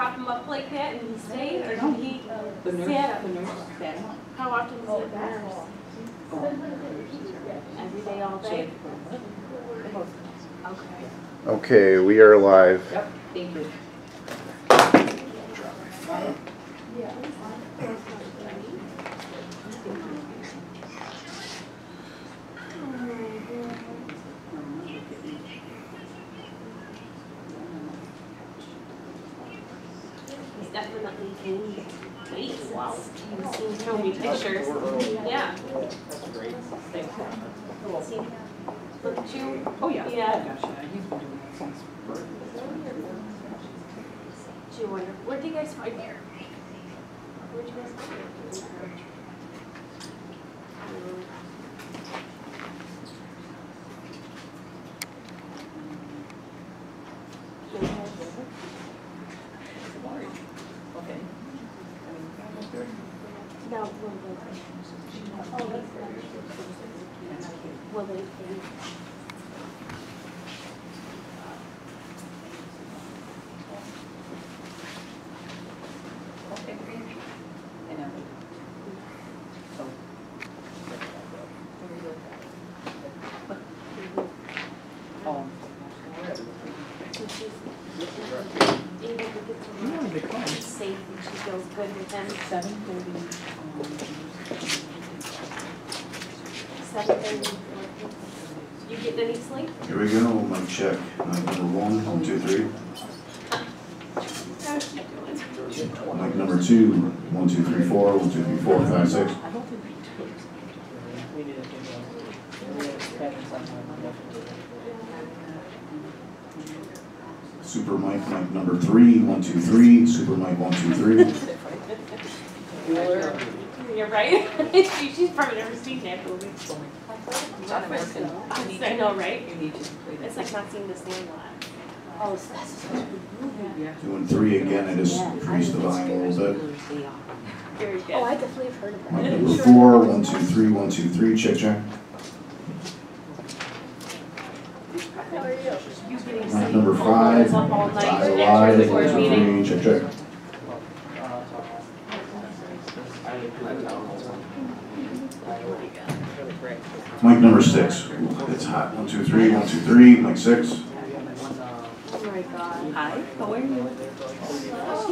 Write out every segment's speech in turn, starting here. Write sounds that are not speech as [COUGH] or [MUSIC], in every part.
prop him up like that and he stayed, or did he The nurse, stand the nurse sat him. How often was it oh, nurse? Every day, all day? Okay. Okay, we are live. Yep, thank you. He's definitely gained weight since he was seeing pictures. Yeah. That's great. Thanks. See, Look at you. Oh, yeah. Yeah. Oh, gosh, yeah, he's been doing it since birth. Do you wonder, where'd you guys find her? Where'd you guys find her? Okay. No, will they? Oh, Will they? Okay, great. And, um, so. Oh. So she's able to get to Yeah, work. they come. She's safe and she feels good with him. Seven thirty, um, Seven thirty. You getting any sleep? Here we go, mic check, mic number one, one, two, three. How's she doing? Mic number two, one, two, three, four, one, two, three, four, five, six. I don't think we do. We did it, we had having something like Super mic, mic number three, one, two, three, super mic, one, two, three. You're right. She- [LAUGHS] She's probably never seen that movie. I know, right? You need to complete it. It's like not seeing the Sandlot. Oh, so that's such a good. Yeah. Doing three again, I just increased the volume a little bit. Very good. Oh, I definitely have heard of that. Mic number four, one, two, three, one, two, three, check, check. How are you? You Mic number five, was up all five after alive, the one, board two, meeting. three, check, check. Mic number six, it's hot, one, two, three, one, two, three, mic six. Oh my god. Hi, how are you? Oh,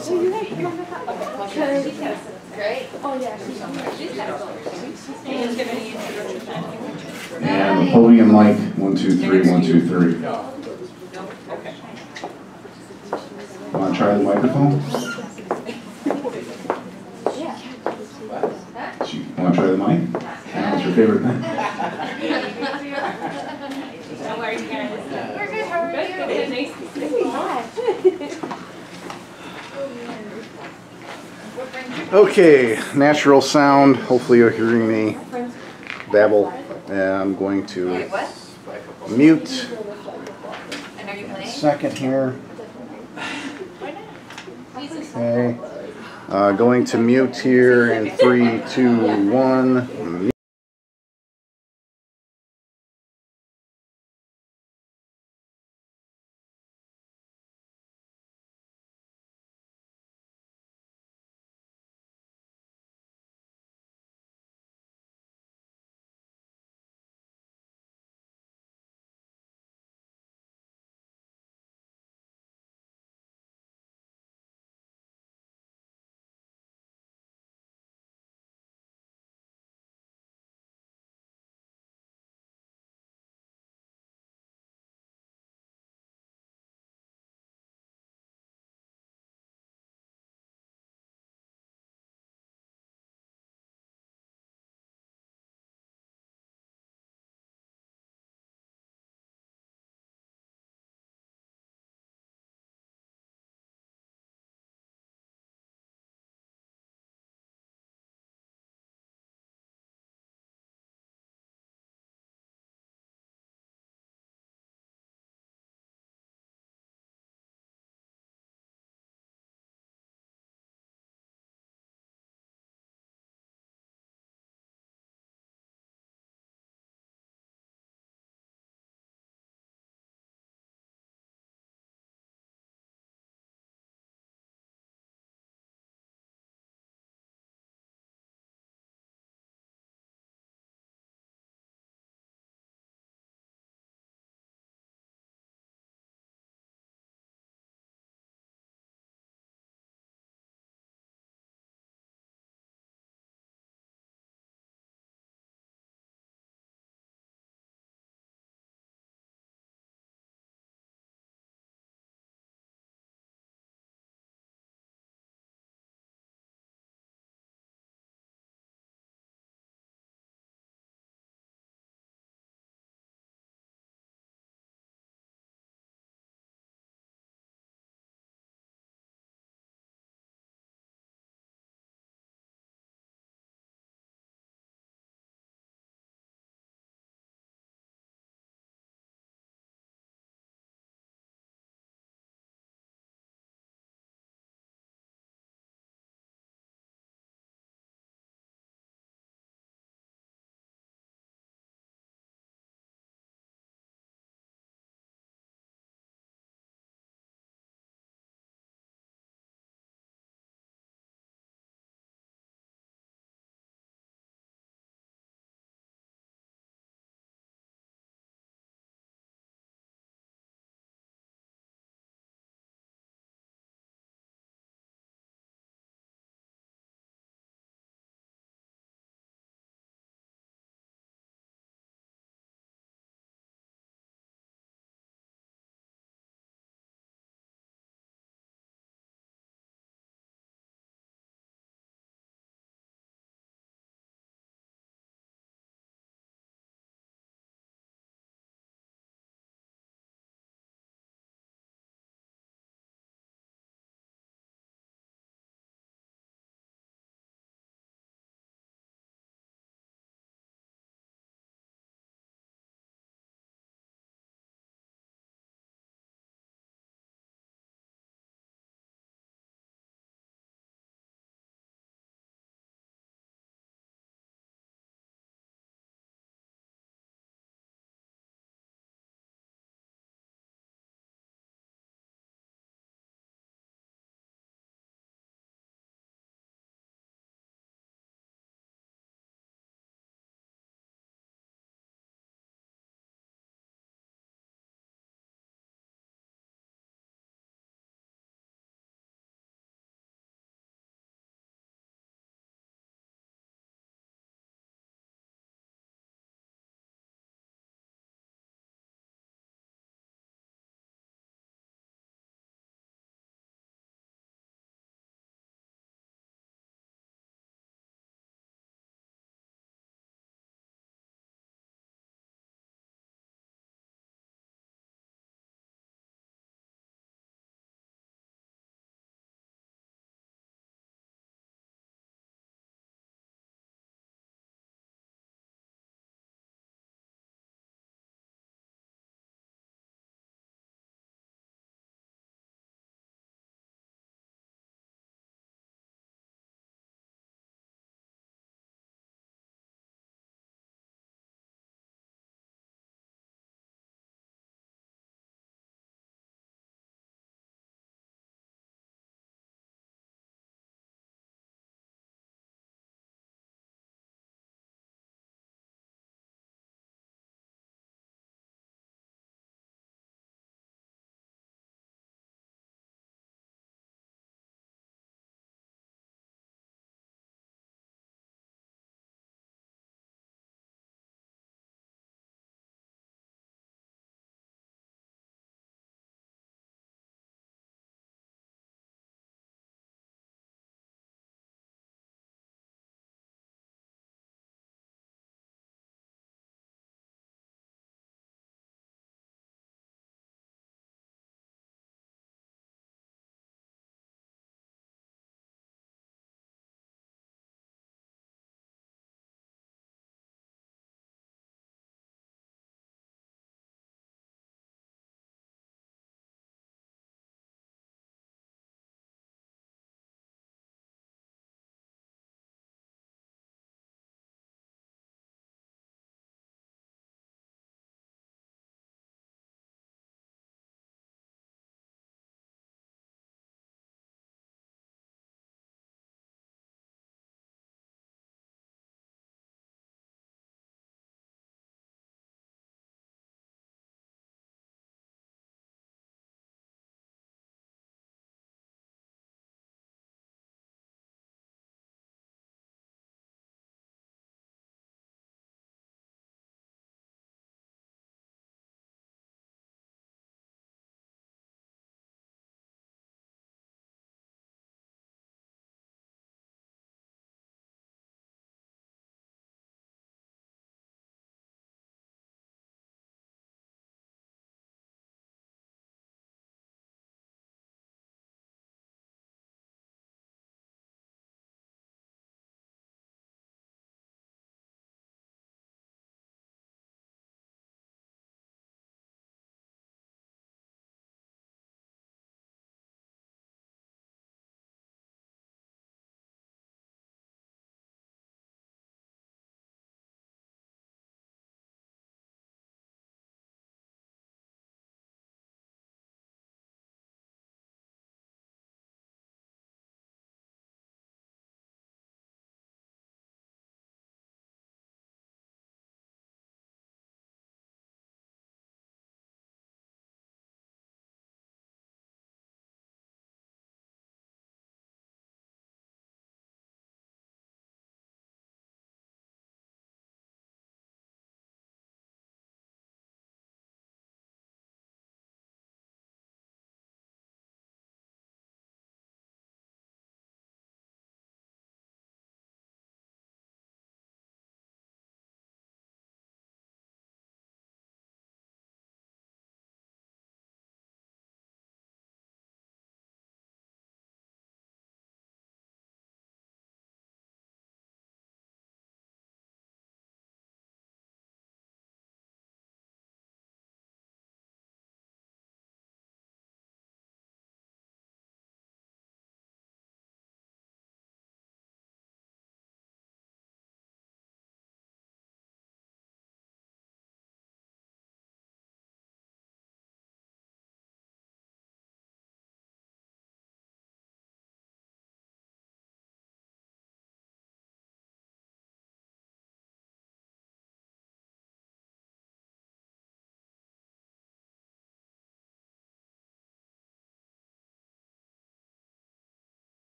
so you had, you're okay. She's got a- Great. Oh, yeah, she's she's a- And give any introduction. And podium mic, one, two, three, one, two, three. Okay. Wanna try the microphone? Yeah. Wanna try the mic? What's your favorite thing? [LAUGHS] How are you guys? Okay, natural sound. Hopefully you're hearing me babble. And I'm going to mute second here. Okay. Uh, going to mute here in three, two, one.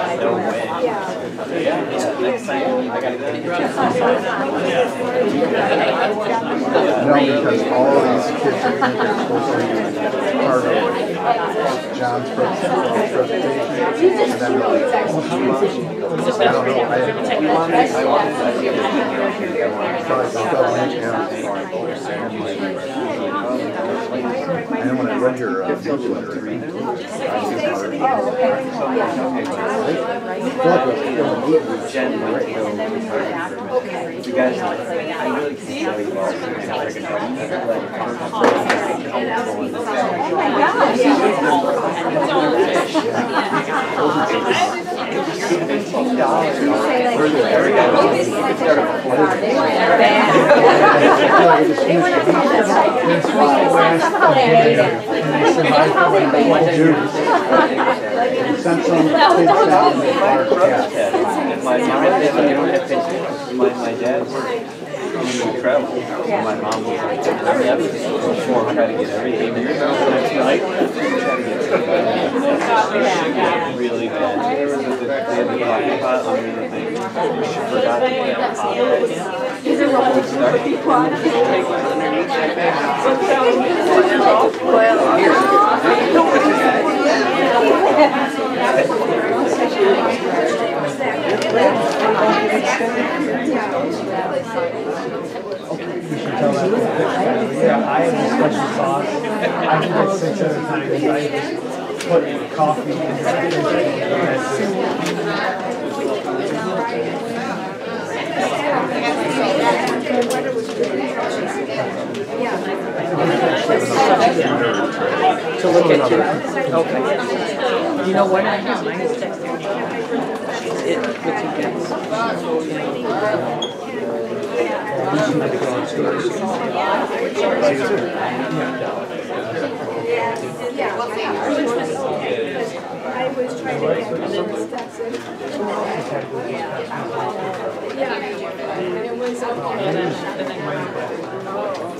No way. I. No, because all these kids are supposed to be part of John's presentation. I don't know, I in and and then when I read your uh, newsletter, I think. Jen went to go with her. You guys, I really can tell you all. I can Sent some kids out in the car cat. My mom, they don't have pension. My, my dad in travel. So My mom was like, every episode, before try to get everything. Next night, try to get Really bad. Was they had the coffee pot under the thing. She forgot to the pot one underneath that bag. Yeah, I have a special sauce. I can get six a time. I put coffee in you. Okay. You know what It, what you. I was trying to get the steps in. Yeah, and it was, um,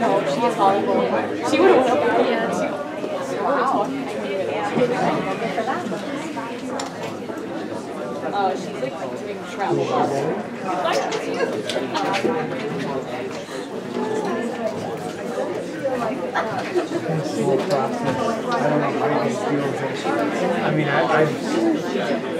No, she is volleyball. She would have went up there. Oh, she's like doing travel. process. I don't know how you feel. I mean, I, I.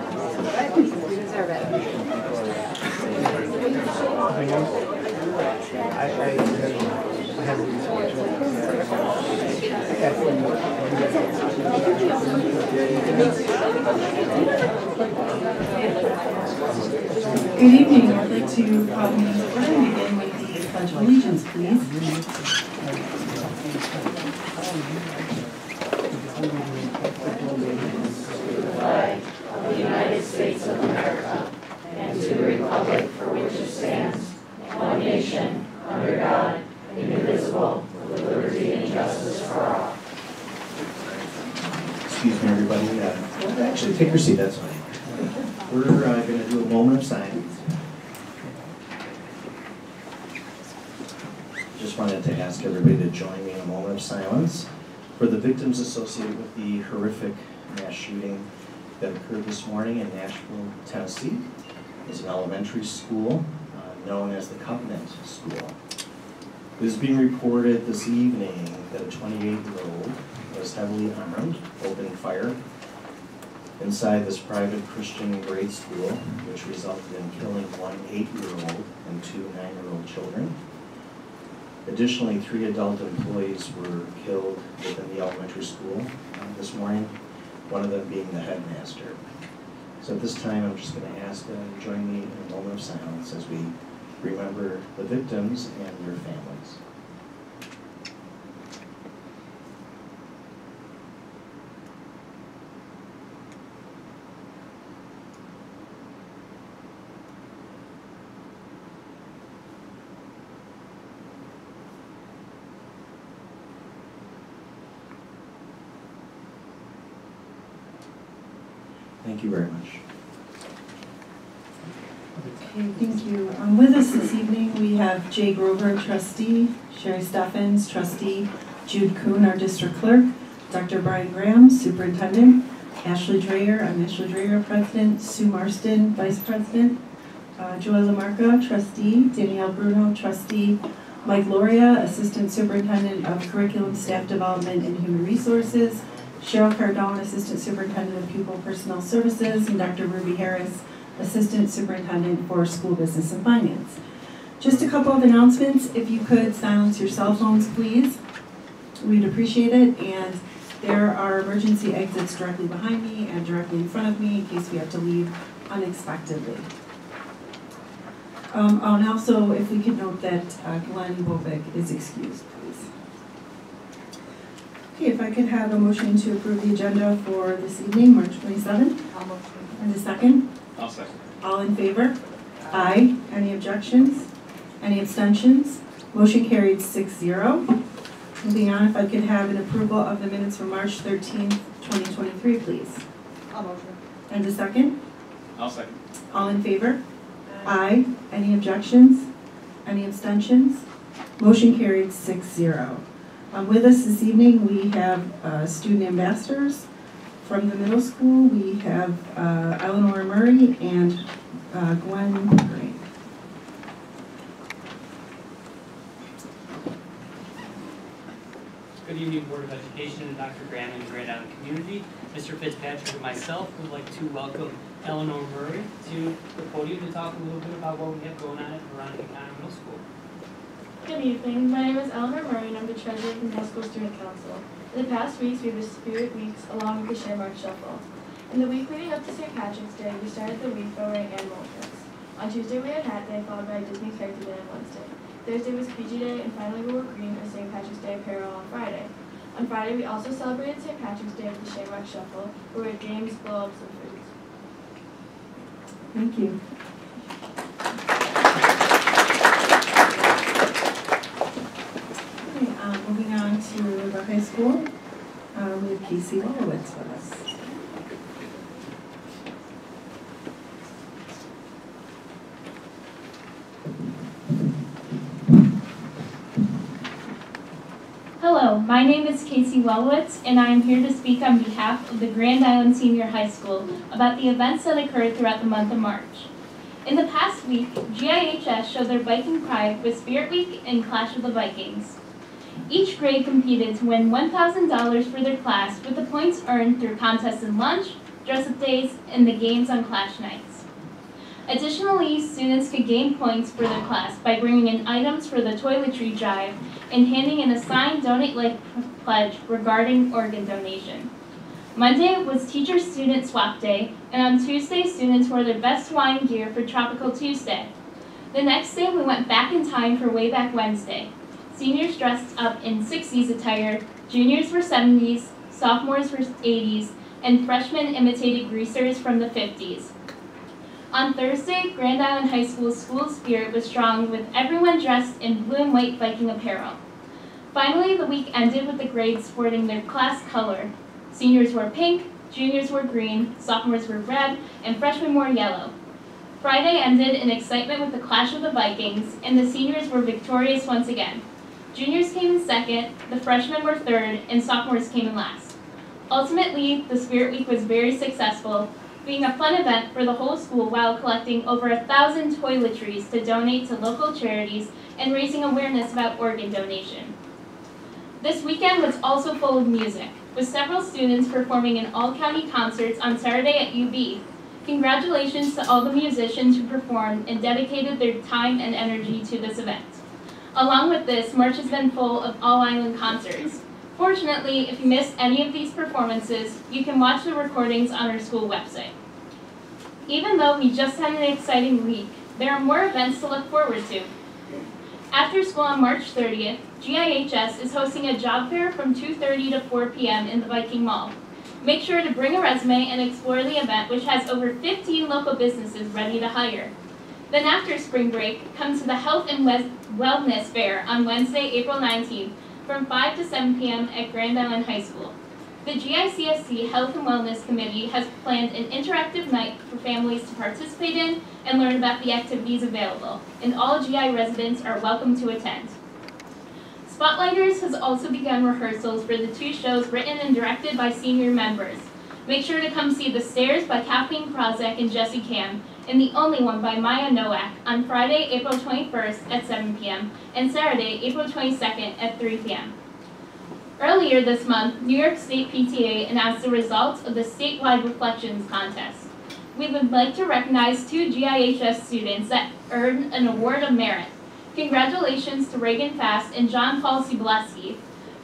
Have. Good evening. I'd like to order and begin with the pledge of allegiance, please. Excuse me, everybody. Uh, Actually, take your seat, that's fine. We're uh, going to do a moment of silence. Just wanted to ask everybody to join me in a moment of silence for the victims associated with the horrific mass shooting that occurred this morning in Nashville, Tennessee. It's an elementary school uh, known as the Covenant School. It is being reported this evening that a 28-year-old was heavily armed, opening fire inside this private Christian grade school, which resulted in killing one eight-year-old and two nine-year-old children. Additionally, three adult employees were killed within the elementary school this morning, one of them being the headmaster. So at this time, I'm just going to ask them to join me in a moment of silence as we remember the victims and their families. Thank you very much. Okay, thank you. Um, with us this evening, we have Jay Grover, trustee, Sherry Steffens, trustee, Jude Kuhn, our district clerk, Dr. Brian Graham, superintendent, Ashley Dreyer, I'm Ashley Dreyer, president, Sue Marston, vice president, uh, Joy Lamarca, trustee, Danielle Bruno, trustee, Mike Loria, assistant superintendent of curriculum, staff development, and human resources, Cheryl Cardone, assistant superintendent of pupil personnel services, and Dr. Ruby Harris, Assistant Superintendent for School Business and Finance. Just a couple of announcements. If you could silence your cell phones, please. We'd appreciate it. And there are emergency exits directly behind me and directly in front of me in case we have to leave unexpectedly. Um, and also, if we could note that uh, Glenn Bovick is excused, please. Okay, if I could have a motion to approve the agenda for this evening, March 27th. And a second? I'll second. All in favor? Aye. Any objections? Any abstentions? Motion carried six zero. Moving on, if I could have an approval of the minutes for March thirteenth, twenty twenty-three, please. I'll motion. And a second? I'll second. All in favor? Aye. Any objections? Any abstentions? Motion carried six zero. Um, with us this evening, we have, uh, student ambassadors. From the middle school, we have, uh, Eleanor Murray and, uh, Gwen Gray. Good evening, Board of Education, and Dr. Graham and the Grand Island community. Mr. Fitzpatrick and myself would like to welcome Eleanor Murray to the podium to talk a little bit about what we have going on at Veronica Connor Middle School. Good evening. My name is Eleanor Murray and I'm the treasurer of the Middle School Student Council. In the past weeks, we have the Spirit Weeks along with the Shamrock Shuffle. In the week leading up to St. Patrick's Day, we started the week by wearing animal outfits. On Tuesday, we had Hat Day, followed by a Disney Character Day on Wednesday. Thursday was PG Day, and finally we wore green or St. Patrick's Day apparel on Friday. On Friday, we also celebrated St. Patrick's Day with the Shamrock Shuffle, where we had games, blow-ups, and foods. Thank you. Okay, um, moving on to the high school, um, we have Casey Wolowitz with us. My name is Casey Wellwitz, and I am here to speak on behalf of the Grand Island Senior High School about the events that occurred throughout the month of March. In the past week, GIHS showed their Viking pride with Spirit Week and Clash of the Vikings. Each grade competed to win $1,000 for their class with the points earned through contests in lunch, dress-up days, and the games on Clash nights. Additionally, students could gain points for their class by bringing in items for the toiletry drive and handing in a signed Donate Life pledge regarding organ donation. Monday was Teacher Student Swap Day, and on Tuesday, students wore their best wine gear for Tropical Tuesday. The next day, we went back in time for Way Back Wednesday. Seniors dressed up in 60s attire, juniors were 70s, sophomores were 80s, and freshmen imitated greasers from the 50s. On Thursday, Grand Island High School's school spirit was strong with everyone dressed in blue and white Viking apparel. Finally, the week ended with the grades sporting their class color. Seniors wore pink, juniors wore green, sophomores wore red, and freshmen wore yellow. Friday ended in excitement with the clash of the Vikings, and the seniors were victorious once again. Juniors came in second, the freshmen were third, and sophomores came in last. Ultimately, the Spirit Week was very successful, being a fun event for the whole school while collecting over a thousand toiletries to donate to local charities and raising awareness about organ donation. This weekend was also full of music. with several students performing in all-county concerts on Saturday at UB. Congratulations to all the musicians who performed and dedicated their time and energy to this event. Along with this, March has been full of all-island concerts. Fortunately, if you missed any of these performances, you can watch the recordings on our school website. Even though we just had an exciting week, there are more events to look forward to. After school on March 30th, GIHS is hosting a job fair from 2.30 to 4 p.m. in the Viking Mall. Make sure to bring a resume and explore the event, which has over 15 local businesses ready to hire. Then after spring break, come to the Health and Wellness Fair on Wednesday, April 19th from 5 to 7 p.m. at Grand Island High School. The GICSD Health and Wellness Committee has planned an interactive night for families to participate in and learn about the activities available, and all GI residents are welcome to attend. Spotlighters has also begun rehearsals for the two shows written and directed by senior members. Make sure to come see The Stairs by Kathleen Krozek and Jesse Cam, and The Only One by Maya Nowak on Friday, April 21st at 7 p.m., and Saturday, April 22nd at 3 p.m. Earlier this month, New York State PTA announced the results of the statewide reflections contest. We would like to recognize two GIHS students that earned an award of merit. Congratulations to Reagan Fast and John Paul Cibleski.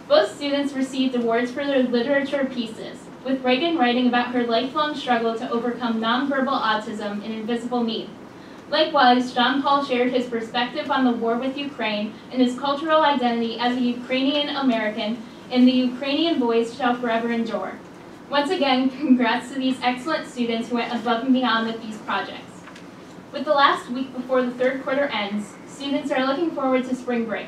Both students received awards for their literature pieces, with Reagan writing about her lifelong struggle to overcome nonverbal autism and invisible me. Likewise, John Paul shared his perspective on the war with Ukraine and his cultural identity as a Ukrainian American, and the Ukrainian voice shall forever endure. Once again, [LAUGHS] congrats to these excellent students who went above and beyond with these projects. With the last week before the third quarter ends, students are looking forward to spring break.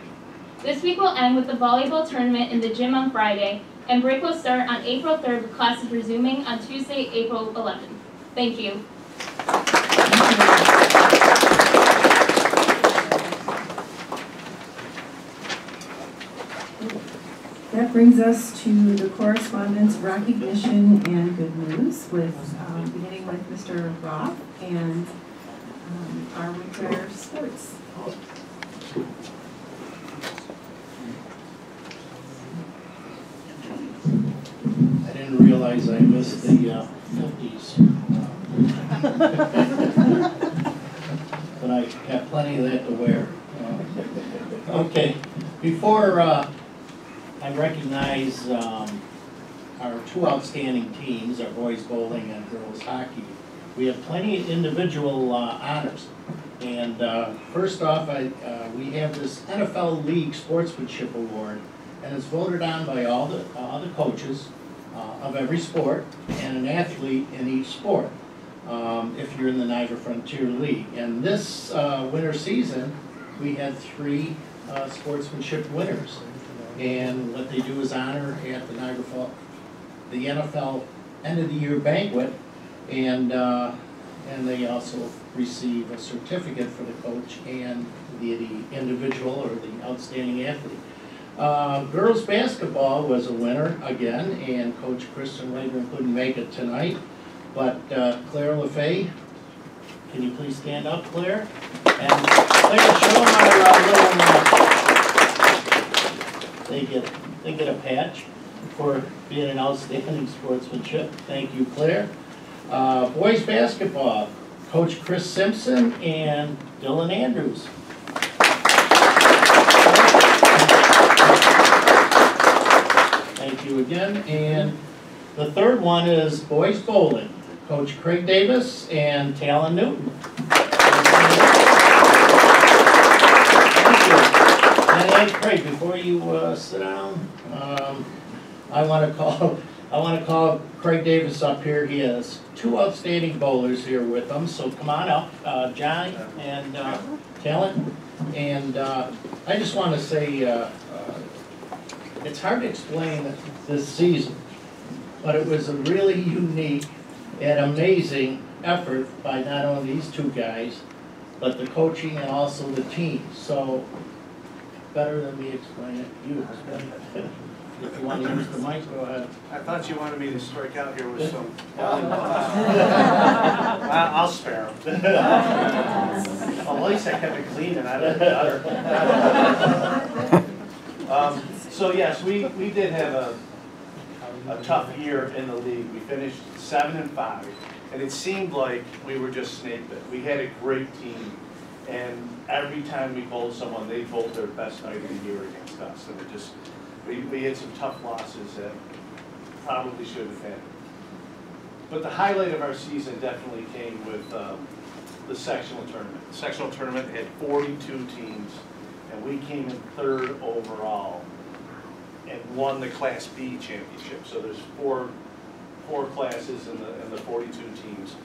This week will end with the volleyball tournament in the gym on Friday, and break will start on April 3rd with classes resuming on Tuesday, April 11th. Thank you. That brings us to the correspondence recognition and good news with, um, beginning with Mr. Roth and um, our winter sports. I didn't realize I missed the uh, fifties. But I got plenty of that to wear. Uh, Okay, before uh, I recognize um, our two outstanding teams, our boys bowling and girls hockey, we have plenty of individual uh, honors. And uh, first off, I, uh, we have this NFL League Sportsmanship Award, and it's voted on by all the, all the coaches uh, of every sport and an athlete in each sport, um, if you're in the Niagara Frontier League. And this uh, winter season, we had three uh, sportsmanship winners. And what they do is honor at the Niagara Fall, the NFL end of the year banquet, and, uh, and they also receive a certificate for the coach and the, the individual or the outstanding athlete. Uh, girls basketball was a winner again, and Coach Kristen Rayburn couldn't make it tonight. But uh, Claire LaFay, can you please stand up, Claire? And Claire, show them our uh, little, uh, they get, they get a patch for being an outstanding sportsmanship. Thank you, Claire. Uh, boys basketball, Coach Chris Simpson and Dylan Andrews. Thank again. And the third one is boys bowling, Coach Craig Davis and Talon Newton. And Craig, before you uh, sit down, um, I want to call [LAUGHS] I want to call Craig Davis up here. He has two outstanding bowlers here with him, so come on up, uh, Johnny and uh, Talon. And uh, I just want to say, uh, uh, it's hard to explain this season, but it was a really unique and amazing effort by not only these two guys, but the coaching and also the team. So, better than me explain it, you explain it. If you want to use the mic, go ahead. I thought you wanted me to strike out here with some [LAUGHS] I- I'll spare him. Well, at least I kept it clean and I didn't. [LAUGHS] Um, So yes, we, we did have a, a tough year in the league. We finished seven and five, and it seemed like we were just snake bit. We had a great team, and every time we bowled someone, they bowled their best night of the year against us, and it just, we, we had some tough losses that probably should have had. But the highlight of our season definitely came with um, the sectional tournament. The sectional tournament had 42 teams, and we came in third overall and won the Class B championship. So there's four, four classes in the, in the 42 teams.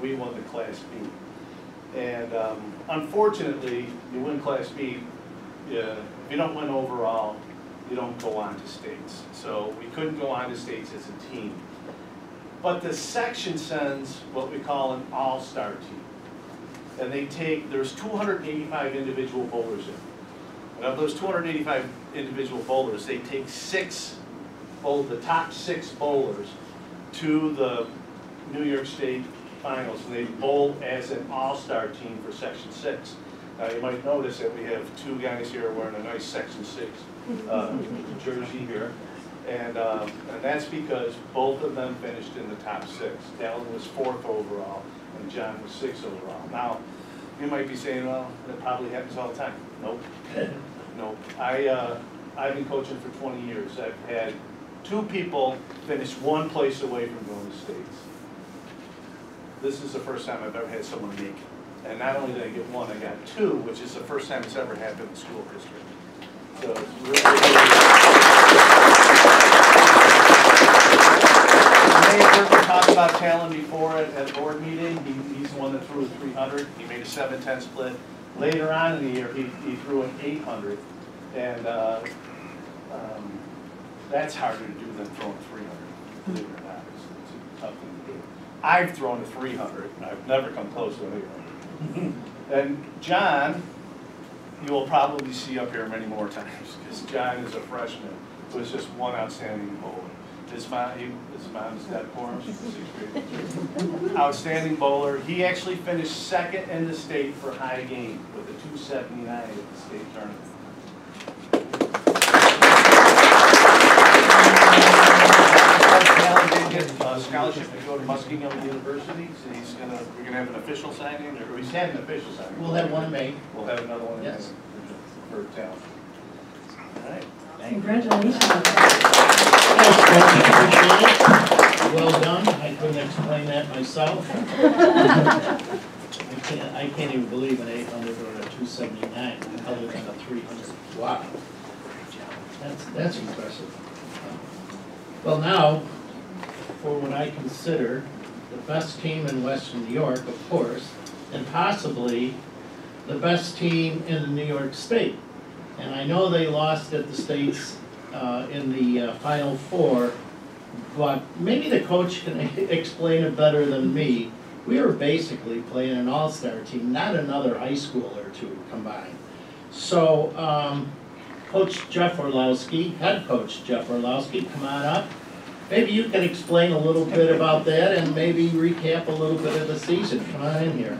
We won the Class B. And um, unfortunately, you win Class B, yeah, if you don't win overall, you don't go on to states. So we couldn't go on to states as a team. But the section sends what we call an all-star team. And they take, there's 285 individual bowlers in. And of those 285 individual bowlers, they take six, bowl, the top six bowlers to the New York State finals. And they bowl as an all-star team for section six. Now, you might notice that we have two guys here wearing a nice section six uh, [LAUGHS] jersey here. And, um, and that's because both of them finished in the top six. Talon was fourth overall, and John was sixth overall. Now, you might be saying, well, that probably happens all the time. Nope. [LAUGHS] I, uh, I've been coaching for 20 years. I've had two people finish one place away from going to states. This is the first time I've ever had someone make. And not only did I get one, I got two, which is the first time it's ever happened in school district. So it's really, You may have heard me talk about Talon before at, board meeting. He, he's the one that threw a three hundred. He made a seven-ten split. Later on in the year, he, he threw an eight hundred. And, uh, um, that's harder to do than throwing a three hundred, believe it or not. It's, it's a tough thing to do. I've thrown a three hundred, and I've never come close to an eight hundred. [LAUGHS] And John, you will probably see up here many more times, because John is a freshman, was just one outstanding bowler. His mom, he, his mom's dead for him, she's a sixth grade. [LAUGHS] Outstanding bowler, he actually finished second in the state for high game with a two seventy-nine at the state tournament. Alan did get a scholarship to go to Muskingum University, so he's gonna, we're gonna have an official signing, or he's had an official signing. We'll have one in May. We'll have another one in May Yes. for town. All right. Congratulations. Appreciate it. Well done. I couldn't explain that myself. [LAUGHS] I can't, I can't even believe an eight hundred or a two seventy-nine, other than a three hundred. Wow. That's, that's impressive. Well, now, for what I consider the best team in Western New York, of course, and possibly the best team in New York State. And I know they lost at the States uh, in the uh, Final Four, but maybe the coach can [LAUGHS] explain it better than me. We were basically playing an all-star team, not another high school or two combined. So, um, Coach Jeff Orlowski, head coach Jeff Orlowski, come on up. Maybe you can explain a little bit about that and maybe recap a little bit of the season. Come on in here.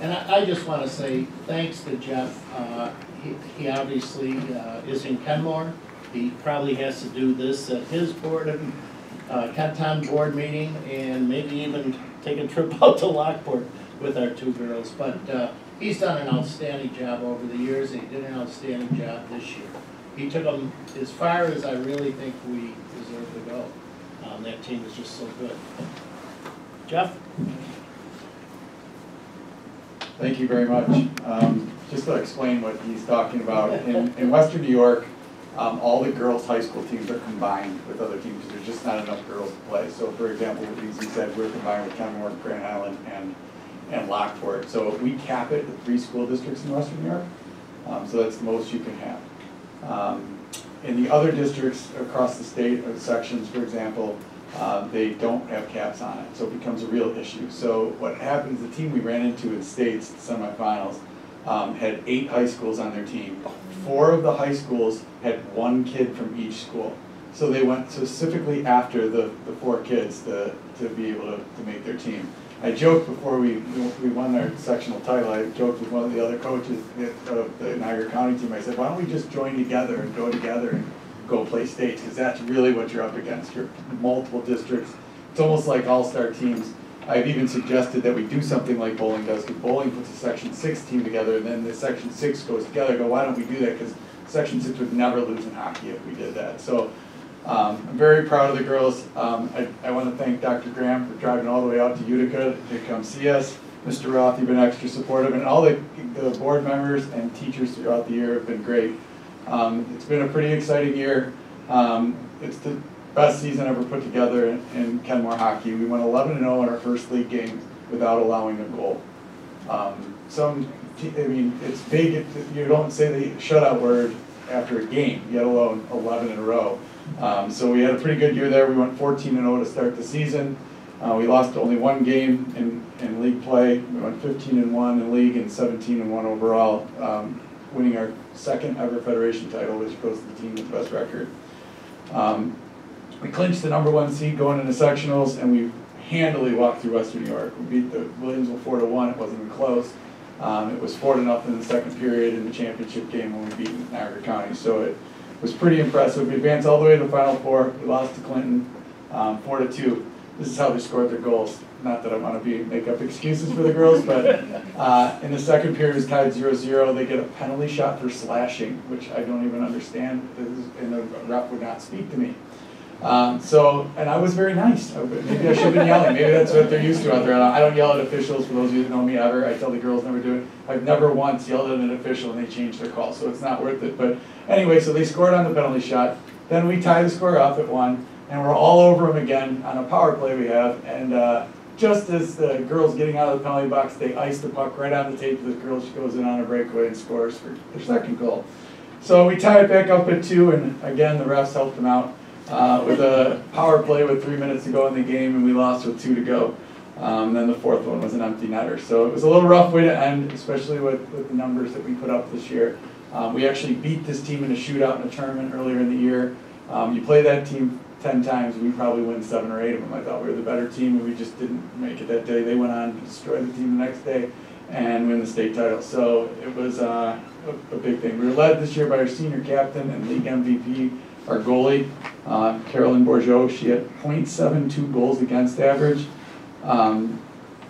And I, I just want to say thanks to Jeff. Uh, he, he obviously uh, is in Kenmore. He probably has to do this at his board, and, uh, Kenton board meeting, and maybe even take a trip [LAUGHS] out to Lockport with our two girls. But uh, he's done an outstanding job over the years, and he did an outstanding job this year. He took them as far as I really think we deserve to go. Um, that team is just so good. Jeff? Thank you very much. Um, just to explain what he's talking about, in, in Western New York, um, all the girls' high school teams are combined with other teams because there's just not enough girls to play. So for example, as he said, we're combined with Kenmore, Grand Island, and, and Lockport. So we cap it at three school districts in Western New York. Um, so that's the most you can have. Um, in the other districts across the state, or sections, for example, uh, they don't have caps on it, so it becomes a real issue. So what happens, the team we ran into in states, semifinals, um, had eight high schools on their team. Four of the high schools had one kid from each school. So they went specifically after the, the four kids to, to be able to, to make their team. I joked before we, we won our sectional title, I joked with one of the other coaches of the Niagara County team, I said, why don't we just join together and go together and go play states, because that's really what you're up against. You're multiple districts. It's almost like all-star teams. I've even suggested that we do something like bowling does, because bowling puts a section six team together, and then the section six goes together, I go, why don't we do that? Because section six would never lose in hockey if we did that. So, um, I'm very proud of the girls. Um, I, I wanna thank Dr. Graham for driving all the way out to Utica to come see us. Mr. Roth, you've been extra supportive, and all the, the board members and teachers throughout the year have been great. Um, it's been a pretty exciting year. Um, it's the best season ever put together in, in Kenmore hockey. We went 11 and 0 in our first league game without allowing a goal. Um, some, I mean, it's big. It, you don't say the shutout word after a game, let alone 11 in a row. Um, so we had a pretty good year there. We went 14 and 0 to start the season. Uh, we lost only one game in, in league play. We went 15 and 1 in league and 17 and 1 overall, um, winning our second ever federation title, which goes to the team with the best record. Um, we clinched the number one seed going into sectionals, and we handily walked through Western New York. We beat the Williamsville four to one. It wasn't even close. Um, it was four to nothing in the second period in the championship game when we beat Niagara County. So it was pretty impressive. We advanced all the way to the final four. We lost to Clinton, um, four to two. This is how they scored their goals. Not that I want to be make up excuses for the girls, but [LAUGHS] uh, in the second period, it was tied 0-0. They get a penalty shot for slashing, which I don't even understand, and the ref would not speak to me. Um, so, and I was very nice. Maybe I should have been yelling. Maybe that's what they're used to out there. I don't- yell at officials, for those of you that know me ever. I tell the girls never do it. I've never once yelled at an official and they changed their call, so it's not worth it. But anyway, so they scored on the penalty shot. Then we tie the score up at one, and we're all over them again on a power play we have. And uh, just as the girl's getting out of the penalty box, they ice the puck right on the tape. The girl she goes in on a breakaway and scores for their second goal. So we tie it back up at two, and again, the refs helped them out uh, with a power play with three minutes to go in the game, and we lost with two to go. Um, then the fourth one was an empty netter. So it was a little rough way to end, especially with, with the numbers that we put up this year. Um, we actually beat this team in a shootout in a tournament earlier in the year. Um, you play that team 10 times, we probably win seven or eight of them. I thought we were the better team, and we just didn't make it that day. They went on to destroy the team the next day and win the state title. So it was uh, a, a big thing. We were led this year by our senior captain and league MVP, our goalie, uh, Carolyn Bourgeot. She had .72 goals against average. Um,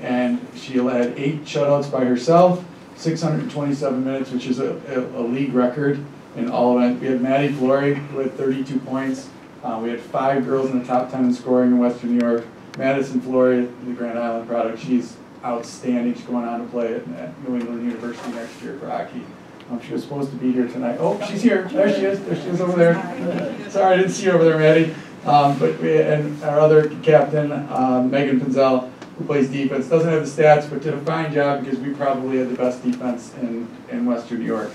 and she had eight shutouts by herself, 627 minutes, which is a, a, a league record in all events. We had Maddie Flory with 32 points. Uh, we had five girls in the top 10 in scoring in Western New York. Madison Flory, the Grand Island product, she's outstanding. She's going on to play at New England University next year for hockey. Um, she was supposed to be here tonight. Oh, she's here. There she is. There she is over there. Sorry, I didn't see you over there, Maddie. Um, but we, and our other captain, um, Megan Pinzel, who plays defense, doesn't have the stats, but did a fine job because we probably had the best defense in, in Western New York.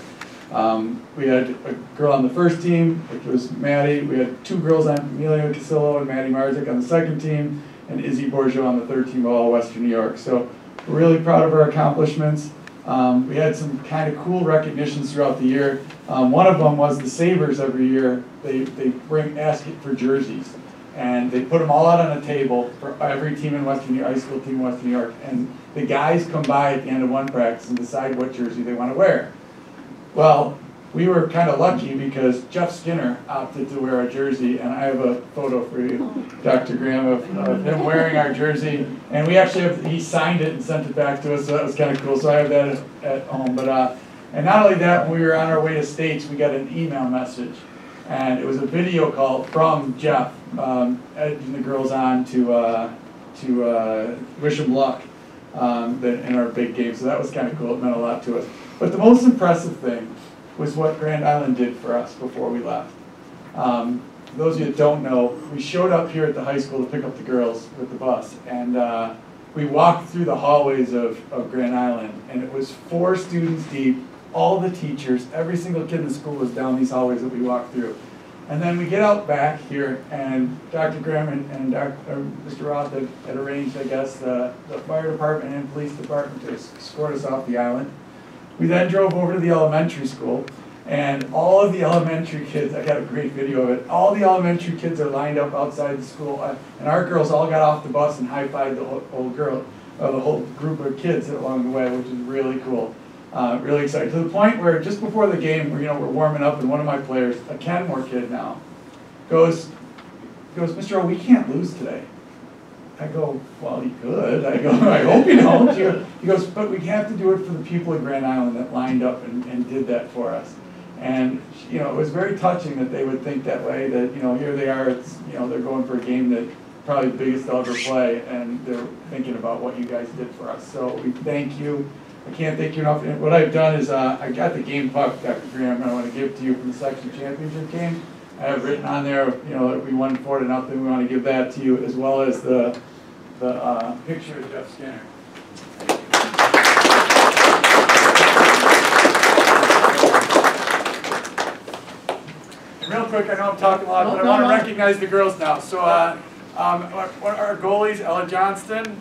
Um, we had a girl on the first team, which was Maddie. We had two girls on Amelia Casillo and Maddie Marzik on the second team, and Izzy Borgio on the third team of all Western New York. So we're really proud of our accomplishments. Um, we had some kind of cool recognitions throughout the year. Um, one of them was the Sabres every year. They, they bring ask for jerseys. And they put them all out on a table for every team in Western New York, high school team in Western New York. And the guys come by at the end of one practice and decide what jersey they want to wear. Well, we were kind of lucky because Jeff Skinner opted to wear a jersey, and I have a photo for you, Dr. Graham, of, of him wearing our jersey. And we actually have, he signed it and sent it back to us, so that was kind of cool. So I have that at, at home. But uh, and not only that, when we were on our way to states, we got an email message, and it was a video call from Jeff, um, edging the girls on to uh, to uh, wish them luck um, in our big game. So that was kind of cool. It meant a lot to us. But the most impressive thing was what Grand Island did for us before we left. Um, those of you that don't know, we showed up here at the high school to pick up the girls with the bus, and uh, we walked through the hallways of, of Grand Island, and it was four students deep, all the teachers, every single kid in the school was down these hallways that we walked through. And then we get out back here, and Dr. Graham and, and Dr., Mr. Roth had, had arranged, I guess, the, the fire department and police department to escort us off the island. We then drove over to the elementary school, and all of the elementary kids, I got a great video of it, all the elementary kids are lined up outside the school, uh, and our girls all got off the bus and high-fived the whole, girl, uh, the whole group of kids along the way, which is really cool. Uh, really excited, to the point where just before the game, we're, you know, we're warming up, and one of my players, a Kenmore kid now, goes, goes, Mr. O, we can't lose today. I go, well, you could. I go, I hope you don't. He goes- He goes, but we have to do it for the people of Grand Island that lined up and, and did that for us. And, you know, it was very touching that they would think that way, that, you know, here they are, it's, you know, they're going for a game that probably the biggest they'll ever play, and they're thinking about what you guys did for us. So we thank you. I can't thank you enough. And what I've done is, uh, I got the game puck, Dr. Graham, I want to give to you from the section championship game. I have written on there, you know, that we won four to nothing, we want to give that to you, as well as the, the, uh, picture of Jeff Skinner. Real quick, I know I'm talking a lot, but I want to recognize the girls now. So, uh, um, our, our goalies, Ella Johnston,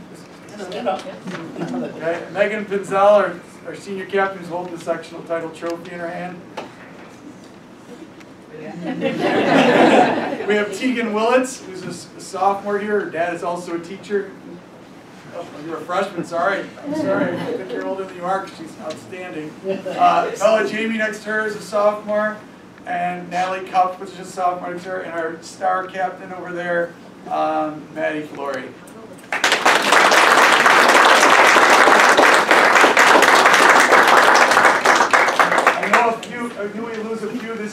Okay, Megan Pinzel, our, our senior captain, is holding the sectional title trophy in her hand. [LAUGHS] We have Tegan Willits, who's a sophomore here, her dad is also a teacher. Oh, you're a freshman, sorry, I'm sorry, I think you're older than you are, 'cause she's outstanding. Uh, Bella Jamie next to her is a sophomore, and Natalie Cup, which is a sophomore next to her, and our star captain over there, um, Maddie Flory. I know a few, a few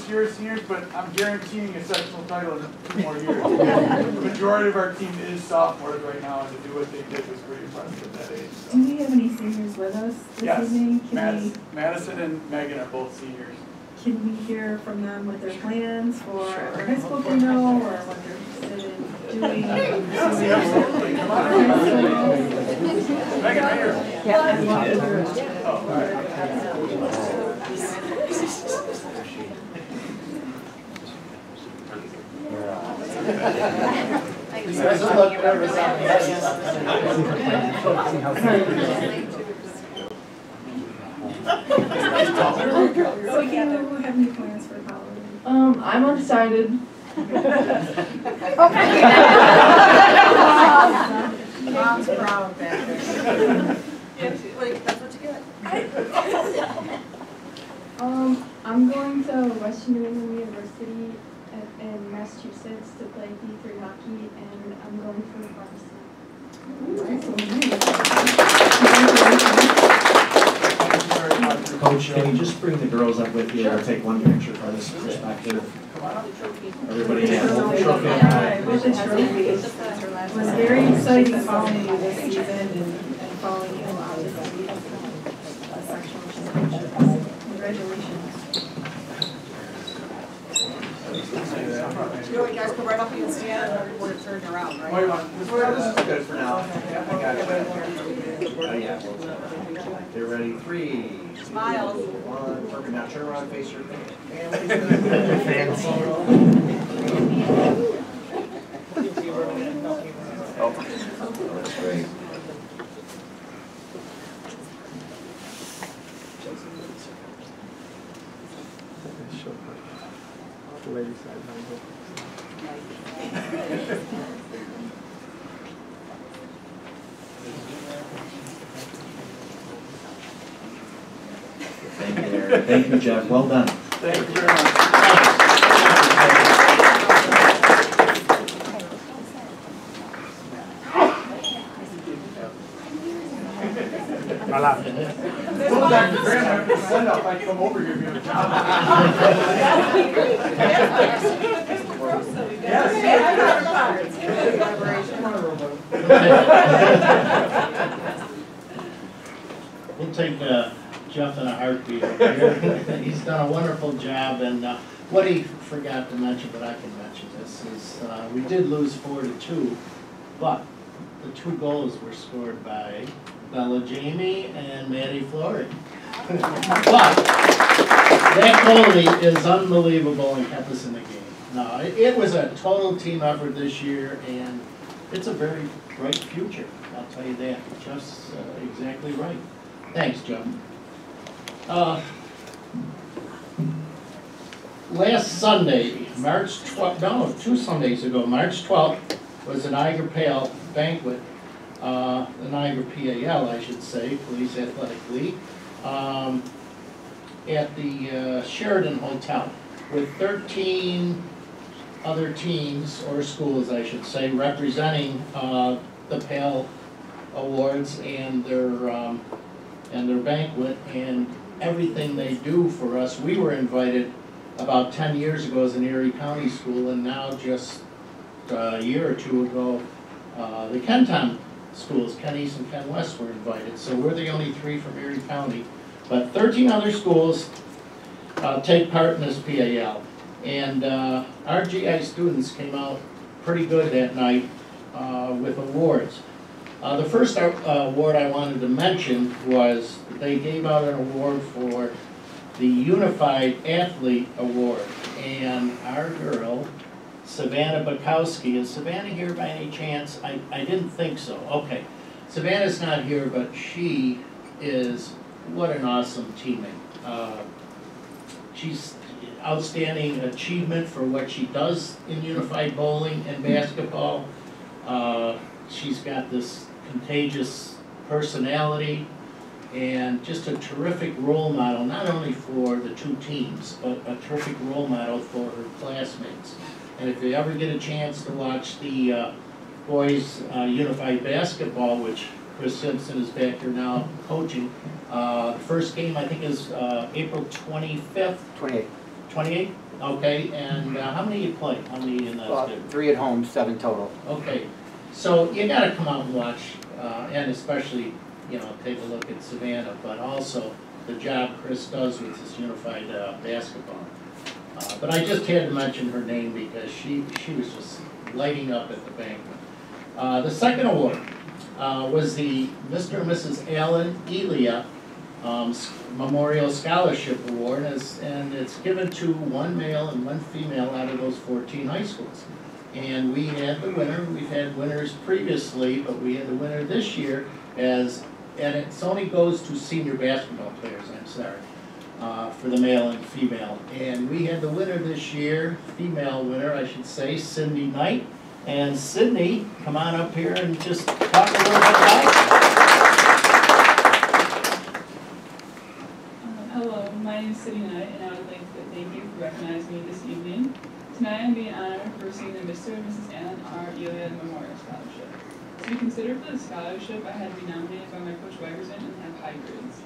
this year, seniors, but I'm guaranteeing a sectional title in two more years. [LAUGHS] The majority of our team is sophomores right now, and to do what they did was pretty impressive at that age. so. Do we have any seniors with us this Yes, evening? Can we, Madison, Madison and Megan are both seniors. can we hear from them what their plans for our high school can go, or what they're interested in doing? [LAUGHS] Yes, absolutely, come on. Megan, right here. Oh, all right. Doesn't look nervous on So you have any plans for Halloween? Um, I'm undecided. Mom's proud back there. Like, that's what you get. Um, I'm going to Western New England University at- in Massachusetts to play D3 hockey, and I'm going for the varsity. Coach, can you just bring the girls up with you or take one picture from this perspective? Everybody has a trophy. Alright, with the trophy. It was very exciting following you this season and, and following you out this week. uh, Sectional championships. Congratulations. You know, you guys come right up and stand when it's turned around, right? Wait, one, this way, this is good for now. Yeah, I got it. Oh, yeah. we'll- Get ready, three. two, One, perfect, now turn around, face your Fancy. [LAUGHS] Oh, that's great. Thank you, Larry. Thank you, Jeff. Well done. Thank you very much. Well, Dr. Graham, after the send off, I come over here [LAUGHS] if you have a job. We'll take uh, Jeff in a heartbeat here. [LAUGHS] He's done a wonderful job, and uh, what he forgot to mention, but I can mention this, is uh, we did lose four to two, but the two goals were scored by Bella Jamie and Maddie Flory. But that goalie is unbelievable and kept us in the game. No, it, it was a total team effort this year, and it's a very bright future, I'll tell you that. Just uh, exactly right. Thanks, Jeff. Uh, Last Sunday, March 12th, no, two Sundays ago, March 12th, was the Niagara PAL banquet, uh, the Niagara PAL, I should say, Police Athletic League, um, at the uh, Sheridan Hotel with 13 other teams, or schools, I should say, representing uh, the PAL Awards and their, um, and their banquet, and everything they do for us. We were invited about ten years ago as an Erie County school, and now just uh, a year or two ago, uh, the Kenton schools, Ken East and Ken West were invited, so we're the only three from Erie County. But thirteen other schools uh, take part in this PAL. And uh, our GI students came out pretty good that night uh, with awards. Uh, the first uh, award I wanted to mention was they gave out an award for the Unified Athlete Award. And our girl, Savannah Bukowski, is Savannah here by any chance? I, I didn't think so. Okay. Savannah's not here, but she is, what an awesome teammate. Uh, she's outstanding achievement for what she does in unified bowling and basketball. Uh, she's got this contagious personality and just a terrific role model, not only for the two teams, but a terrific role model for her classmates. And if you ever get a chance to watch the uh, boys uh, unified basketball, which Chris Simpson is back there now coaching, uh, the first game I think is uh, April 25th. 28. 28? Okay, and uh, how many you play? How many in Well, the? three at home, seven total. Okay, so you gotta come out and watch, uh, and especially, you know, take a look at Savannah, but also the job Chris does with this unified uh, basketball. Uh, But I just had to mention her name because she, she was just lighting up at the banquet. Uh, The second award uh, was the Mr. and Mrs. Allen Elia um, Memorial Scholarship Award, and it's, and it's given to one male and one female out of those fourteen high schools. And we had the winner, we've had winners previously, but we had the winner this year as, and it's only goes to senior basketball players, I'm sorry, uh, for the male and female. And we had the winner this year, female winner, I should say, Sydney Knight. And Sydney, come on up here and just talk a little bit about it. Um, Hello, my name is Sydney Knight, and I would like to thank you for recognizing me this evening. Tonight I'm being honored for receiving the Mr. and Mrs. Allen R. Elia Memorial Scholarship. To be considered for the scholarship, I had to be nominated by my coach Wegerson and have high grades.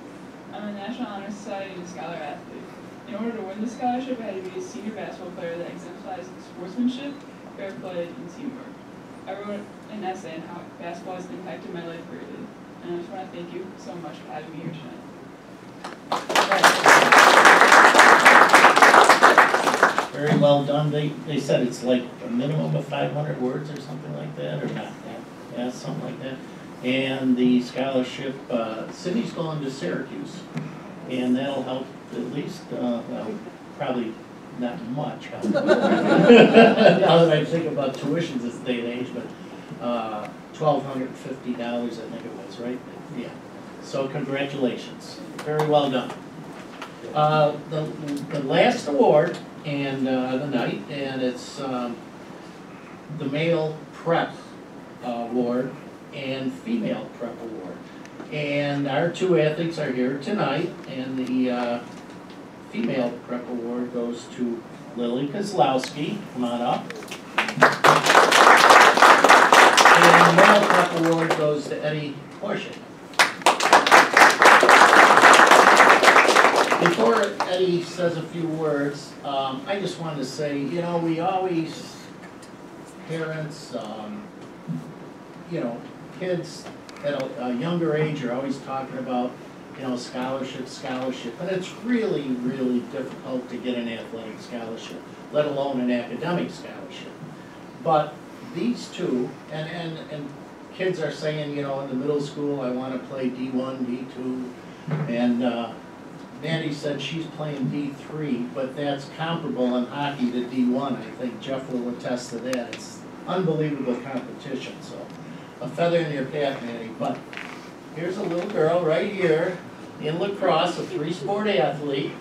I'm a National Honor Society and a scholar athlete. In order to win the scholarship, I had to be a senior basketball player that exemplifies sportsmanship, fair play, and teamwork. I wrote an essay on how basketball has impacted my life greatly, and I just want to thank you so much for having me here tonight. Very well done. They, they said it's like a minimum of five hundred words or something like that, or not? Yeah, Yeah, something like that. And the scholarship, uh, going to Syracuse, and that'll help at least, uh, well, probably not much. [LAUGHS] Now that I think about tuitions this day and age, but, uh, twelve hundred and fifty dollars, I think it was, right? Yeah. So congratulations. Very well done. Uh, the, the last award and, uh, the night, and it's, um, the male prep uh, award and female prep award. And our two athletes are here tonight, and the, uh, female prep award goes to Lily Kozlowski, come on up. And the male prep award goes to Eddie Portion. Before Eddie says a few words, um, I just wanted to say, you know, we always, parents, um, you know, kids at a, a younger age are always talking about, you know, scholarship, scholarship, but it's really, really difficult to get an athletic scholarship, let alone an academic scholarship. But these two, and, and, and kids are saying, you know, in the middle school, I wanna play D one, D two, and, uh, Nandy said she's playing D three, but that's comparable in hockey to D one, I think Jeff will attest to that, it's unbelievable competition, so a feather in your cap, Nandy, but here's a little girl right here in lacrosse, a three-sport athlete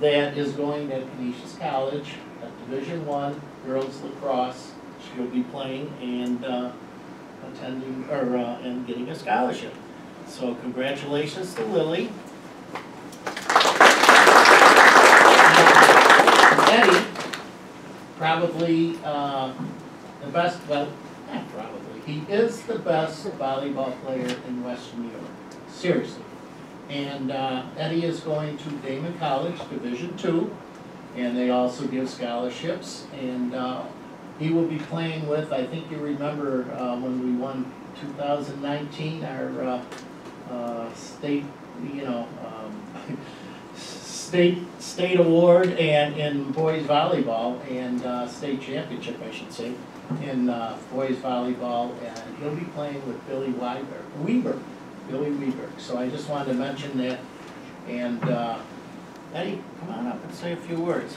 that is going to Canisius College, at Division One girls lacrosse, she'll be playing and, uh, attending, or, uh, and getting a scholarship. So congratulations to Lily. Eddie, probably, uh, the best, well, not probably, he is the best volleyball player in Western New York, seriously. And, uh, Eddie is going to Daemen College, Division Two, and they also give scholarships, and, uh, he will be playing with, I think you remember, uh, when we won two thousand nineteen, our, uh, uh, state, you know, um, [LAUGHS] state, state award and in boys volleyball and, uh, state championship, I should say, in, uh, boys volleyball, and he'll be playing with Billy Weiber, Weaver, Billy Weaver. So I just wanted to mention that, and, uh, Eddie, come on up and say a few words.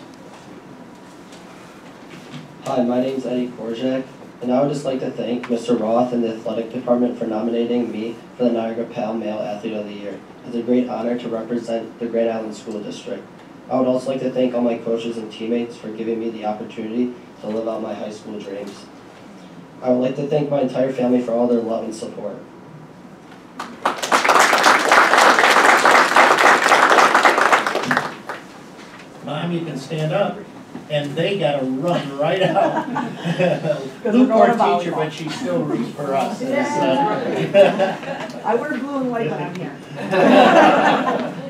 Hi, my name is Eddie Korjak, and I would just like to thank Mr. Roth and the athletic department for nominating me for the Niagara Pal Male Athlete of the Year. It's a great honor to represent the Grand Island School District. I would also like to thank all my coaches and teammates for giving me the opportunity to live out my high school dreams. I would like to thank my entire family for all their love and support. Mom, you can stand up. And they gotta run right out. [LAUGHS] we're Luke, our teacher, volleyball. but she still roots for us. Yeah. It's, uh, I wear blue and white when I'm here. [LAUGHS]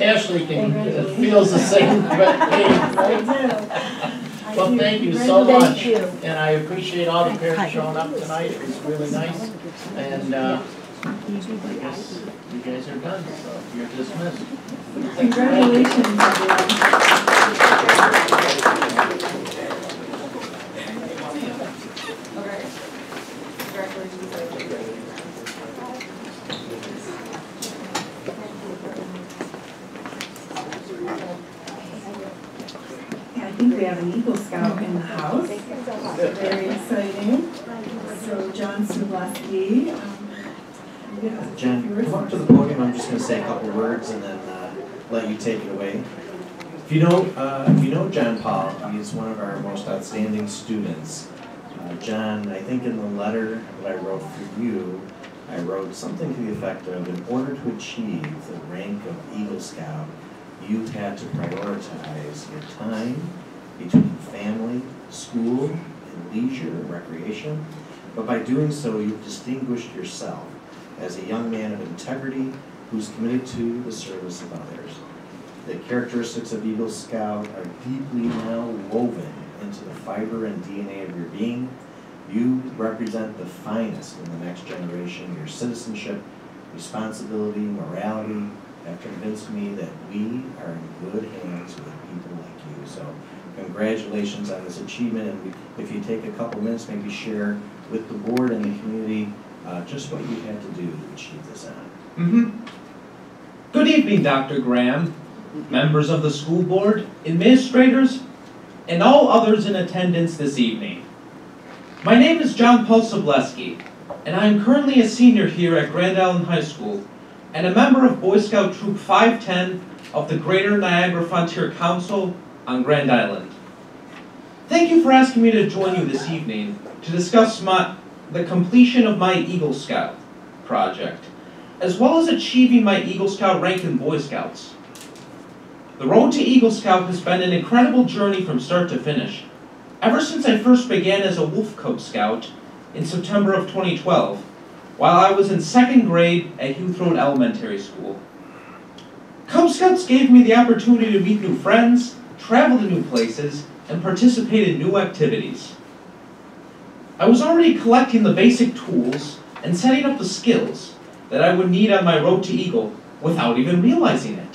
Ashley can, uh, feels the same, but hey. Well, thank you so Thank much. you. And I appreciate all the parents showing up tonight. It was really nice. And, uh, I guess you guys are done, so you're dismissed. Congratulations, everyone. I think we have an Eagle Scout in the house. Very exciting. So John Subleski. yeah, Jen, come up to the podium, I'm just gonna say a couple words and then, uh, let you take it away. If you know, uh, if you know John Paul, he's one of our most outstanding students. Uh, John, I think in the letter that I wrote for you, I wrote something to the effect of, in order to achieve the rank of Eagle Scout, you had to prioritize your time between family, school, and leisure, and recreation. But by doing so, you've distinguished yourself as a young man of integrity who's committed to the service of others. The characteristics of Eagle Scout are deeply now woven into the fiber and DNA of your being. You represent the finest in the next generation. Your citizenship, responsibility, morality have convinced me that we are in good hands with people like you. So congratulations on this achievement. And if you take a couple minutes, maybe share with the board and the community uh, just what you had to do to achieve this honor. Mm-hmm. Good evening, Dr. Graham, members of the school board, administrators, and all others in attendance this evening. My name is John Paul Sobleski, and I am currently a senior here at Grand Island High School and a member of Boy Scout Troop 510 of the Greater Niagara Frontier Council on Grand Island. Thank you for asking me to join you this evening to discuss my, the completion of my Eagle Scout project, as well as achieving my Eagle Scout rank in Boy Scouts. The road to Eagle Scout has been an incredible journey from start to finish. Ever since I first began as a Wolf Cub Scout in September of 2012, while I was in second grade at Huth Road Elementary School. Cub Scouts gave me the opportunity to meet new friends, travel to new places, and participate in new activities. I was already collecting the basic tools and setting up the skills that I would need on my road to Eagle without even realizing it.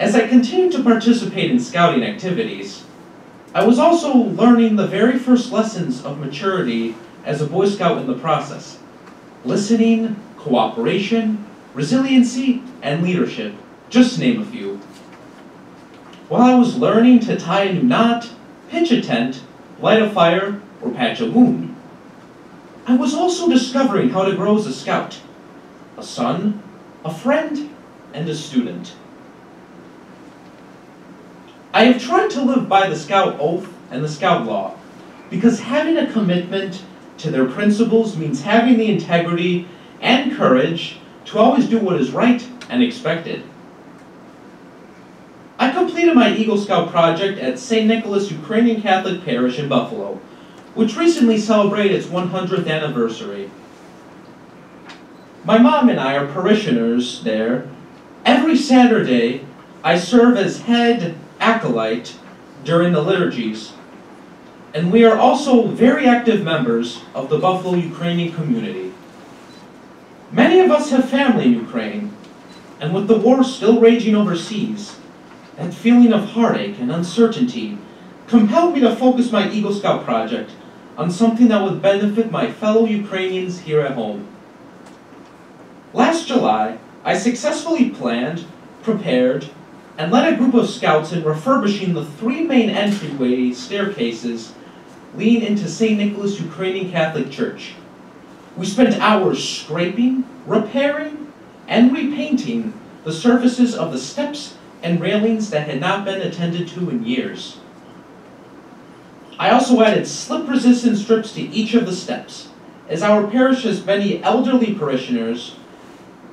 As I continued to participate in scouting activities, I was also learning the very first lessons of maturity as a Boy Scout in the process. Listening, cooperation, resiliency, and leadership, just to name a few. While I was learning to tie a new knot, pitch a tent, light a fire, or patch a wound, I was also discovering how to grow as a scout, a son, a friend, and a student. I have tried to live by the Scout Oath and the Scout Law because having a commitment to their principles means having the integrity and courage to always do what is right and expected. I completed my Eagle Scout project at St. Nicholas Ukrainian Catholic Parish in Buffalo, which recently celebrated its 100th anniversary. My mom and I are parishioners there. Every Saturday, I serve as head acolyte during the liturgies, and we are also very active members of the Buffalo Ukrainian community. Many of us have family in Ukraine, and with the war still raging overseas, that feeling of heartache and uncertainty compelled me to focus my Eagle Scout project on something that would benefit my fellow Ukrainians here at home. Last July, I successfully planned, prepared, and led a group of scouts in refurbishing the three main entryway staircases leading into St. Nicholas Ukrainian Catholic Church. We spent hours scraping, repairing, and repainting the surfaces of the steps and railings that had not been attended to in years. I also added slip-resistant strips to each of the steps, as our parish has many elderly parishioners,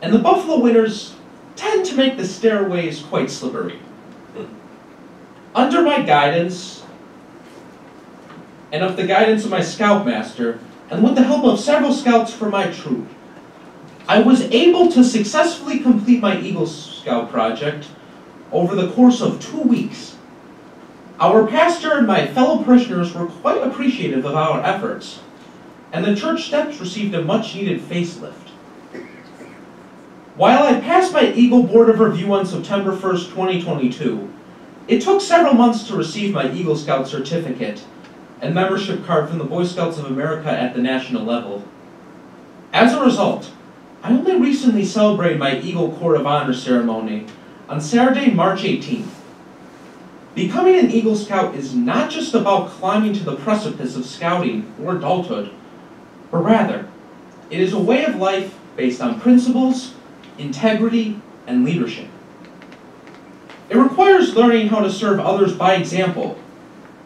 and the Buffalo winters tend to make the stairways quite slippery. Under my guidance, and of the guidance of my scoutmaster, and with the help of several scouts from my troop, I was able to successfully complete my Eagle Scout project over the course of two weeks. Our pastor and my fellow parishioners were quite appreciative of our efforts, and the church steps received a much needed facelift. While I passed my Eagle Board of Review on September 1st, 2022, it took several months to receive my Eagle Scout certificate and membership card from the Boy Scouts of America at the national level. As a result, I only recently celebrated my Eagle Court of Honor ceremony on Saturday, March 18th. Becoming an Eagle Scout is not just about climbing to the precipice of scouting or adulthood, but rather, it is a way of life based on principles, integrity, and leadership. It requires learning how to serve others by example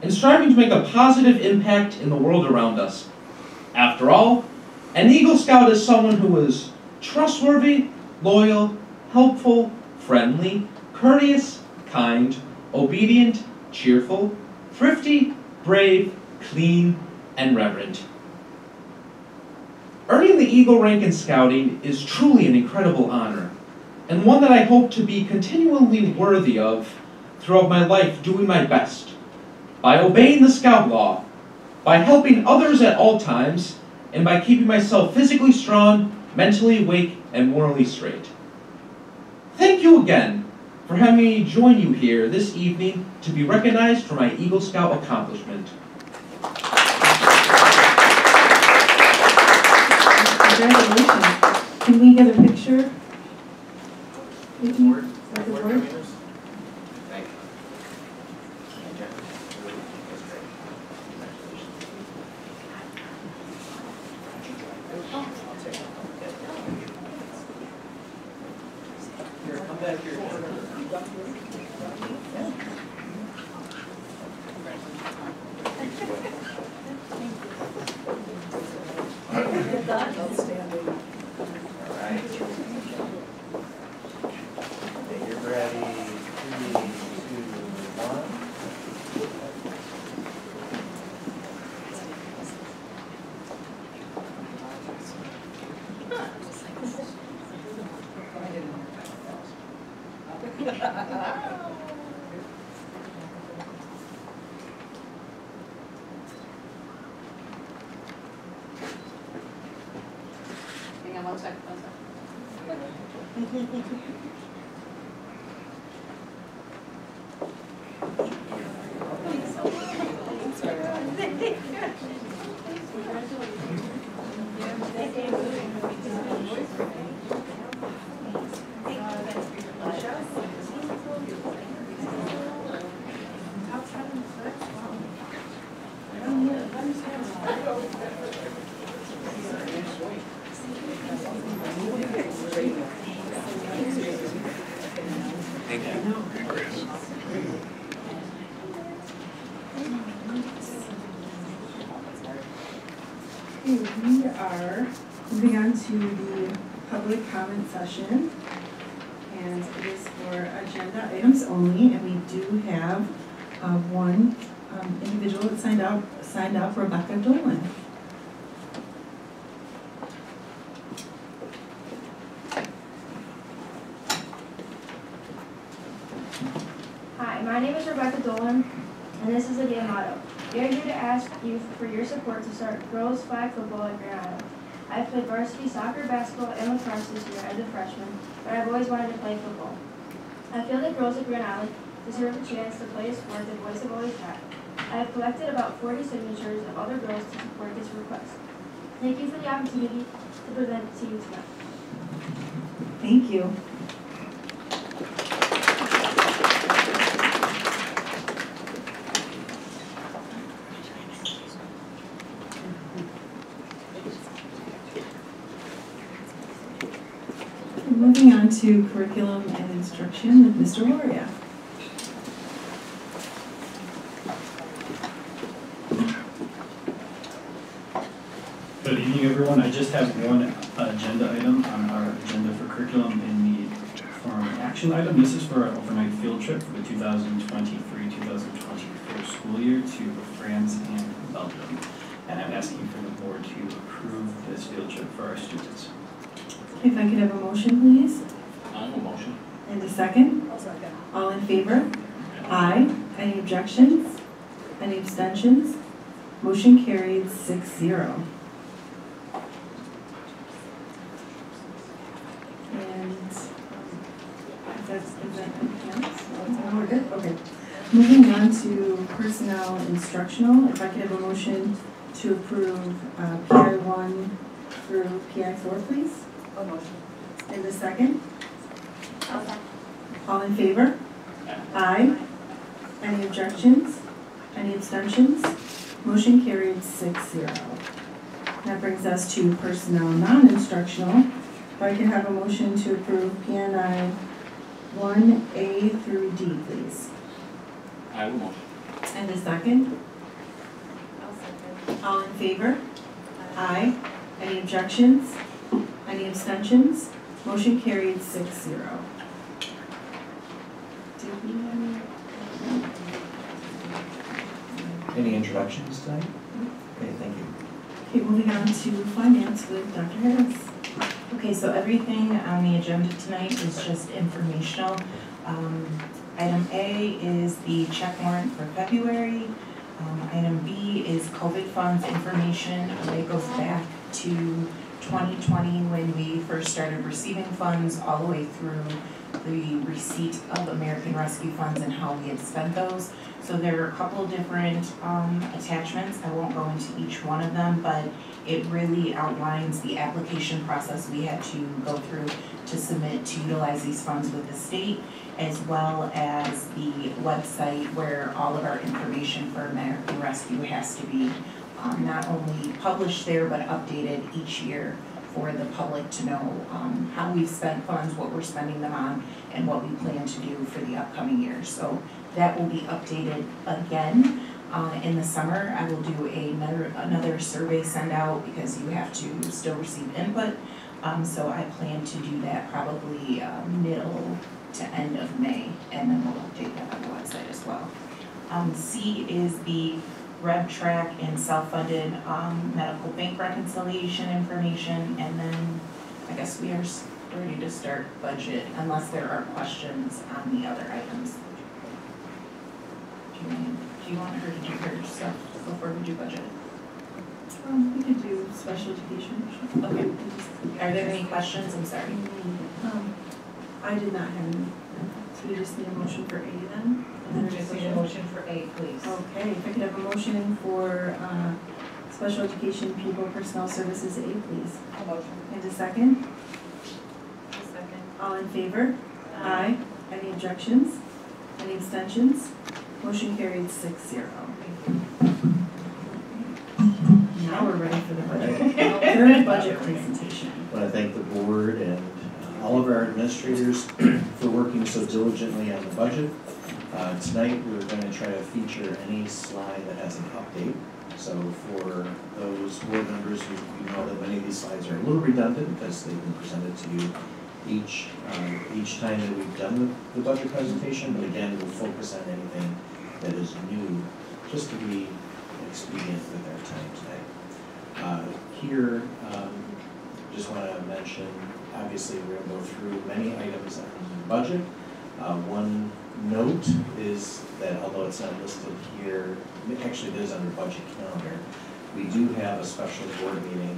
and striving to make a positive impact in the world around us. After all, an Eagle Scout is someone who is trustworthy, loyal, helpful, friendly, courteous, kind, obedient, cheerful, thrifty, brave, clean, and reverent. Earning the Eagle rank in Scouting is truly an incredible honor, and one that I hope to be continually worthy of throughout my life doing my best, by obeying the Scout Law, by helping others at all times, and by keeping myself physically strong, mentally awake, and morally straight. Thank you again for having me join you here this evening to be recognized for my Eagle Scout accomplishment. Congratulations. Can we get a picture? Vicky, of the board? Here, come back here. Alright. Okay, you're ready. Three, two, one. Hang on one second, one second. Okay, we are moving on to the public comment session. And and it is for agenda items only, and we do have uh, one um, individual that signed up, signed up, Rebecca Dolan. Hi, my name is Rebecca Dolan, and this is the day motto. We are here to ask you for your support to start girls flag football at Grand Island. I've played varsity soccer, basketball, and lacrosse this year as a freshman, but I've always wanted to play football. I feel that girls at Grand Island deserve a chance to play a sport that boys have always had. I have collected about 40 signatures of other girls to support this request. Thank you for the opportunity to present to you tonight. Thank you. Moving on to curriculum instruction Mr. Loria. Good evening, everyone. I just have one agenda item on our agenda for curriculum in the form of action item. This is for our overnight field trip for the 2023-2024 school year to France and Belgium. And I'm asking for the board to approve this field trip for our students. If I could have a motion, please, I have a motion. And a second? All in favor? Aye. Any objections? Any abstentions? Motion carried six zero. And, um, is that, is that anything else? No, we're good, okay. Moving on to personnel instructional, if I could have a motion to approve, uh, PI one through PI four, please? A motion. And a second? All in favor? Aye. Any objections? Any abstentions? Motion carried six zero. That brings us to personnel non-instructional. If I could have a motion to approve PNI one A through D, please. I have a motion. And a second? All in favor? Aye. Any objections? Any abstentions? Motion carried six zero. Any? Introductions tonight? Okay, thank you. Okay, moving on to finance with Dr. Harris. Okay, so everything on the agenda tonight is just informational. Um, Item A is the check warrant for February. Um, Item B is COVID funds information. It goes back to 2020 when we first started receiving funds, all the way through the receipt of American Rescue Funds and how we had spent those. So there are a couple of different um, attachments. I won't go into each one of them, but it really outlines the application process we had to go through to submit to utilize these funds with the state, as well as the website where all of our information for American Rescue has to be um, not only published there, but updated each year for the public to know um, how we've spent funds, what we're spending them on, and what we plan to do for the upcoming year. So that will be updated again uh, in the summer. I will do another, another survey send out because you have to still receive input. Um, so I plan to do that probably uh, middle to end of May, and then we'll update that on the website as well. Um, C is the RevTrak and self-funded um, medical bank reconciliation information, and then I guess we are ready to start budget unless there are questions on the other items. Do you want, do you want her to do her stuff before we do budget? Um, we could do special education. Okay. Are there any questions? I'm sorry. Um, I did not have any. So we just need a motion for A then? And then We just need a motion for A, please. Okay, if I could have a motion for, uh, special education pupil personnel services A, please. A motion. And a second? A second. All in favor? Aye. Any objections? Any abstentions? Motion carried six zero. Now we're ready for the budget. [LAUGHS] Third budget presentation. I want to thank the board and uh, all of our administrators for working so diligently on the budget. Uh, Tonight, we're going to try to feature any slide that has an update. So for those board members who you know that many of these slides are a little redundant because they've been presented to you each, um, each time that we've done the, the budget presentation, but again, we'll focus on anything that is new, just to be expedient with our time tonight. Uh, Here, um, just want to mention, obviously, we're going to go through many items on the budget. Uh, One note is that although it's not listed here, actually it is under budget calendar, we do have a special board meeting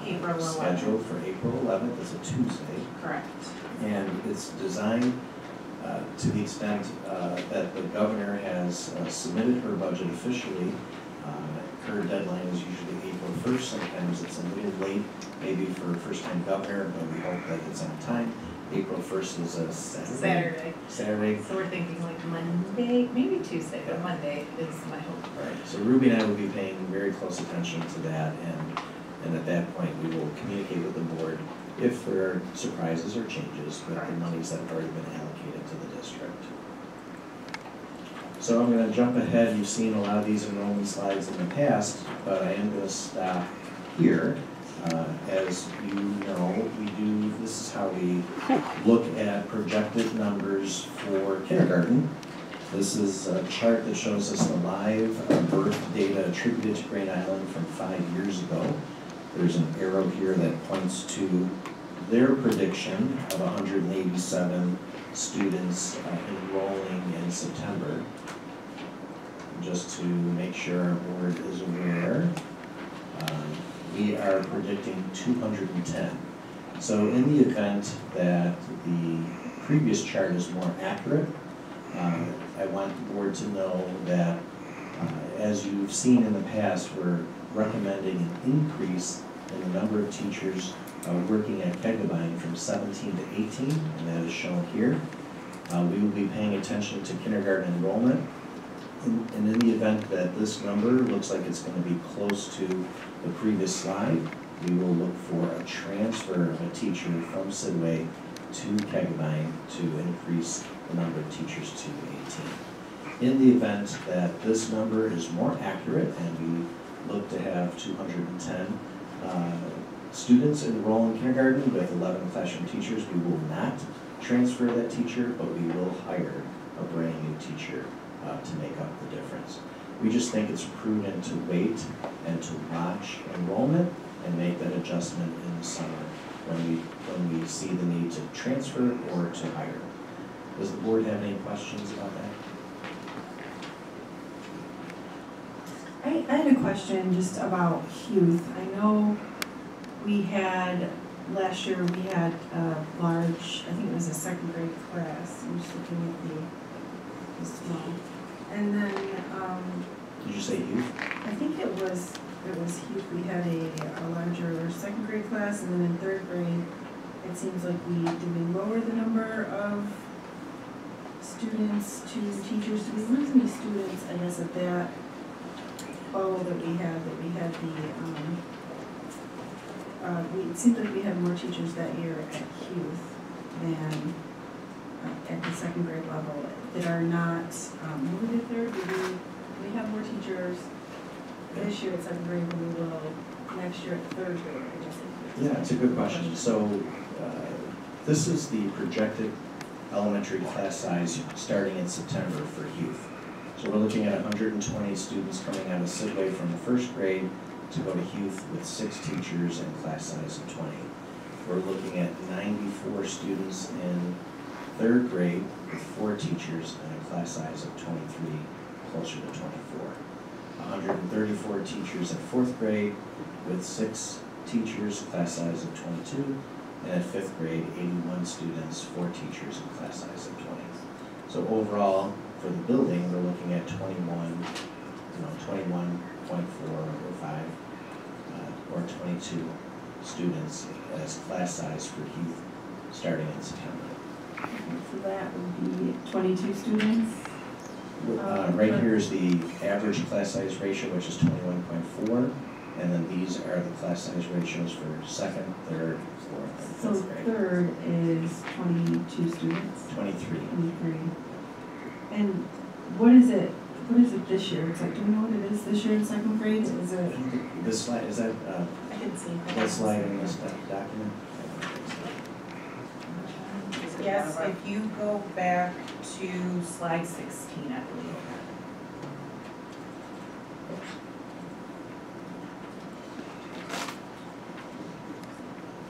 uh, April 11th. scheduled for April eleventh, it's a Tuesday. Correct. And it's designed uh, to the extent uh, that the governor has uh, submitted her budget officially. Uh, Her deadline is usually April first, sometimes it's a little late, maybe for a first-time governor, but we hope that it's on time. April first is a Saturday. Saturday. Saturday. So we're thinking like Monday, maybe Tuesday, but Monday is my hope. Right, so Ruby and I will be paying very close attention to that, and, and at that point, we will communicate with the board if there are surprises or changes with the monies that have already been allocated to the district. So I'm gonna jump ahead, you've seen a lot of these enrollment slides in the past, but I am gonna stop here. Uh, as you know, we do, this is how we look at projected numbers for kindergarten. This is a chart that shows us the live uh, birth data attributed to Grand Island from five years ago. There's an arrow here that points to their prediction of hundred and eighty-seven students uh, enrolling in September. Just to make sure our board is aware, um, we are predicting two hundred and ten. So in the event that the previous chart is more accurate, uh, I want the board to know that, uh, as you've seen in the past, we're recommending an increase in the number of teachers uh, working at Kaegebein from 17 to 18, and that is shown here. Uh, We will be paying attention to kindergarten enrollment. And and in the event that this number looks like it's going to be close to the previous slide, we will look for a transfer of a teacher from Sidway to Kaegebein to increase the number of teachers to 18. In the event that this number is more accurate and we look to have 210 uh, students enroll in kindergarten with 11 classroom teachers, we will not transfer that teacher, but we will hire a brand new teacher uh, to make up the difference. We just think it's prudent to wait and to watch enrollment and make that adjustment in the summer when we, when we see the need to transfer or to hire. Does the board have any questions about that? I, had a question just about Huth. I know we had, last year, we had a large, I think it was a second grade class. I'm just looking at the, the small. And then, um, Did you say Huth? I think it was, it was Huth. We had a, a larger second grade class and then in third grade, it seems like we, did we lower the number of students to teachers? Did we lose any students, I guess, at that oh, that we had, that we had the, um, uh, we, it seemed like we had more teachers that year at Huth than at the second grade level that are not, um, moving to third, we, we have more teachers this year at second grade than we will next year at third grade, I guess. Yeah, it's a good question. So, uh, this is the projected elementary class size starting in September for Huth. So we're looking at hundred and twenty students coming out of Sidway from the first grade to go to youth with six teachers and class size of twenty. We're looking at ninety-four students in third grade with four teachers and a class size of twenty-three, closer to twenty-four. hundred and thirty-four teachers at fourth grade with six teachers, class size of twenty-two, and at fifth grade, eighty-one students, four teachers, and class size of twenty. So overall, for the building, we're looking at twenty-one, you know, twenty-one point four or five, uh, or twenty-two students as class size for Huth, starting in September. So that would be twenty-two students? Uh, right here is the average class size ratio, which is twenty-one point four, and then these are the class size ratios for second, third, fourth, So and fifth grade. third is twenty-two students? Twenty-three. Twenty-three. And what is it, what is it this year? It's like, do we know what it is this year in second grade? Is it? This slide, is that, uh, I can see. that slide in this document? Yes, if you go back to slide sixteen, I believe.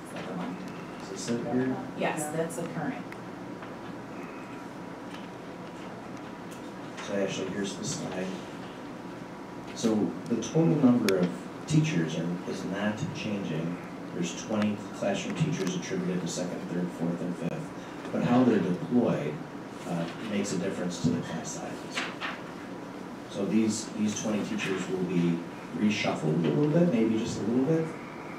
Is that the one? Is this it here? Yes, that's the current. So actually, here's the slide. So the total number of teachers are, is not changing. There's twenty classroom teachers attributed to second, third, fourth, and fifth. But how they're deployed, uh, makes a difference to the class sizes. So these, these twenty teachers will be reshuffled a little bit, maybe just a little bit,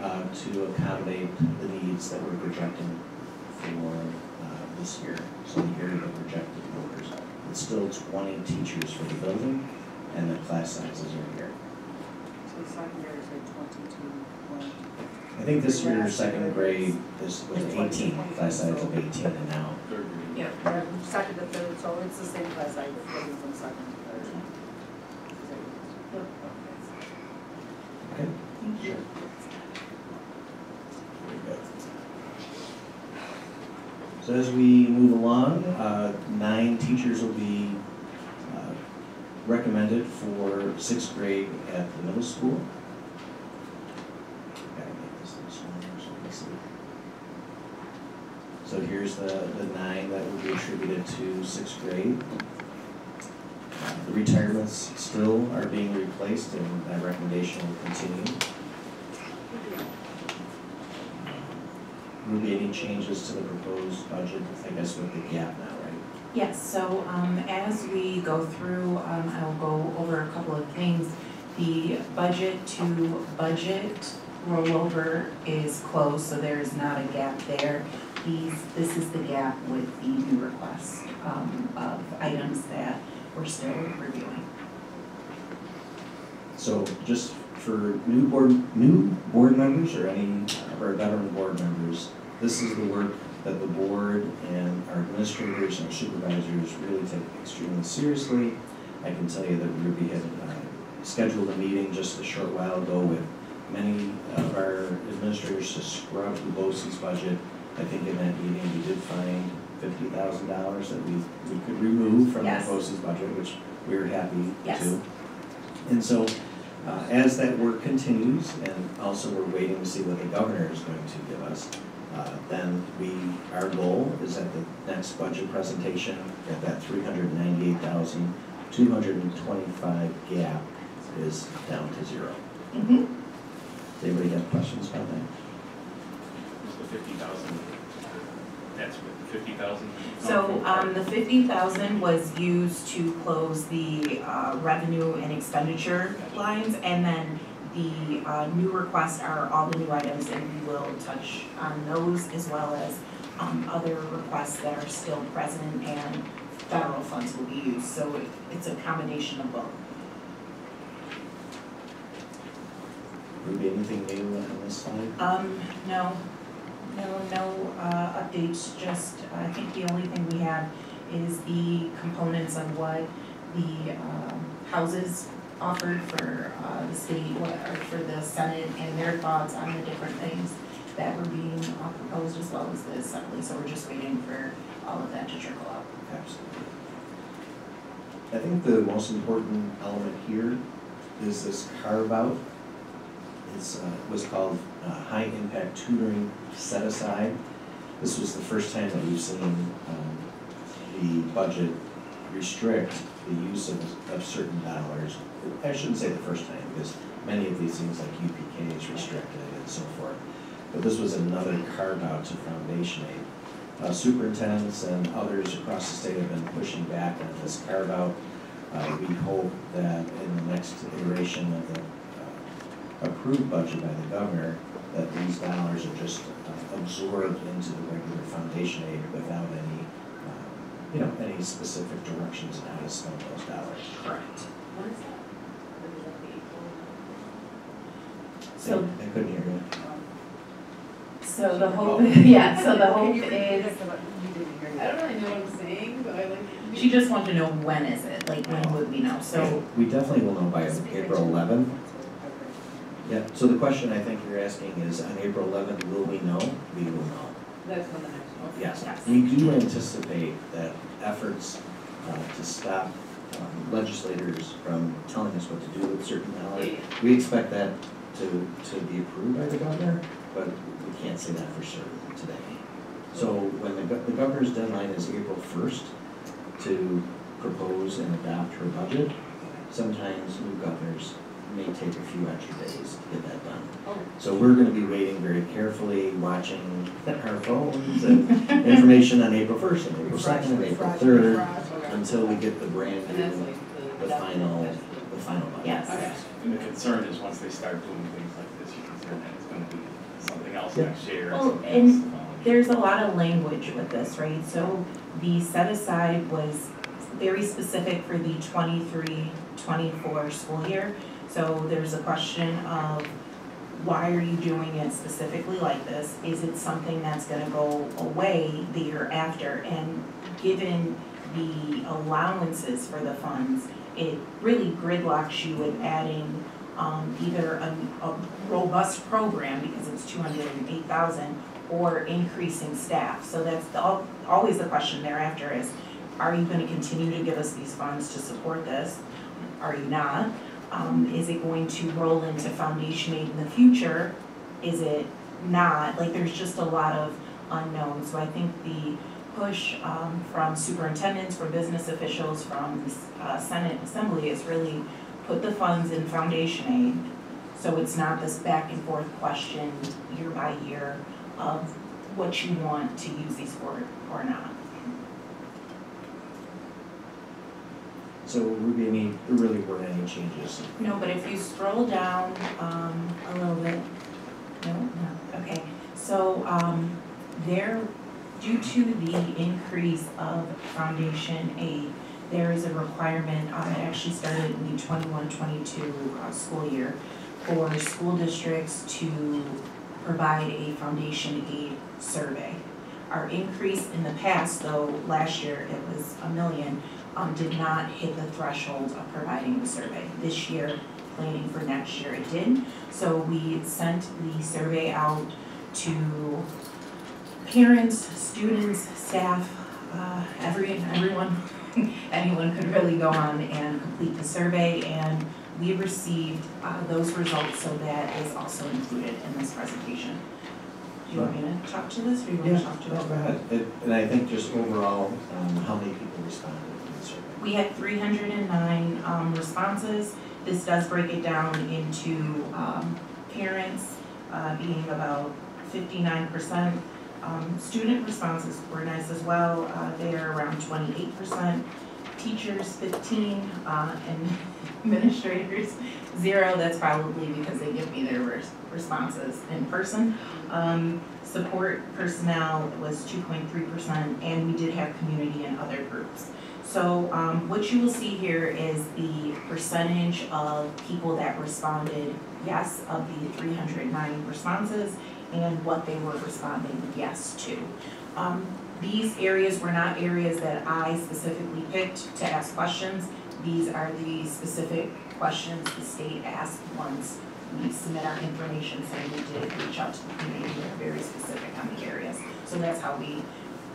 uh, to accommodate the needs that we're projecting for, uh, this year. So here are the projected numbers. It's still twenty teachers for the building, and the class sizes are here. So secondary is like twenty-two, one. I think this year, second grade is, was eighteen, class size of eighteen, and now Yeah, from second to third, so it's the same class size, going from second to third. Okay. Thank you. So as we move along, uh, nine teachers will be uh, recommended for sixth grade at the middle school. Gotta make this little smaller so we can see. So here's the, the nine that will be attributed to sixth grade. Uh, The retirements still are being replaced and that recommendation will continue. Ruby, any changes to the proposed budget, I guess with the gap now, right? Yes, so um, as we go through, um, I'll go over a couple of things. The budget to budget rollover is closed, so there is not a gap there. This is the gap with the new request um, of items that we're still reviewing. So just for new board, new board members or any of our veteran board members, this is the work that the board and our administrators and supervisors really take extremely seriously. I can tell you that Ruby had uh, scheduled a meeting just a short while ago with many of our administrators to scrub the BOCES budget. I think in that meeting, we did find fifty thousand dollars that we, we could remove from that Yes. Budget, which we were happy to. Yes. And so, uh, as that work continues, and also we're waiting to see what the governor is going to give us, uh, then we, our goal is at the next budget presentation, at that three hundred ninety-eight thousand, two hundred and twenty-five gap is down to zero. Mhm. Does anybody have questions about that? Is the fifty thousand, that's what, fifty thousand? So um, the fifty thousand was used to close the uh, revenue and expenditure lines, and then the uh, new requests are all the new items, and we will touch on those as well as um, other requests that are still present and federal funds will be used, so it- it's a combination of both. Ruby, anything new on this slide? Um, no, no, no, uh, updates, just, I think the only thing we have is the components of what the, um, houses offered for, uh, the state, what, or for the Senate and their thoughts on the different things that were being uh, proposed as well as the assembly, so we're just waiting for all of that to trickle out. Absolutely. I think the most important element here is this carve out. It's, uh, was called, uh, high impact tutoring set aside. This was the first time that we've seen, um, the budget restrict the use of, of certain dollars. I shouldn't say the first time, because many of these things like UPK is restricted and so forth. But this was another carve out to foundation aid. Uh, superintendents and others across the state have been pushing back on this carve out. Uh, we hope that in the next iteration of the approved budget by the governor, that these dollars are just uh, absorbed into the regular foundation aid without any, um, you know, any specific directions on how to spend those dollars. Correct. What is that? So- I couldn't hear you. So the hope, Oh. [LAUGHS] yeah, so the Can hope is, it? 'Cause you didn't hear me. I don't really know what I'm saying, but I like. she just wanted to know when is it, like when would we know, so. We definitely will know by April eleventh. Yeah, so the question I think you're asking is, on April eleventh, will we know? We will know. That's on the next one. Yes, we do anticipate that efforts uh, to stop um, legislators from telling us what to do with certain dollars, we expect that to, to be approved by the governor, but we can't say that for certain today. So when the, the governor's deadline is April first to propose and adopt her budget, sometimes new governors may take a few extra days to get that done. Oh. So we're gonna be waiting very carefully, watching [LAUGHS] our phones and information on April first and April second and April third, until we get the brand new, the final, the final budget. Yes. And the concern is once they start doing things like this, you're concerned that it's gonna be something else Yeah. next year. Well, and else there's a lot of language with this, right? So the set aside was very specific for the 23-24 school year. So there's a question of why are you doing it specifically like this? Is it something that's gonna go away the year after? And given the allowances for the funds, it really gridlocks you with adding um, either a, a robust program, because it's two hundred and eight thousand, or increasing staff. So that's the, always the question thereafter is, are you gonna continue to give us these funds to support this? Are you not? Um, is it going to roll into foundation aid in the future? Is it not? Like, there's just a lot of unknowns. So I think the push, um, from superintendents, from business officials, from, uh, Senate Assembly is really put the funds in foundation aid. So it's not this back and forth question year by year of what you want to use these for or not. So any, there really weren't any changes. No, but if you scroll down, um, a little bit, no, no, okay. So, um, there, due to the increase of foundation aid, there is a requirement, um, it actually started in the 21-22 uh, school year, for school districts to provide a foundation aid survey. Our increase in the past, though, last year it was a million, um, did not hit the threshold of providing the survey. This year, planning for next year, it did. So we sent the survey out to parents, students, staff, uh, every, everyone, [LAUGHS] anyone could really go on and complete the survey, and we received, uh, those results, so that is also included in this presentation. Do you want me to talk to this, or you want Yeah, to talk to it? no, go ahead. It- And I think just overall, um, how many people responded to the survey? We had three hundred and nine, um, responses. This does break it down into, um, parents, uh, being about fifty-nine percent. Um, student responses were nice as well, uh, they are around twenty-eight percent. Teachers fifteen, uh, and [LAUGHS] administrators zero, that's probably because they give me their res- responses in person. Um, support personnel was two point three percent, and we did have community and other groups. So, um, what you will see here is the percentage of people that responded yes of the three hundred nine responses and what they were responding yes to. Um, these areas were not areas that I specifically picked to ask questions. These are the specific questions the state asked once we submit our information saying we did reach out to the community, we're very specific on the areas. So that's how we,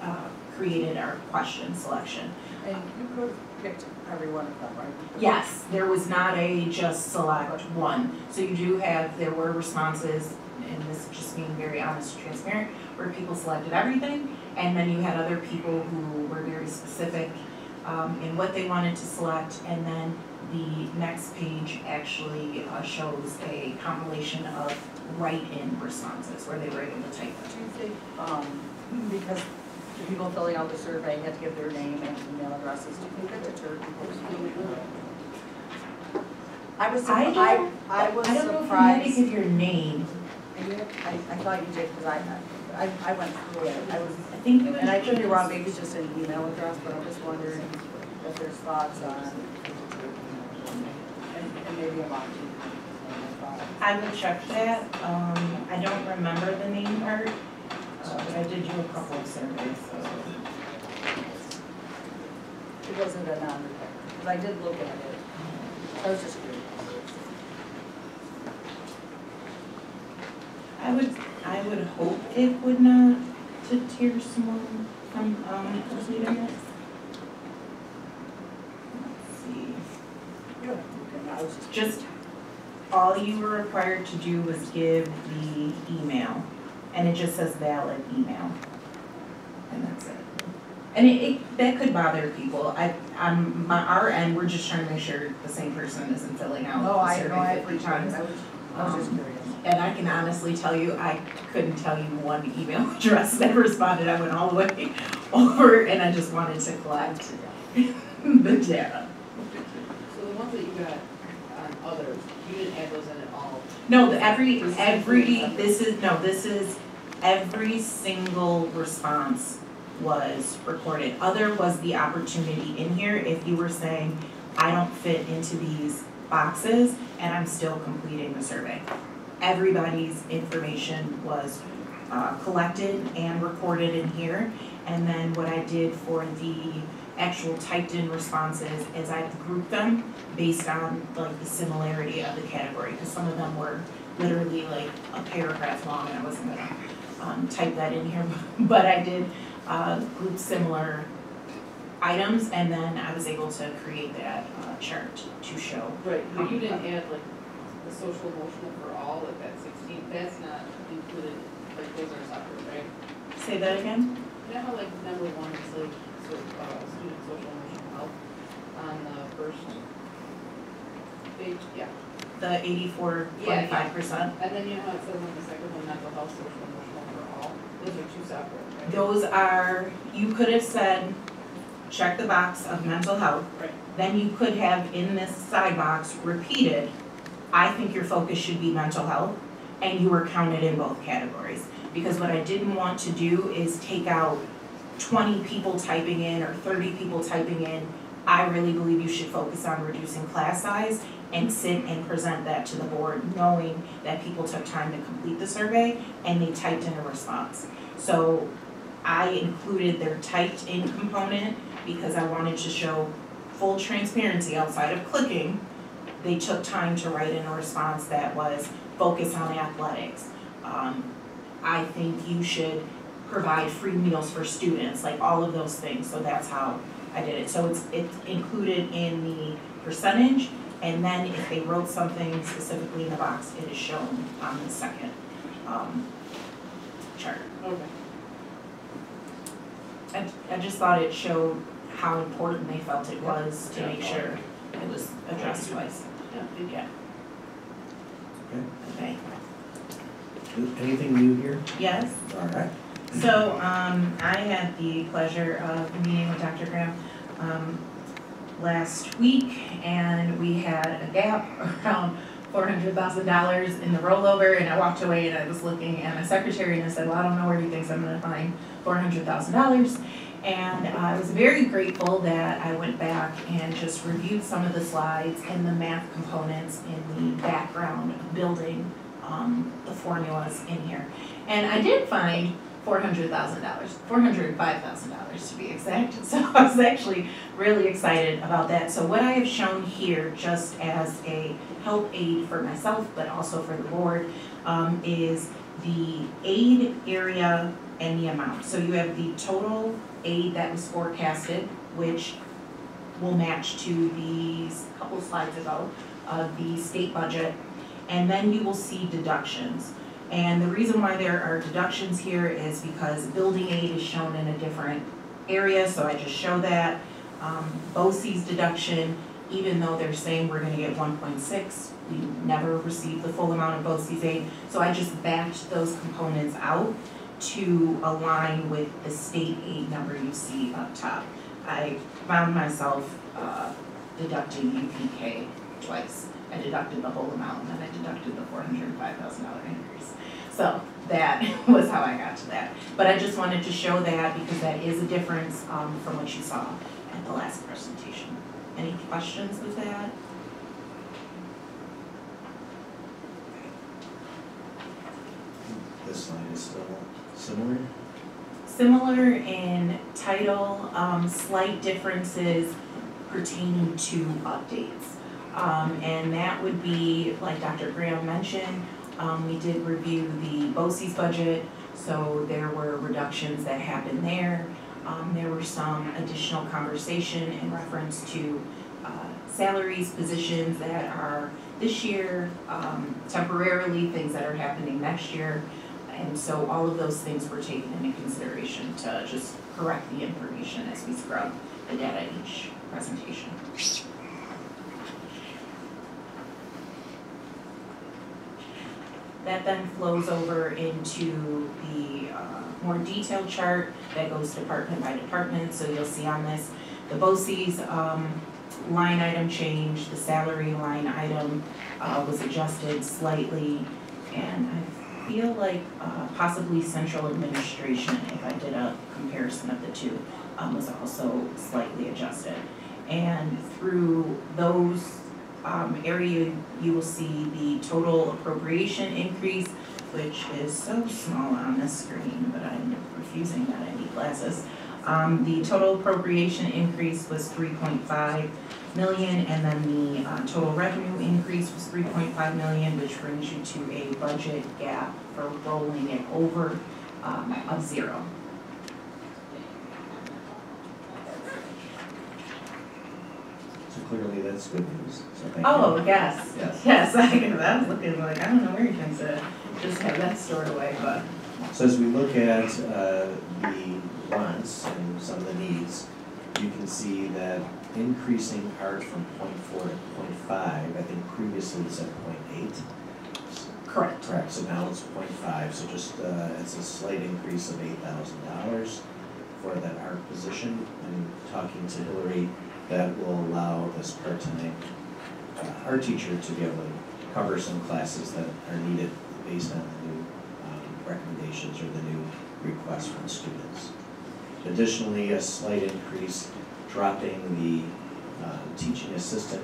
uh, created our question selection. And you could have picked every one of them, right? Yes, there was not a just select one. So you do have, there were responses, and this is just being very honest and transparent, where people selected everything. And then you had other people who were very specific um, in what they wanted to select. And then the next page actually uh, shows a compilation of write-in responses where they were able to type it. Do you think, um, because the people filling out the survey had to give their name and email addresses, do you think that deterred people? I was, I I, I was I don't know if you had to give your name. I, I thought you did, because I, I, I went through it, I was, think you and I could be wrong, maybe it's just an email address, but I'm just wondering if there's thoughts on, and, and maybe I'm. I would check that, um, I don't remember the name part, uh, but I did do a couple of surveys, so. It wasn't a non-required, because I did look at it, I was just curious. I would, I would hope it would not to hear some more from, um? Let's see. Just, all you were required to do was give the email, and it just says valid email. And that's it. And it, it, that could bother people, I, on my, our end, we're just trying to make sure the same person isn't filling out No, the I, no, I survey fifty times. It, I was, just curious. And I can honestly tell you, I couldn't tell you one email [LAUGHS] address that responded, I went all the way [LAUGHS] over, and I just wanted to collect [LAUGHS] the data. So the ones that you got on others, you didn't add those in at all? No, the every, every, this is, no, this is, every single response was recorded. Other was the opportunity in here, if you were saying, I don't fit into these boxes, and I'm still completing the survey. Everybody's information was, uh, collected and recorded in here. And then what I did for the actual typed in responses is I grouped them based on like the similarity of the category, because some of them were literally like a paragraph long and I wasn't gonna um type that in here, [LAUGHS] but I did uh group similar items and then I was able to create that uh chart to show. Right, but you didn't add like the social emotional for all, like that sixteen, that's not included, like those are separate, right? Say that again? You know how like number one is like, so, uh, student social emotional health on the first page, yeah. The eighty-four point five percent. And then you know how it says on the second one, mental health, social emotional for all, those are two separate, right? Those are, you could have said, check the box of mental health. Right. Then you could have in this side box repeated, I think your focus should be mental health, and you were counted in both categories. Because what I didn't want to do is take out twenty people typing in or thirty people typing in. I really believe you should focus on reducing class size and sit and present that to the board, knowing that people took time to complete the survey and they typed in a response. So I included their typed in component because I wanted to show full transparency outside of clicking. They took time to write in a response that was focused on athletics. Um, I think you should provide free meals for students, like all of those things, so that's how I did it. So it's, it's included in the percentage, and then if they wrote something specifically in the box, it is shown on the second, um, chart. Okay. I, I just thought it showed how important they felt it was to make sure it was addressed twice. Yeah. Yeah. Okay, Anything new here? yes. All right. So, um, I had the pleasure of meeting with Dr. Graham, um, last week, and we had a gap [LAUGHS] around four hundred thousand dollars in the rollover, and I walked away and I was looking at my secretary and I said, well, I don't know where he thinks I'm gonna find four hundred thousand dollars. And I was very grateful that I went back and just reviewed some of the slides and the math components in the background building, um, the formulas in here. And I did find four hundred thousand dollars, four hundred and five thousand dollars to be exact. [LAUGHS] So I was actually really excited about that. So what I have shown here, just as a help aid for myself, but also for the board, um, is the aid area and the amount. So you have the total aid that was forecasted, which will match to these couple slides ago of the state budget. And then you will see deductions. And the reason why there are deductions here is because building aid is shown in a different area, so I just show that. Um, BOCES deduction, even though they're saying we're gonna get one point six, we never received the full amount of BOCES aid. So I just backed those components out to align with the state aid number you see up top. I found myself, uh, deducting UPK twice. I deducted the whole amount, and then I deducted the four hundred and five thousand dollar increase. So that [LAUGHS] was how I got to that. But I just wanted to show that because that is a difference, um, from what you saw at the last presentation. Any questions with that? This slide is still similar. Similar in title, um, slight differences pertaining to updates. Um, and that would be, like Dr. Graham mentioned, um, we did review the BOCES budget. So there were reductions that happened there. Um, there were some additional conversation in reference to, uh, salaries, positions that are this year, um, temporarily, things that are happening next year. And so all of those things were taken into consideration to just correct the information as we scrub the data each presentation. That then flows over into the uh, more detailed chart that goes department by department. So you'll see on this, the BOCES um, line item change, the salary line item uh, was adjusted slightly. And I feel like uh, possibly central administration, if I did a comparison of the two, um, was also slightly adjusted. And through those um, area, you will see the total appropriation increase, which is so small on this screen, but I'm refusing that I need glasses. Um, the total appropriation increase was three point five million, and then the, uh, total revenue increase was three point five million, which brings you to a budget gap for rolling it over, um, of zero. So clearly that's good news, so thank you. Oh, yes, Yes. yes, [LAUGHS] I, I was looking like, I don't know where you can to just have that stored away, but. So as we look at uh, the wants and some of the needs, you can see that increasing art from point 0.4 to point 0.5, I think previously it said point 0.8. Correct. Correct, so now it's point 0.5, so just, uh, it's a slight increase of eight thousand dollars for that art position. And talking to Hillary, that will allow this part-time uh, art teacher to be able to cover some classes that are needed based on the new um, recommendations or the new requests from students. Additionally, a slight increase, dropping the uh, teaching assistant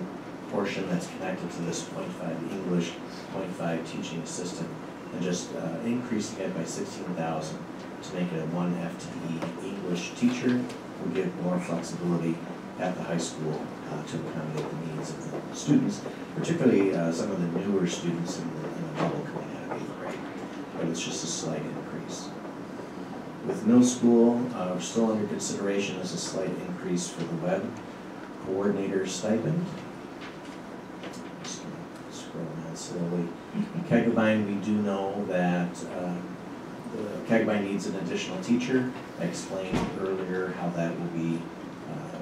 portion that's connected to this point five English, point five teaching assistant, and just uh, increasing it by sixteen thousand to make it a one FTE English teacher will give more flexibility at the high school uh, to accommodate the needs of the students, particularly uh, some of the newer students in the, in the bubble coming out of eighth grade. But it's just a slight increase. With no school, uh, we're still under consideration as a slight increase for the web coordinator stipend. Just Scroll down slowly. [LAUGHS] Kaegebein, we do know that uh, the needs an additional teacher. I explained earlier how that will be uh,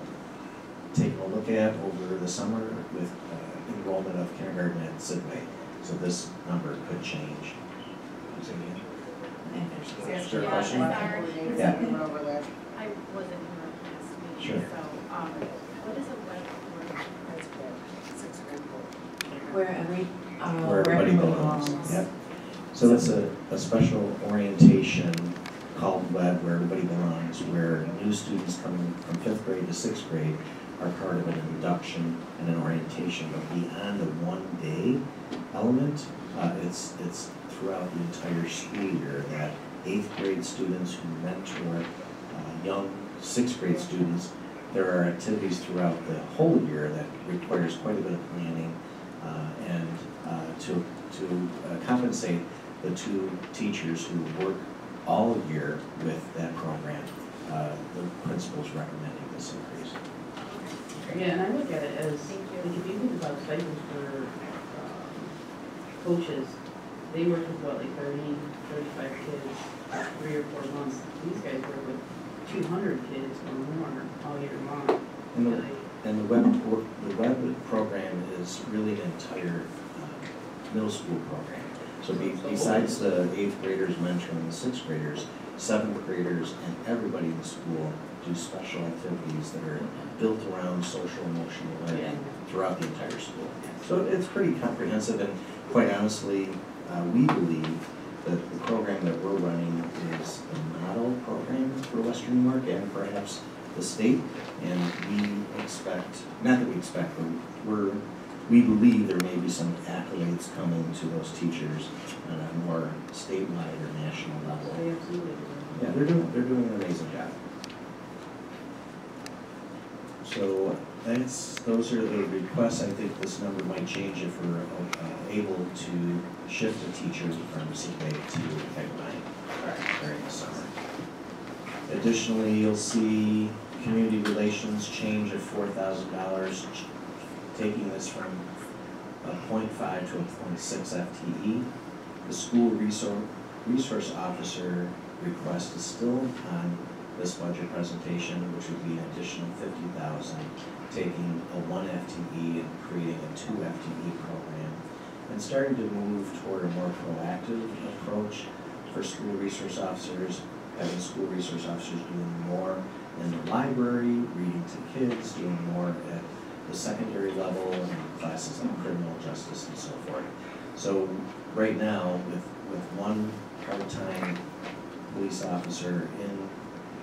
taken a look at over the summer with uh, enrollment of kindergarten at Sidway. So this number could change. Is there any- Is there a? Yeah. I wasn't here last week, Sure. so, um, what is a web Where every, uh, where everybody belongs. Yep. So that's a, a special orientation called Web Where Everybody Belongs, where new students coming from fifth grade to sixth grade are part of an induction and an orientation, but beyond the one-day element, uh, it's, it's throughout the entire school year that eighth grade students who mentor, uh, young sixth grade students, there are activities throughout the whole year that requires quite a bit of planning, uh, and, uh, to, to uh, compensate the two teachers who work all year with that program, uh, the principal's recommending this increase. Yeah, and I look at it as, like, if you think about stipends for, um, coaches, they work with what, like 30, 35 kids, three or four months. These guys work with two hundred kids or more all year long. And the, and the web, the web program is really an entire, uh, middle school program. So be, besides the eighth graders mentoring the sixth graders, seventh graders and everybody in the school do special activities that are built around social emotional learning throughout the entire school. So it's pretty comprehensive and quite honestly, uh, we believe that the program that we're running is a model program for Western New York and perhaps the state. And we expect, not that we expect, but we're, we believe there may be some accolades coming to those teachers on a more statewide or national level. They absolutely do. Yeah, they're doing, they're doing an amazing job. So that's, those are the requests. I think this number might change if we're uh, able to shift a teacher from CPA to Tech during the summer. Additionally, you'll see community relations change of four thousand dollars, taking this from a 0.5 to a 0.6 FTE. The school resource, resource officer request is still on this budget presentation, which would be an additional fifty thousand, taking a one FTE and creating a two FTE program, and starting to move toward a more proactive approach for school resource officers, having school resource officers doing more in the library, reading to kids, doing more at the secondary level, and classes on criminal justice and so forth. So right now, with, with one part-time police officer in,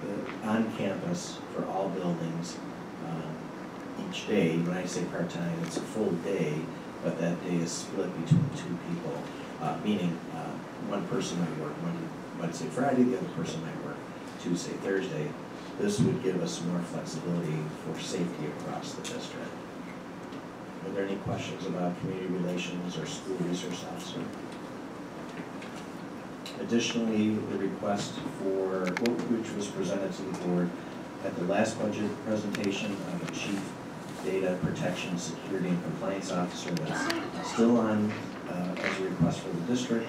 the- on campus for all buildings, each day, when I say part-time, it's a full day, but that day is split between two people, uh, meaning, uh, one person might work Monday, Wednesday, Friday, the other person might work Tuesday, Thursday. This would give us more flexibility for safety across the district. Are there any questions about community relations or school resource officer? Additionally, the request for, which was presented to the board at the last budget presentation of a chief data protection, security, and compliance officer that's still on, uh, as a request for the district.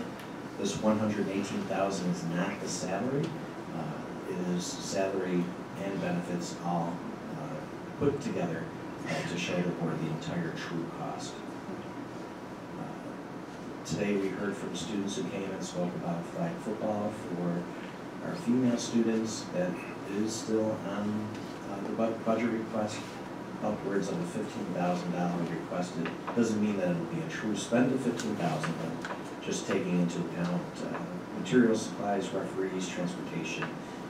This one hundred eighteen thousand is not the salary, uh, it is salary and benefits all, uh, put together uh, to show the board the entire true cost. Uh, Today, we heard from students who came and spoke about flag football for our female students. That is still on uh, the budget request, upwards of thousand dollar requested. Doesn't mean that it'll be a true spend of fifteen thousand, but just taking into account uh, materials, supplies, referees, transportation,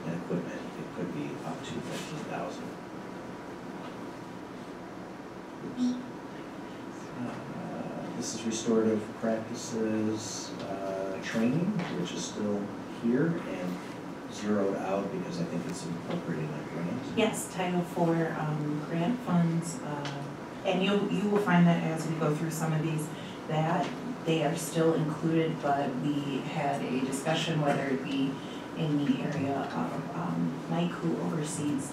and equipment, it could be up to fifteen thousand. Oops. Uh, This is restorative practices, uh, training, which is still here and zeroed out because I think it's incorporated in a grant. Yes, Title IV um, grant funds, uh, and you, you will find that as we go through some of these, that they are still included, but we had a discussion whether it be in the area of um, Mike, who oversees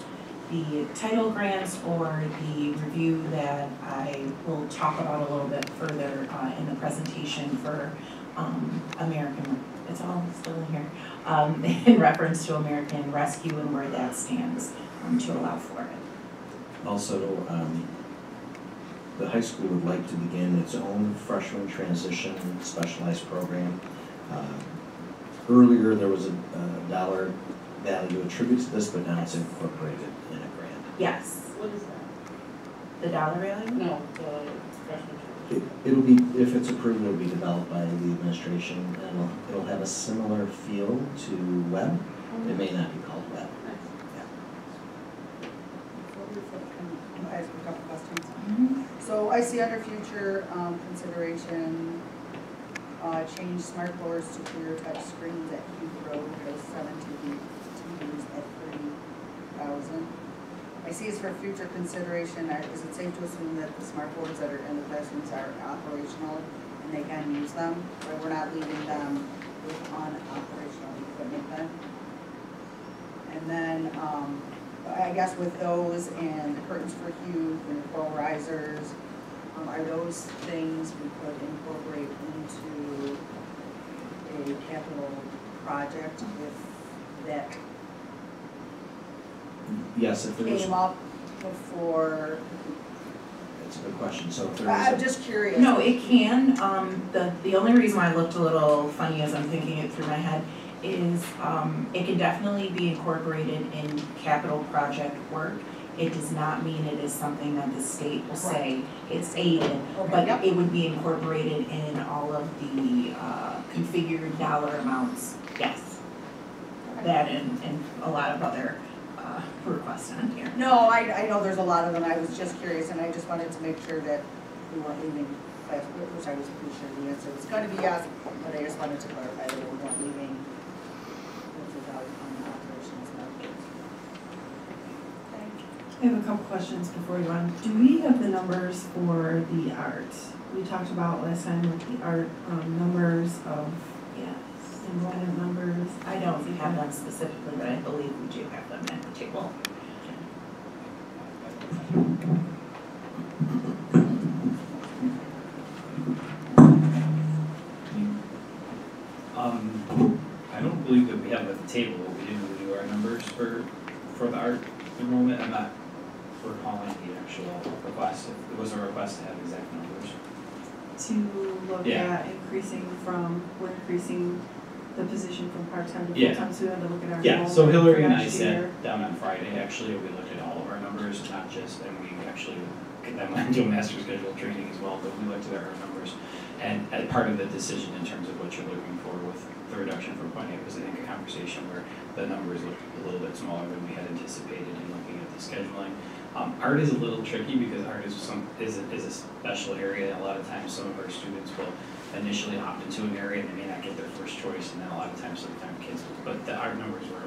the title grants or the review that I will talk about a little bit further uh, in the presentation for um, American, it's all still in here, um, [LAUGHS] in reference to American Rescue and where that stands um, to allow for it. Also, um, the high school would like to begin its own freshman transition specialized program. Um, Earlier, there was a, a dollar value attributed to this, but now it's incorporated in a grant. Yes. What is that? The dollar value? No, the freshman. It, it'll be, if it's approved, it'll be developed by the administration, and it'll, it'll have a similar feel to web. It may not be called web. I a couple questions? So I see under future um, consideration, uh, change smart boards to clear touch screens at Huth Road, those seven TV TVs at thirty thousand. I see it's for future consideration, is it safe to assume that the smart boards that are in the classrooms are operational and they can use them? Or we're not leaving them with unoperational equipment then? And then, um, I guess with those and the curtains for Huth and the flow risers, um, are those things we could incorporate into a capital project if that Yes, if there was, came up before? that's a good question, so if there I'm was, just curious. No, it can, um, the, the only reason why I looked a little funny as I'm thinking it through my head is, um, it can definitely be incorporated in capital project work. It does not mean it is something that the state will say it's aided, but yep. it would be incorporated in all of the, uh, configured dollar amounts, yes. That and, and a lot of other, requests on here. No, I, I know there's a lot of them, I was just curious, and I just wanted to make sure that we weren't leaving class, which I was pretty sure the answer was gonna be yes, but I just wanted to clarify that we weren't leaving without on the operations methods. I have a couple questions before we go on. Do we have the numbers for the art? We talked about last time with the art, um, numbers of, Yes. Enrollment numbers? I don't have them specifically, but I believe we do have them at the table. Um, I don't believe that we have at the table, but we didn't really do our numbers for, for the art enrollment. I'm not recalling the actual request. It was a request to have exact numbers. To look Yeah. at increasing from, we're increasing the position from part-time to Yeah. full-time, so we had to look at our Yeah, so enrollment Hillary for and I next year. sat down on Friday, actually, we looked at all of our numbers, not just, and we actually, I'm on [LAUGHS] doing master schedule training as well, but we looked at our numbers. And part of the decision in terms of what you're looking for with the reduction from point eight was, I think, a conversation where the numbers looked a little bit smaller than we had anticipated in looking at the scheduling. Um, art is a little tricky because art is some, is a, is a special area, and a lot of times some of our students will initially opt into an area and they may not get their first choice, and then a lot of times, sometimes kids, but the art numbers were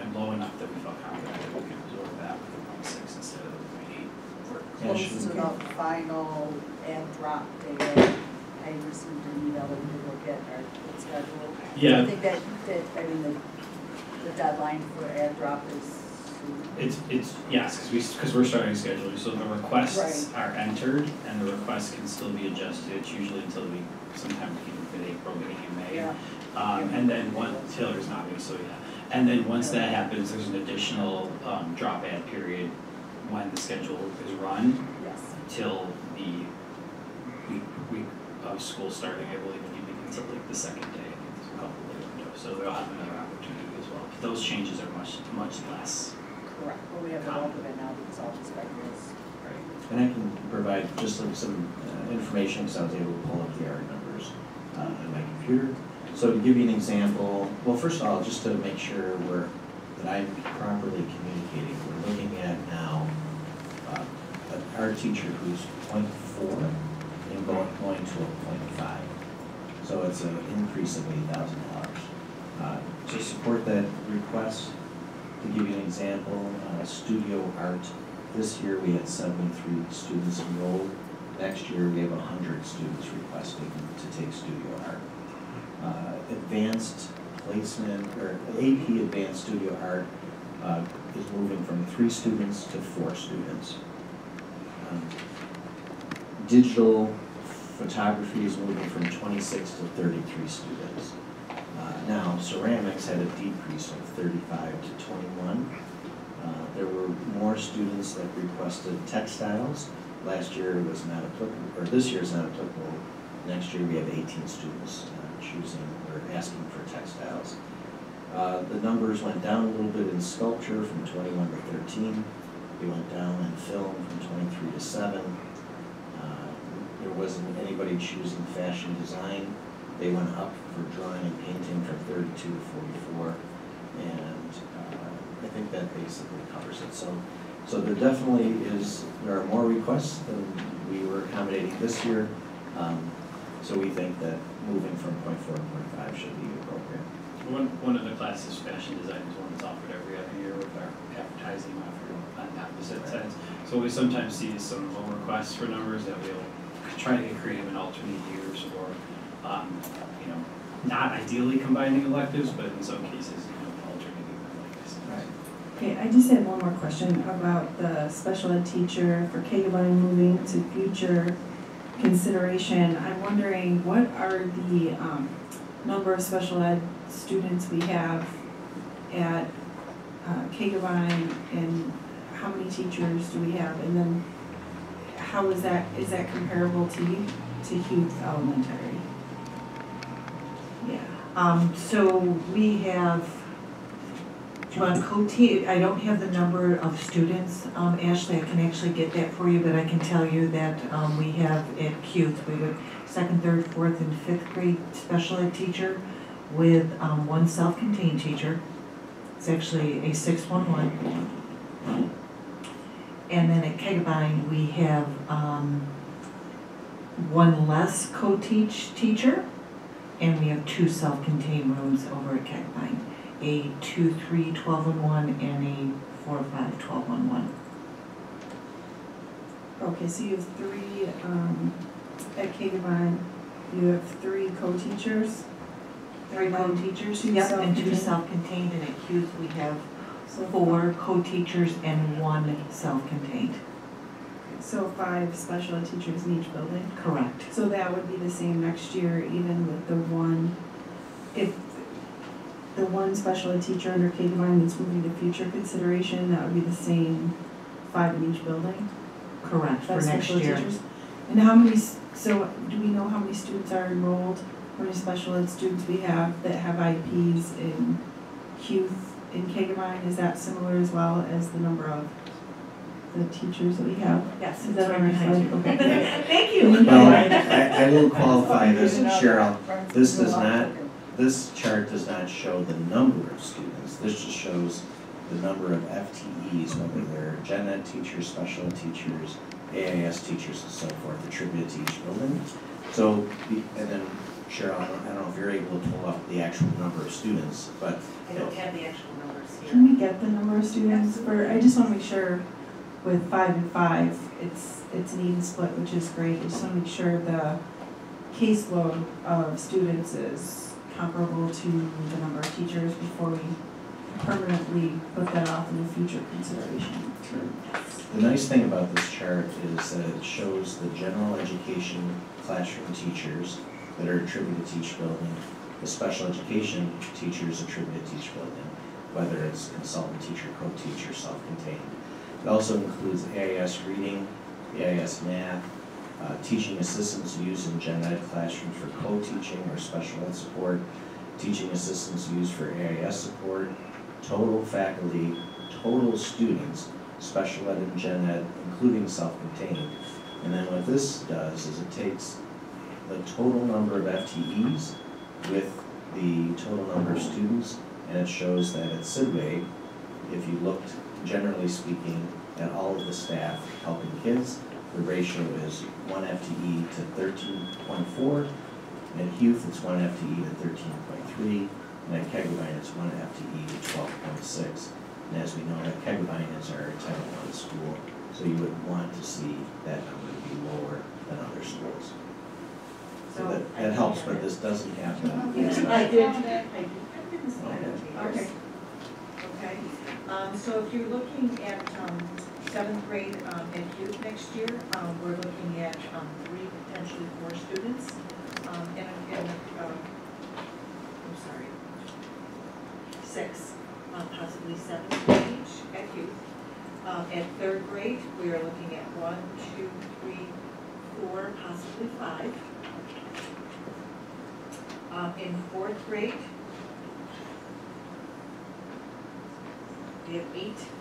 and low enough that we felt confident that we could absorb that with the point six instead of the point eight. Close to the final ad drop day, I received an email that we could look at our schedule. Yeah. I think that, that, I mean, the, the deadline for ad drop is. It's, it's, yes, because we, because we're starting scheduling, so the requests Right. are entered and the requests can still be adjusted, it's usually until we, sometime in mid-April, beginning of May. Yeah. Um, and then one, Taylor's not me, so yeah. And then once that happens, there's an additional, um, drop ad period when the schedule is run Yes. till the week, week of school starting, I believe, and even until like the second day, I think there's a couple of so they'll have another opportunity as well. But those changes are much, much less. Correct, well, we have the bulk of it now because all just the schedules. And I can provide just like some uh, information, because I was able to pull up the art uh, on my computer. So to give you an example, well, first of all, just to make sure we're, that I'm properly communicating, we're looking at now uh, art teacher who's point 0.4 and going, going to a point five. So it's an increase of eight thousand dollars. Uh, To support that request, to give you an example, uh, studio art, this year we had seventy-three students enrolled. Next year, we have hundred students requesting to take studio art. Uh, Advanced placement, or AP Advanced Studio Art uh, is moving from three students to four students. Um, Digital photography is moving from twenty-six to thirty-three students. Uh, Now, ceramics had a decrease of thirty-five to twenty-one. Uh, There were more students that requested textiles. Last year was not applicable, or this year is not applicable. Next year, we have eighteen students uh, choosing or asking for textiles. Uh, The numbers went down a little bit in sculpture from twenty-one to thirteen. We went down in film from twenty-three to seven. Uh, There wasn't anybody choosing fashion design. They went up for drawing and painting from thirty-two to forty-four. And uh, I think that basically covers it. So, so there definitely is, there are more requests than we were accommodating this year. Um, So we think that moving from point four to point five should be appropriate. One, one of the classes, fashion design, is one that's offered every other year with our advertising offered on opposite sides. So we sometimes see some low requests for numbers that we'll try to get creative in alternate years or, um, you know, not ideally combining electives, but in some cases, you know, alternating them like this. Okay, I just had one more question about the special ed teacher for Kaegebein moving to future consideration. I'm wondering, what are the, um, number of special ed students we have at, uh, Kaegebein and how many teachers do we have? And then how is that, is that comparable to, to Huth Elementary? Yeah, um, so we have, co-te, I don't have the number of students, um, Ashley, I can actually get that for you, but I can tell you that, um, we have at Huth, we have second, third, fourth, and fifth grade special ed teacher with, um, one self-contained teacher. It's actually a six-one-one. And then at Kaegebein, we have, um, one less co-teach teacher, and we have two self-contained rooms over at Kaegebein. A two, three, twelve and one, and a four, five, twelve and one. Okay, so you have three, um, at Kaegebein, you have three co-teachers, Three co-teachers, yep, and two self-contained. and at Huth we have four co-teachers and one self-contained. So five special ed teachers in each building? Correct. So that would be the same next year, even with the one, if the one special ed teacher under Kaegebein that's moving to future consideration, that would be the same five in each building? Correct, for Five next special ed year. teachers? And how many, s- so do we know how many students are enrolled? How many special ed students we have that have IEPs in Huth in Kaegebein? Is that similar as well as the number of the teachers that we have? Yes, Is that right on our behind you. Okay. [LAUGHS] Thank you. Well, I, I will [LAUGHS] qualify this, Cheryl, this does not, this chart does not show the number of students, this just shows the number of FTEs, whether they're gen ed teachers, special ed teachers, AIS teachers and so forth, attributed to each building. So, and then Cheryl, I don't, I don't know if you're able to pull up the actual number of students, but I don't have the actual numbers here. Can we get the number of students for, I just wanna make sure with five and five, it's, it's an even split, which is great. I just wanna make sure the caseload of students is comparable to the number of teachers before we permanently put that off in the future consideration. True. The nice thing about this chart is that it shows the general education classroom teachers that are attributed to each building, the special education teachers attributed to each building, whether it's consultant teacher, co-teacher, self-contained. It also includes AIS reading, AIS math, uh, teaching assistants used in gen ed classrooms for co-teaching or special ed support, teaching assistants used for AIS support, total faculty, total students, special ed and gen ed, including self-contained. And then what this does is it takes the total number of FTEs with the total number of students, and it shows that at Sidway, if you looked, generally speaking, at all of the staff helping kids, the ratio is one FTE to thirteen point four. At Huth, it's one FTE to thirteen point three, and at Kaegebein, it's one FTE to twelve point six. And as we know, that Kaegebein is our Title I school, so you would want to see that number be lower than other schools. So that, that helps, but this doesn't have the. I did, I did. Okay. Okay, um, so if you're looking at, um, seventh grade, um, at Huth next year, um, we're looking at, um, three, potentially four students, um, and, and, um, I'm sorry, six, uh, possibly seven each at Huth. Um, at third grade, we are looking at one, two, three, four, possibly five. Um, in fourth grade, we have eight.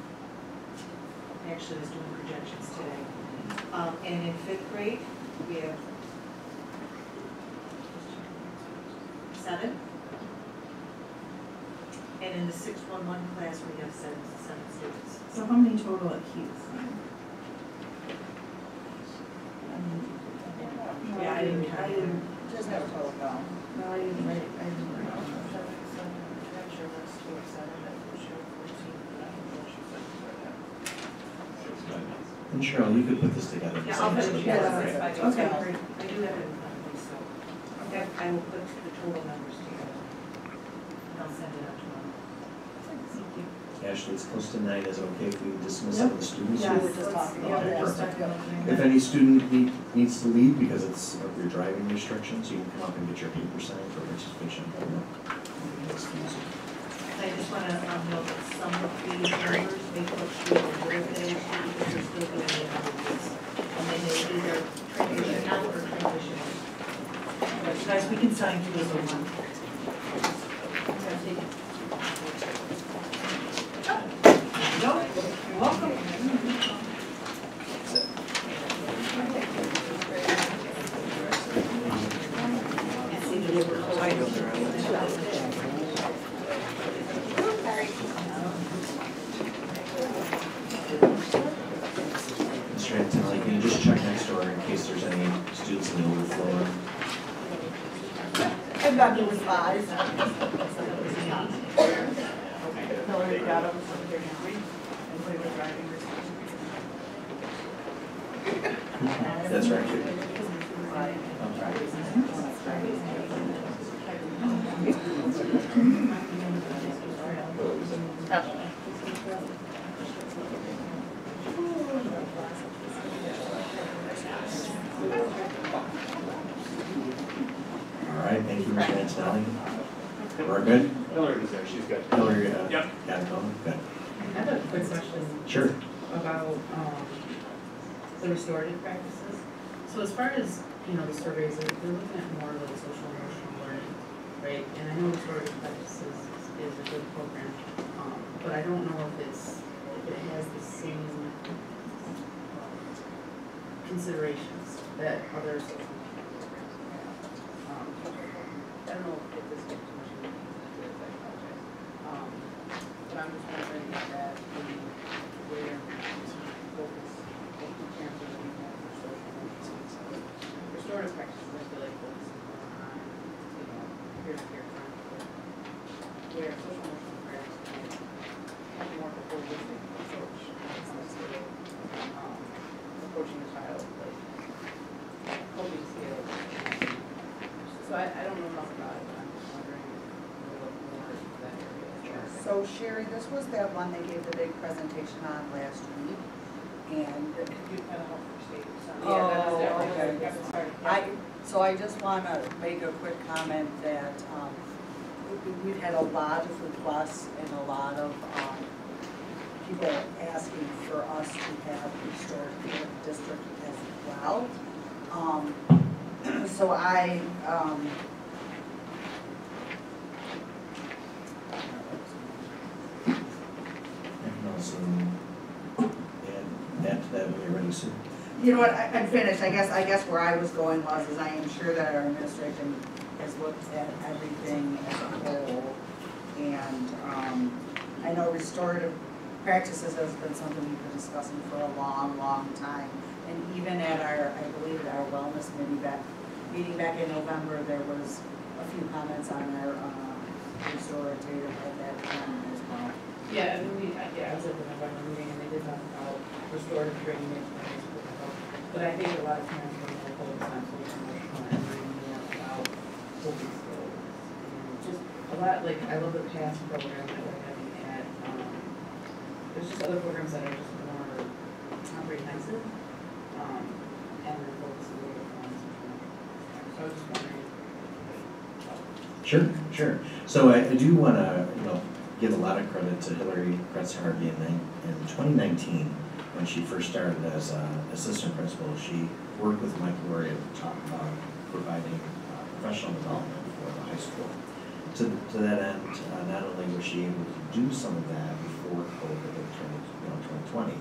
I Actually, was doing projections today. Um, and in fifth grade, we have seven. And in the six-one-one class, we have seven, seven students. So how many total at Huth? Yeah, I didn't, I didn't. Just have a total count. No, I didn't write, I didn't And Cheryl, you could put this together. Yeah, I'll put it together. Right. I do have. I do have it in front of me, so. Okay, I will put the total numbers together. And I'll send it out tomorrow. Thank you. Ashley, it's close to nine, is it okay if we dismiss some of the students? Yes, here? We were just talking Okay, perfect. If any student need, needs to leave because it's of your driving restrictions, you can come up and get your paper signed for participation. I just wanna, um, note that some of these numbers may fluctuate a little bit because they're still going in other weeks. And they may either transition out or transition in. But guys, we can sign through this one. Sherry, this was that one they gave the big presentation on last week, and. You kind of help state Oh, okay. I, so I just wanna make a quick comment that, um, we- we've had a lot of requests and a lot of, um, people asking for us to have restorative district as well. Um, so I, um, And and add to that when you're ready, Sue. You know what, I, I'm finished, I guess, I guess where I was going was, is I am sure that our administration has looked at everything as a whole. And, um, I know restorative practices has been something we've been discussing for a long, long time. And even at our, I believe our wellness meeting back, meeting back in November, there was a few comments on our, uh, restorative at that time. Yeah, and we, I- yeah, I was at the November meeting and they did talk about restorative training the. But I think a lot of times when we're more focused on social emotional and learning more about coping skills. And just a lot, like, I love the past program that we're having at, um, there's just other programs that are just more comprehensive. Um, and then focus a little bit on emotional. So I was just wondering. Sure, sure. So I, I do want to, you know, give a lot of credit to Hillary Kretz Harvey in, in 2019, when she first started as uh, assistant principal, she worked with Mike Lauria to talk about providing uh, professional development for the high school. To, to that end, uh, not only was she able to do some of that before COVID in 20, you know, 2020,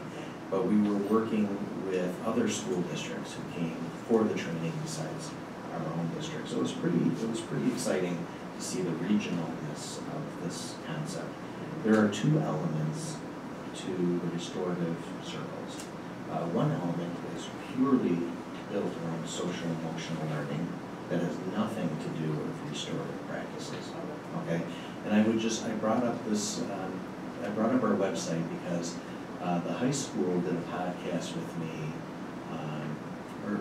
but we were working with other school districts who came for the training besides our own district. So it was pretty, it was pretty exciting see the regionalness of this concept. There are two elements to the restorative circles. Uh, one element is purely built around social emotional learning that has nothing to do with restorative practices. Okay, and I would just I brought up this um, I brought up our website because uh, the high school did a podcast with me. Um, or,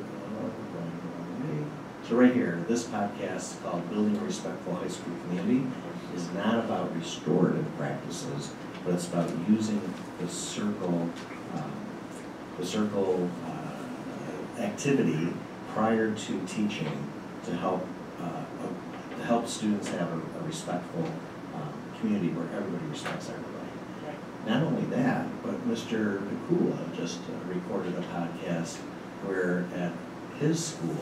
going the wrong way. So right here, this podcast called Building a Respectful High School Community is not about restorative practices, but it's about using the circle, um, the circle uh, activity prior to teaching to help, uh, uh, to help students have a, a respectful um, community where everybody respects everybody. Not only that, but Mr. Nakula just uh, recorded a podcast where at his school,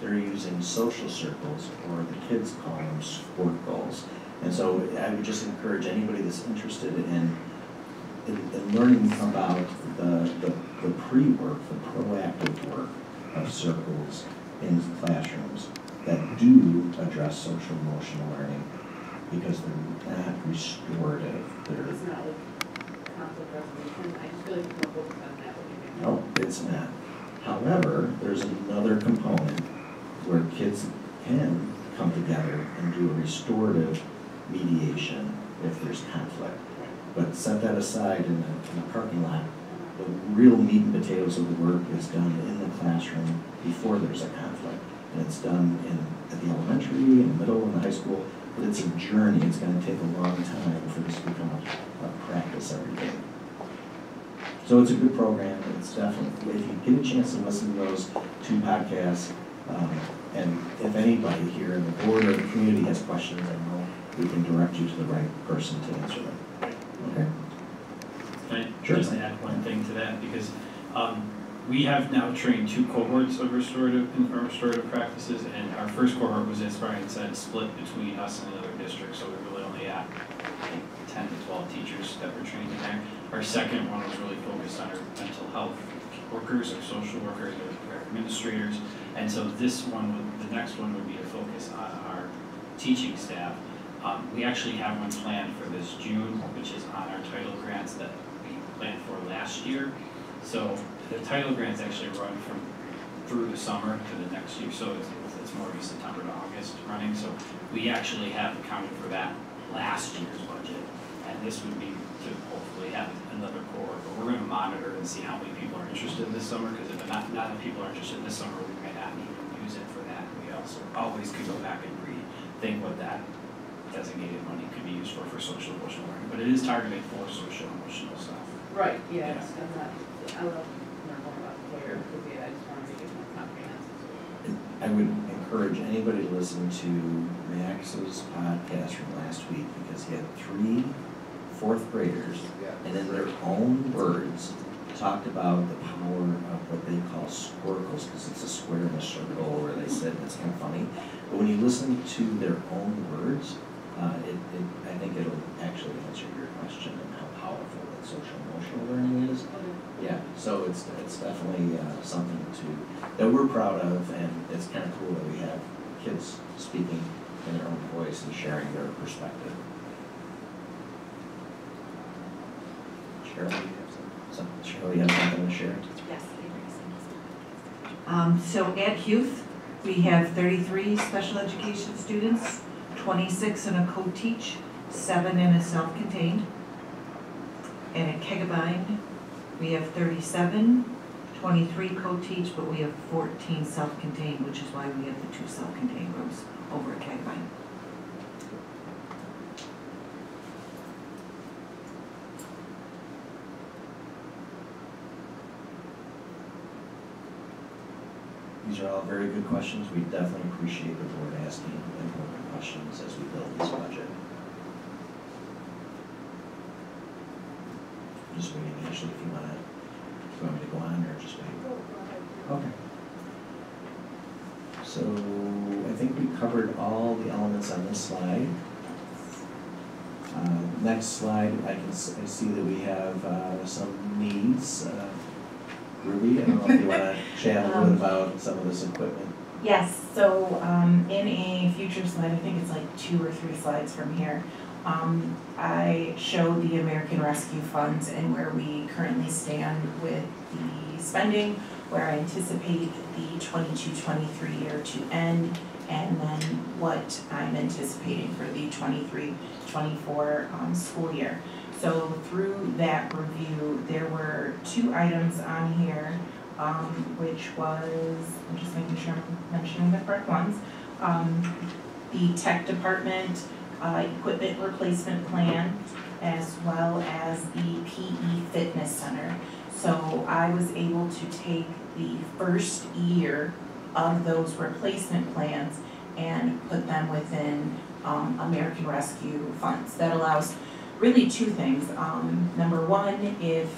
they're using social circles, or the kids call them sport goals. And so I would just encourage anybody that's interested in, in, in learning about the, the, the pre-work, the proactive work of circles in classrooms that do address social emotional learning because they're not restorative, they're It's not like conflict resolution, I just feel like we're more focused on that, what do you think? No, it's not. However, there's another component where kids can come together and do a restorative mediation if there's conflict. But set that aside in the, in the parking lot. The real meat and potatoes of the work is done in the classroom before there's a conflict. And it's done in, at the elementary, in the middle, in the high school. But it's a journey. It's gonna take a long time for this to become a, a practice every day. So it's a good program, it's definitely, if you get a chance to listen to those two podcasts, Um, And if anybody here in the board or the community has questions, I know we can direct you to the right person to answer them. Okay? Can I Sure. just add one thing to that, because um, we have now trained two cohorts of restorative, restorative practices, and our first cohort was, as Brian said, split between us and another district, so we really only had I think, ten to twelve teachers that were trained in there. Our second one was really focused on our mental health workers, our social workers, our administrators, and so this one, would the next one would be to focus on our teaching staff. Um, we actually have one planned for this June, which is on our title grants that we planned for last year. So the title grants actually run from through the summer to the next year, so it's, it's more of September to August running. So we actually have accounted for that last year's budget. And this would be to hopefully have another cohort, but we're gonna monitor and see how many people are interested this summer, because if not, not enough people are interested this summer, we may not even use it for that. We also always could go back and rethink what that designated money could be used for, for social emotional learning, but it is targeted for social emotional stuff. Right, yes, and that, I don't know more about where it could be, I just wanted to get more comprehensive. I would encourage anybody to listen to Max's podcast from last week because he had three fourth graders and in their own words talked about the power of what they call squircles because it's a square and a circle where they said it's kind of funny. But when you listen to their own words, uh, it, it, I think it'll actually answer your question and how powerful that social emotional learning is. Yeah, so it's, it's definitely uh, something to, that we're proud of, and it's kind of cool that we have kids speaking in their own voice and sharing their perspective. Cheryl, you have some, some- you have something to share? Yes. Um, so at Huth, we have thirty-three special education students, twenty-six in a co-teach, seven in a self-contained. And at Kaegebein, we have 37, 23 co-teach, but we have fourteen self-contained, which is why we have the two self-contained rooms over at Kaegebein. These are all very good questions. We definitely appreciate the board asking important questions as we build this budget. Just waiting, Ashley, if you wanna, if you want me to go on or just wait? Okay. So I think we covered all the elements on this slide. Uh, Next slide, I can, I see that we have uh, some needs. Uh, Ruby, I don't know if you wanna chat a little bit about some of this equipment. Yes, so um, in a future slide, I think it's like two or three slides from here, um, I show the American Rescue Funds and where we currently stand with the spending, where I anticipate the 22-23 year to end, and then what I'm anticipating for the 23-24 um, school year. So through that review, there were two items on here um, which was, I'm just making sure I'm mentioning the correct ones. Um, the tech department, uh, equipment replacement plan, as well as the PE fitness center. So I was able to take the first year of those replacement plans and put them within, um, American Rescue funds. That allows really two things. Um, number one, if,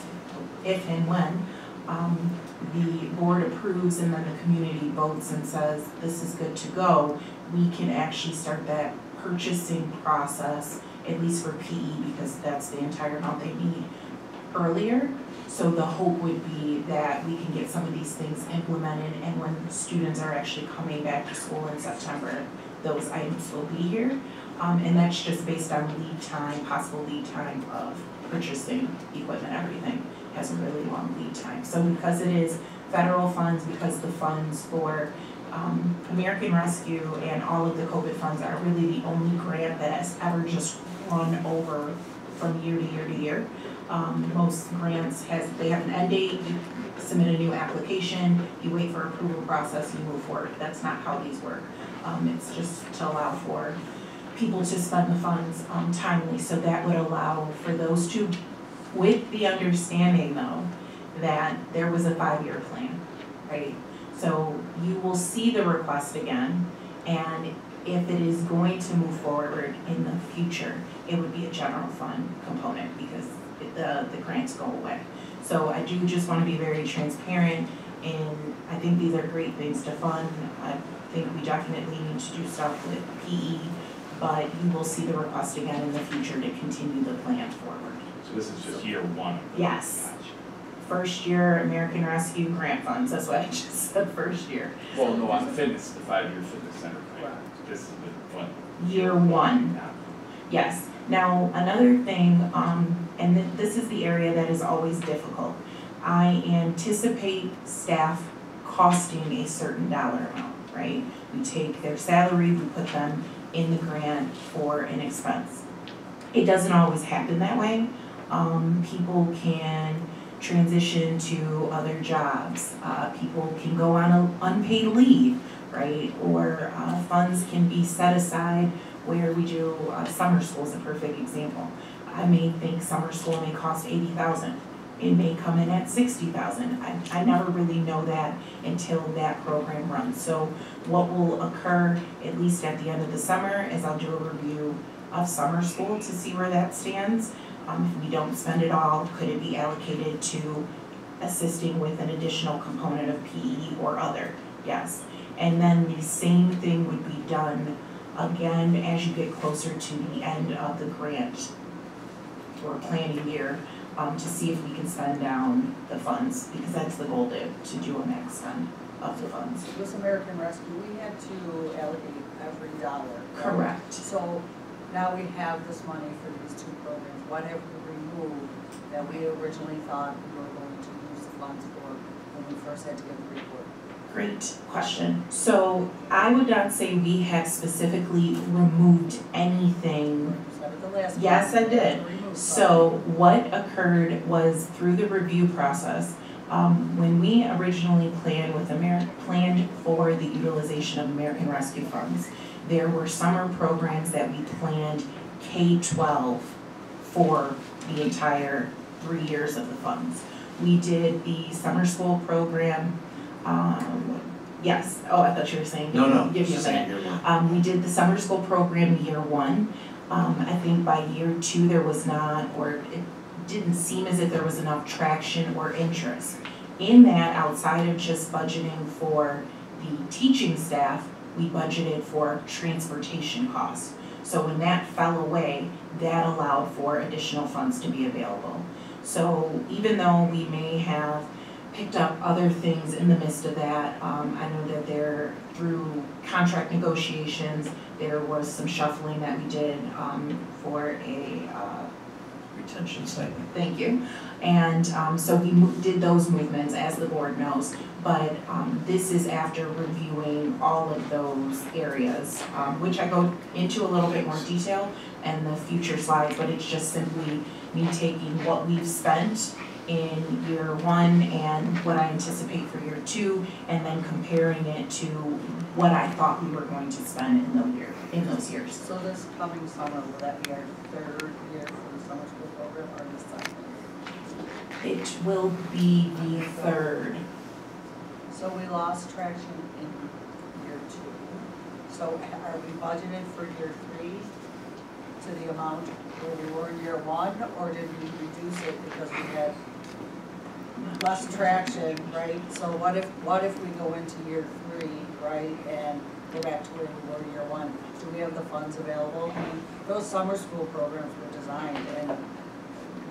if and when, um, the board approves and then the community votes and says, this is good to go, we can actually start that purchasing process, at least for PE, because that's the entire amount they need earlier. So the hope would be that we can get some of these things implemented and when students are actually coming back to school in September, those items will be here. Um, and that's just based on lead time, possible lead time of purchasing equipment, everything has a really long lead time. So because it is federal funds, because the funds for um, American Rescue and all of the COVID funds are really the only grant that has ever just run over from year to year to year. Um, most grants has, they have an end date, you submit a new application, you wait for approval process, you move forward. That's not how these work. Um, it's just to allow for people to spend the funds um, timely, so that would allow for those two, with the understanding though, that there was a five-year plan, right? So you will see the request again, and if it is going to move forward in the future, it would be a general fund component because the, the grants go away. So I do just wanna be very transparent, and I think these are great things to fund. I think we definitely need to do stuff with PE, but you will see the request again in the future to continue the plan forward. So this is just year one of the. Yes. First year American Rescue Grant Funds, that's what I just [LAUGHS] said, first year. Well, no, on the fitness, the five-year fitness center plan, this is the one. Year one. Yes. Now, another thing, um, and th- this is the area that is always difficult. I anticipate staff costing a certain dollar amount, right? We take their salary, we put them in the grant for an expense. It doesn't always happen that way. Um, people can transition to other jobs. Uh, people can go on a unpaid leave, right? Or, uh, funds can be set aside where we do, uh, summer school is a perfect example. I may think summer school may cost eighty thousand. It may come in at sixty thousand. I, I never really know that until that program runs. So what will occur, at least at the end of the summer, is I'll do a review of summer school to see where that stands. Um, if we don't spend it all, could it be allocated to assisting with an additional component of PE or other? Yes. And then the same thing would be done again as you get closer to the end of the grant or planning year, um, to see if we can spend down the funds, because that's the goal to, to do a max spend of the funds. This American Rescue, we had to allocate every dollar. right? Correct. So now we have this money for these two programs. What have we removed that we originally thought we were going to use the funds for when we first had to get the report? Great question. So I would not say we have specifically removed anything Said it the last. Yes, I did. So what occurred was through the review process, um, when we originally planned with Amer, planned for the utilization of American Rescue Funds, there were summer programs that we planned K twelve for the entire three years of the funds. We did the summer school program, um, yes, oh, I thought you were saying. No, no, Give me a minute. Um, we did the summer school program year one. Um, I think by year two, there was not, or it didn't seem as if there was enough traction or interest. In that, outside of just budgeting for the teaching staff, we budgeted for transportation costs. So when that fell away, that allowed for additional funds to be available. So even though we may have picked up other things in the midst of that. Um, I know that there, through contract negotiations, there was some shuffling that we did, um, for a, uh, Retention stipend. Thank you. And um, so we did those movements, as the board knows. But um, this is after reviewing all of those areas, um, which I go into a little bit more detail in the future slides. But it's just simply me taking what we've spent in year one and what I anticipate for year two, and then comparing it to what I thought we were going to spend in those year, in those years. So this coming summer, will that be our third year for the summer school program or the second? It will be the third. So we lost traction in year two. So are we budgeted for year three to the amount where we were in year one? Or did we reduce it because we had less traction, right? So what if, what if we go into year three, right, and go back to where we were year one? Do we have the funds available? I mean, those summer school programs were designed and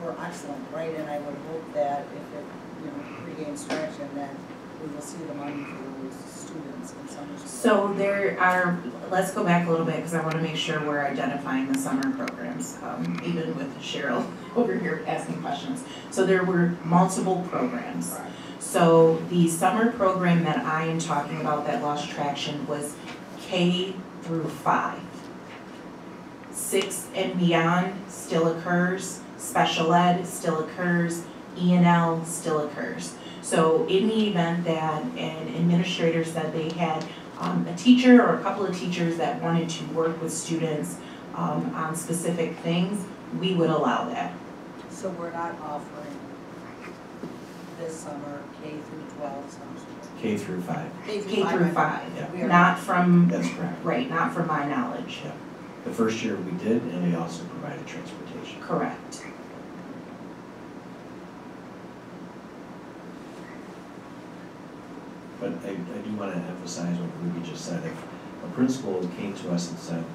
were excellent, right? And I would hope that if it, you know, regains traction, that we will see the money for those students in summer school. So there are, let's go back a little bit, because I want to make sure we're identifying the summer programs, um, even with Cheryl [LAUGHS] over here asking questions. So there were multiple programs. So the summer program that I am talking about that lost traction was K through five. Six and beyond still occurs, special ed still occurs, E and L still occurs. So in the event that an administrator said they had um, a teacher or a couple of teachers that wanted to work with students um, on specific things, we would allow that. So we're not offering this summer K through twelve summer? K through five. K through K five. through I- five, we are- not from, That's correct. right, not from my knowledge. Yeah. The first year we did, and we also provided transportation. Correct. But I, I do want to emphasize what Ruby just said. If a principal came to us and said,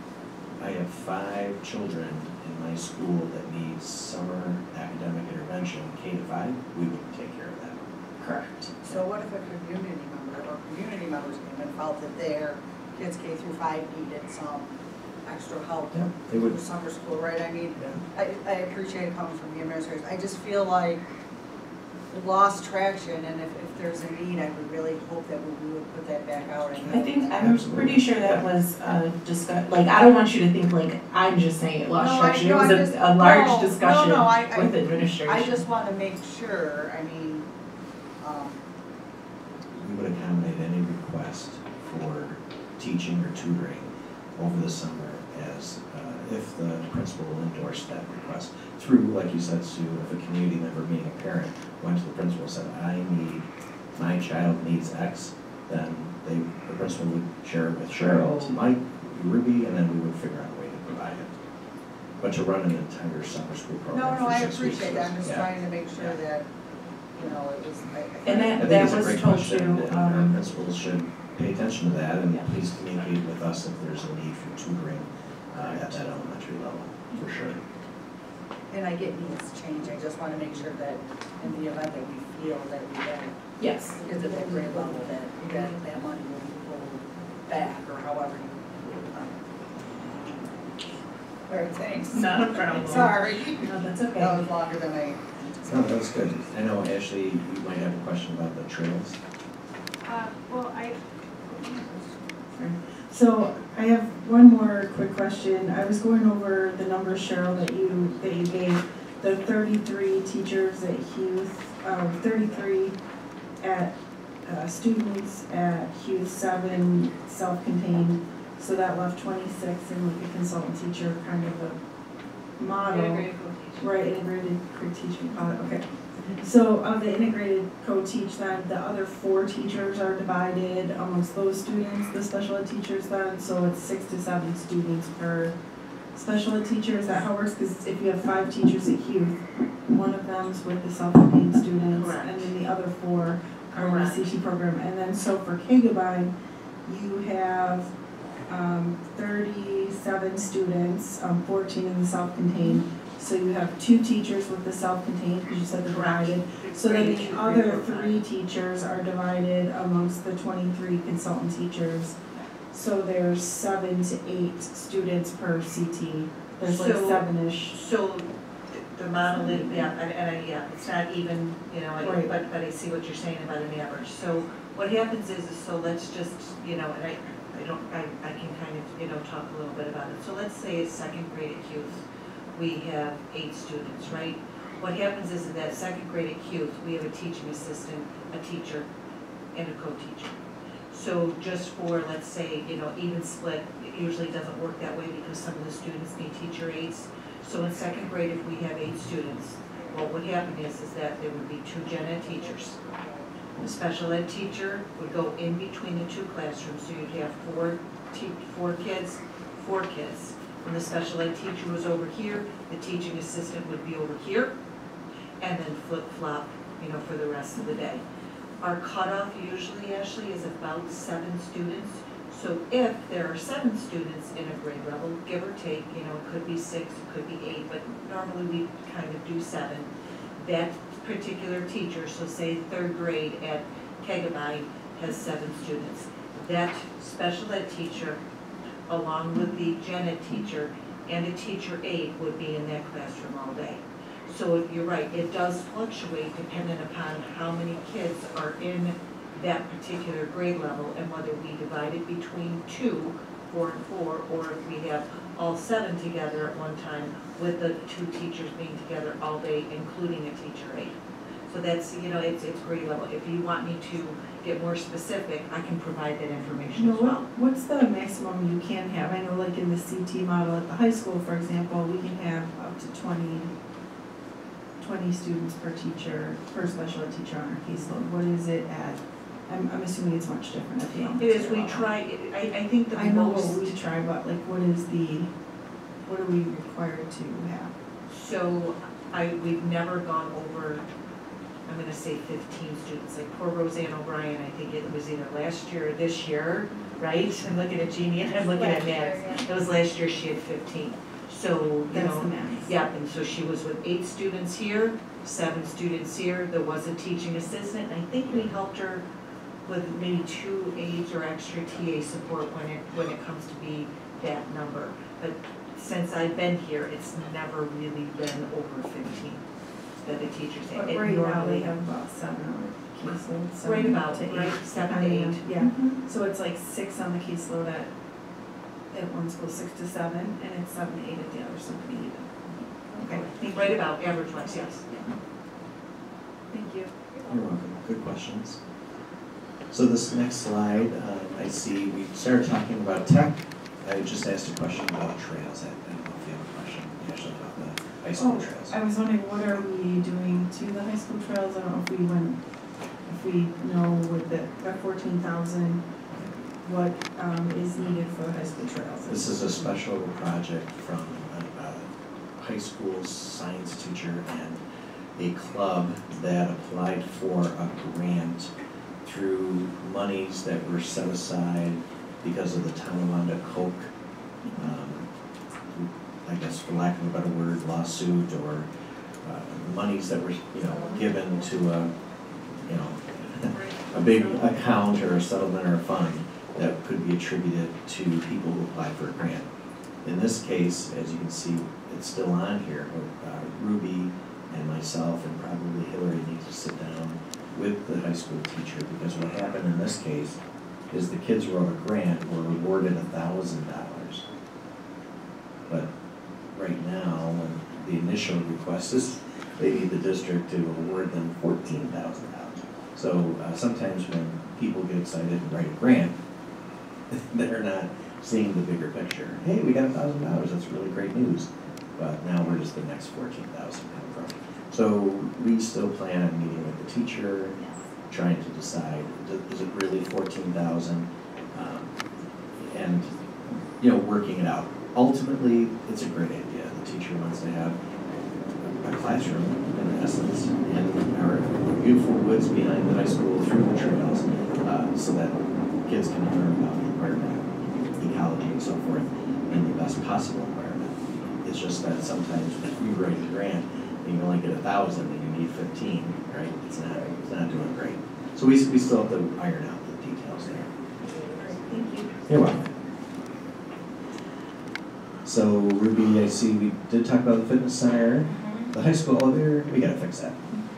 I have five children in my school that need summer academic intervention, K to five, we would take care of that. Correct. So what if a community member or community members came and felt that their kids K through five needed some extra help Yeah, they would- with summer school, right? I mean, I, I appreciate it coming from the administrators. I just feel like we lost traction and if, if there's a need, I would really hope that we would put that back out. and- I think, I'm pretty sure that was, uh, discuss, like, I don't want you to think like, I'm just saying it lost No, I- traction. It no, was I'm a, just- a large no, no, discussion no, I- I- with administration. I just want to make sure, I mean, um, We would accommodate any request for teaching or tutoring over the summer as, uh, if the principal endorsed that request. Through, like you said, Sue, if a community member, being a parent, went to the principal and said, I need, my child needs X, then they, the principal would share it with Cheryl, Mike, Ruby, and then we would figure out a way to provide it. But to run an entire summer school no, program no, for I six weeks appreciate that. I'm was- just yeah. trying to make sure that, you know, it was. I- I- And I that, think that it's a was great told question, to, and our um, principals should pay attention to that, and please communicate with us if there's a need for tutoring uh, at that elementary level, for sure. And I get needs change, I just want to make sure that in the event that we feel that we have. Yes. Because at that grade level, that, that, that money will be pulled back, or however you. um, All right, thanks. [LAUGHS] Not a problem. Sorry. No, that's okay. That was longer than I. No, that's good. I know, Ashley, you might have a question about the trails. Uh, well, I, So I have one more quick question. I was going over the numbers, Cheryl, that you, that you gave. The thirty-three teachers at Huth, um, thirty-three at, uh, students at Huth, seven self-contained. So that left twenty-six and like a consultant teacher, kind of a model. Integrated. Right, integrated co-teaching, call it, okay. So of the integrated co-teach then, the other four teachers are divided amongst those students, the special ed teachers then, so it's six to seven students per special ed teacher, is that how it works? Because if you have five teachers at Huth, one of them's with the self-contained students, Correct. and then the other four are in the CT program. And then, so for Kaegebein, you have, um, thirty-seven students, um, fourteen in the self-contained. So you have two teachers with the self-contained, because you said they're divided. So then the other three teachers are divided amongst the twenty-three consultant teachers. So there's seven to eight students per CT. There's like So- seven-ish. So the model is, yeah, and, and, I- yeah, it's not even, you know, I- Right. but, but I see what you're saying about an average. So what happens is, is so let's just, you know, and I, I don't, I, I can kind of, you know, talk a little bit about it. So let's say it's second grade at Huth, we have eight students, right? What happens is in that second grade Huth, we have a teaching assistant, a teacher, and a co-teacher. So just for, let's say, you know, even split, it usually doesn't work that way because some of the students need teacher aides. So in second grade, if we have eight students, what would happen is, is that there would be two gen ed teachers. The special ed teacher would go in between the two classrooms, so you'd have four four kids, four kids. When the special ed teacher was over here, the teaching assistant would be over here, and then flip-flop, you know, for the rest of the day. Our cutoff usually, Ashley, is about seven students. So if there are seven students in a grade level, give or take, you know, it could be six, it could be eight, but normally we kind of do seven. That particular teacher, so say third grade at Kaegebein has seven students. That special ed teacher, along with the gen teacher and a teacher aide would be in that classroom all day. So you're right, it does fluctuate depending upon how many kids are in that particular grade level and whether we divide it between two, four and four, or if we have all seven together at one time with the two teachers being together all day, including a teacher aide. So that's, you know, it's, it's grade level. If you want me to get more specific, I can provide that information No, as what, well. what's the maximum you can have? I know like in the CT model at the high school, for example, we can have up to 20 20 students per teacher, per special ed teacher on our caseload. What is it at I'm, I'm assuming it's much different at the It is, we level. try, I, I think the I know most. what we try, but like, what is the, what are we required to have? So I, we've never gone over, I'm gonna say fifteen students, like poor Roseanne O'Brien, I think it was either last year or this year, right? I'm looking at Jeannie and I'm looking at Last year, Max. It was last year, she had fifteen. So, you That's know, max. yeah, and so she was with eight students here, seven students here, there was a teaching assistant, and I think we helped her with maybe two aides or extra TA support when it, when it comes to be that number. But since I've been here, it's never really been over fifteen that the teachers say. But It right now, normally- they have about seven on the caseload, Right seven about, to eight. right, seven to depending eight. on- Yeah, so it's like six on the caseload at, at one school, six to seven, and it's seven to eight at the other, so pretty even. Okay, thank you. Right about average wise, yes. Thank you. You're welcome. Good questions. So this next slide, um, I see we started talking about tech. I just asked a question about trails. I I don't know if you have a question, actually, about the high school Oh, trails. I was wondering, what are we doing to the high school trails? I don't know if we went, if we know with the, that fourteen thousand, what, um, is needed for the high school trails? This is a special project from a, a high school science teacher and a club that applied for a grant through monies that were set aside because of the Tonawanda Coke, um, I guess for lack of a better word, lawsuit or, uh, monies that were, you know, given to a, you know, a big account or a settlement or a fund that could be attributed to people who applied for a grant. In this case, as you can see, it's still on here, uh, Ruby and myself and probably Hillary need to sit down with the high school teacher, because what happened in this case is the kids wrote a grant, were awarded a thousand dollars. But right now, the initial request is, they need the district to award them fourteen thousand dollars. So uh, sometimes when people get excited and write a grant, [LAUGHS] they're not seeing the bigger picture. Hey, we got a thousand dollars, that's really great news. But now where does the next fourteen thousand come from? So we still plan on meeting with the teacher, trying to decide, is it really fourteen thousand? Um, And, you know, working it out. Ultimately, it's a great idea. The teacher wants to have a classroom, in essence, in our beautiful woods behind the high school through the trails, uh, so that kids can learn about the environment, ecology and so forth, in the best possible environment. It's just that sometimes if we write a grant, and you only get a thousand and you need fifteen, right? It's not, it's not doing great. So we, we still have to iron out the details there. Thank you. You're welcome. So Ruby, I see we did talk about the fitness center, the high school elevator, we gotta fix that.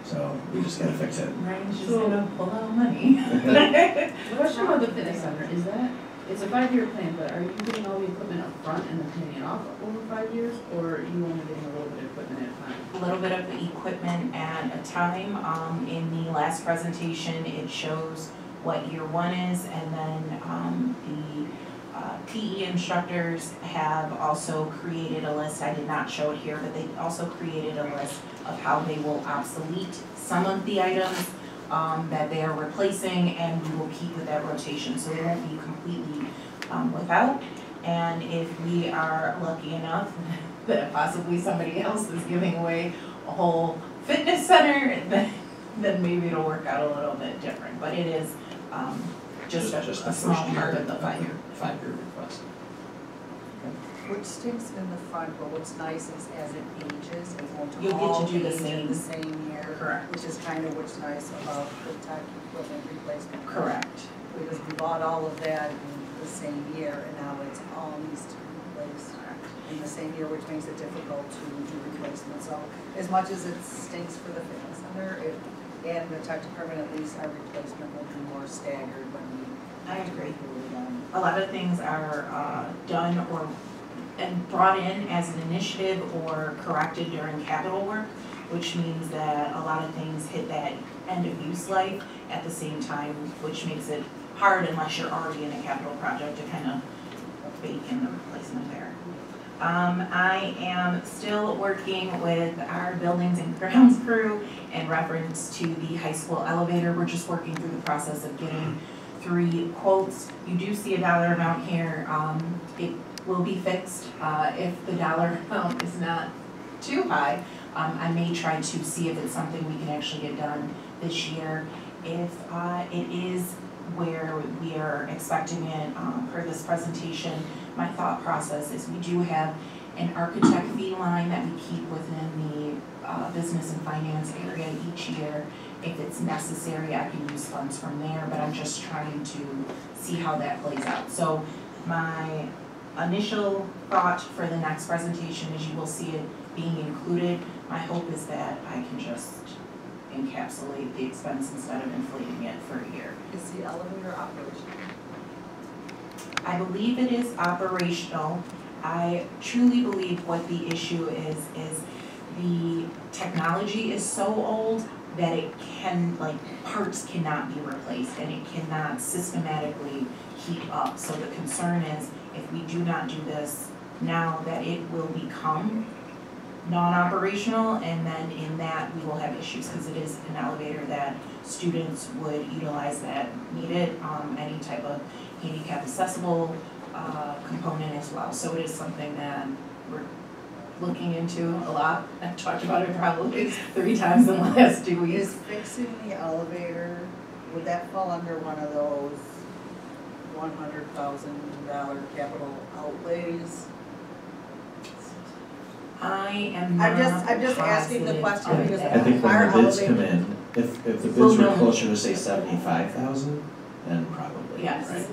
So we just gotta fix it. Ryan's just gonna pull out money. [LAUGHS] [LAUGHS] Question about the fitness center, is that, it's a five-year plan, but are you getting all the equipment up front and then paying it off over five years? Or are you only getting a little bit of equipment at a time? a little bit of the equipment at a time. Um, in the last presentation, it shows what year one is, and then, um, the, uh, PE instructors have also created a list, I did not show it here, but they also created a list of how they will obsolete some of the items, um, that they are replacing, and we will keep with that rotation, so they won't be completely, um, without. And if we are lucky enough [LAUGHS] that possibly somebody else is giving away a whole fitness center, [LAUGHS] then, then maybe it'll work out a little bit different. But it is, um, just a, Just a small part of the five-year. Five-year request. Which stinks in the front, but what's nice is as it ages, it won't You'll get to all do the age in same- the same year. Correct. Which is kind of what's nice about the tech equipment replacement. Correct. Because we bought all of that in the same year, and now it's all needs to be replaced in the same year, which makes it difficult to do replacement. So as much as it stinks for the fitness center, it, and the tech department, at least our replacement will be more staggered when we. I agree. A lot of things are, uh, done or, and brought in as an initiative or corrected during capital work, which means that a lot of things hit that end of use life at the same time, which makes it hard unless you're already in a capital project to kind of bake in the replacement there. Um, I am still working with our buildings and grounds crew in reference to the high school elevator. We're just working through the process of getting three quotes. You do see a dollar amount here. Um, it will be fixed, uh, if the dollar [LAUGHS] amount is not too high. Um, I may try to see if it's something we can actually get done this year. If, uh, it is where we are expecting it, um, per this presentation, my thought process is we do have an architect fee line that we keep within the, uh, business and finance area each year. If it's necessary, I can use funds from there, but I'm just trying to see how that plays out. So my initial thought for the next presentation is you will see it being included. My hope is that I can just encapsulate the expense instead of inflating it for a year. Is the elevator operational? I believe it is operational. I truly believe what the issue is, is the technology is so old that it can, like, parts cannot be replaced and it cannot systematically keep up. So the concern is, if we do not do this now, that it will become non-operational and then in that we will have issues because it is an elevator that students would utilize that need it, um, any type of handicap accessible, uh, component as well. So it is something that we're looking into a lot. I've talked about it probably three times in the last two weeks. Is fixing the elevator, would that fall under one of those one hundred thousand dollar capital outlays? I am not I'm just, I'm just asking the positive question of because that. I think our when the bids elevator. come in, if, if the Well, bids were no. closer to say seventy-five thousand, then probably, Yes.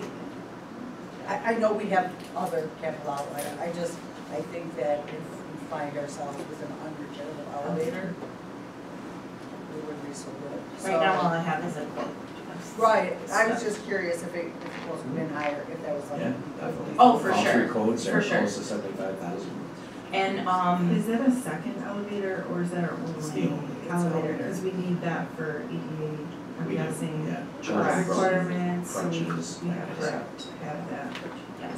Right? I, I know we have other capital outlay, I just, I think that if we find ourselves with an undercarriage elevator, we would be so good. Right now, all I have is a quote. Right, I was just curious if it, if it was been higher, if that was like. Yeah, definitely. Oh, for All sure. three codes For are sure. close to seventy-five thousand. And, um, Is that a second elevator or is that our It's the only only- elevator? Because we need that for ADA, I'm We do, guessing. yeah. Children, Requirements, so we, crutches, we have to have that. Yes,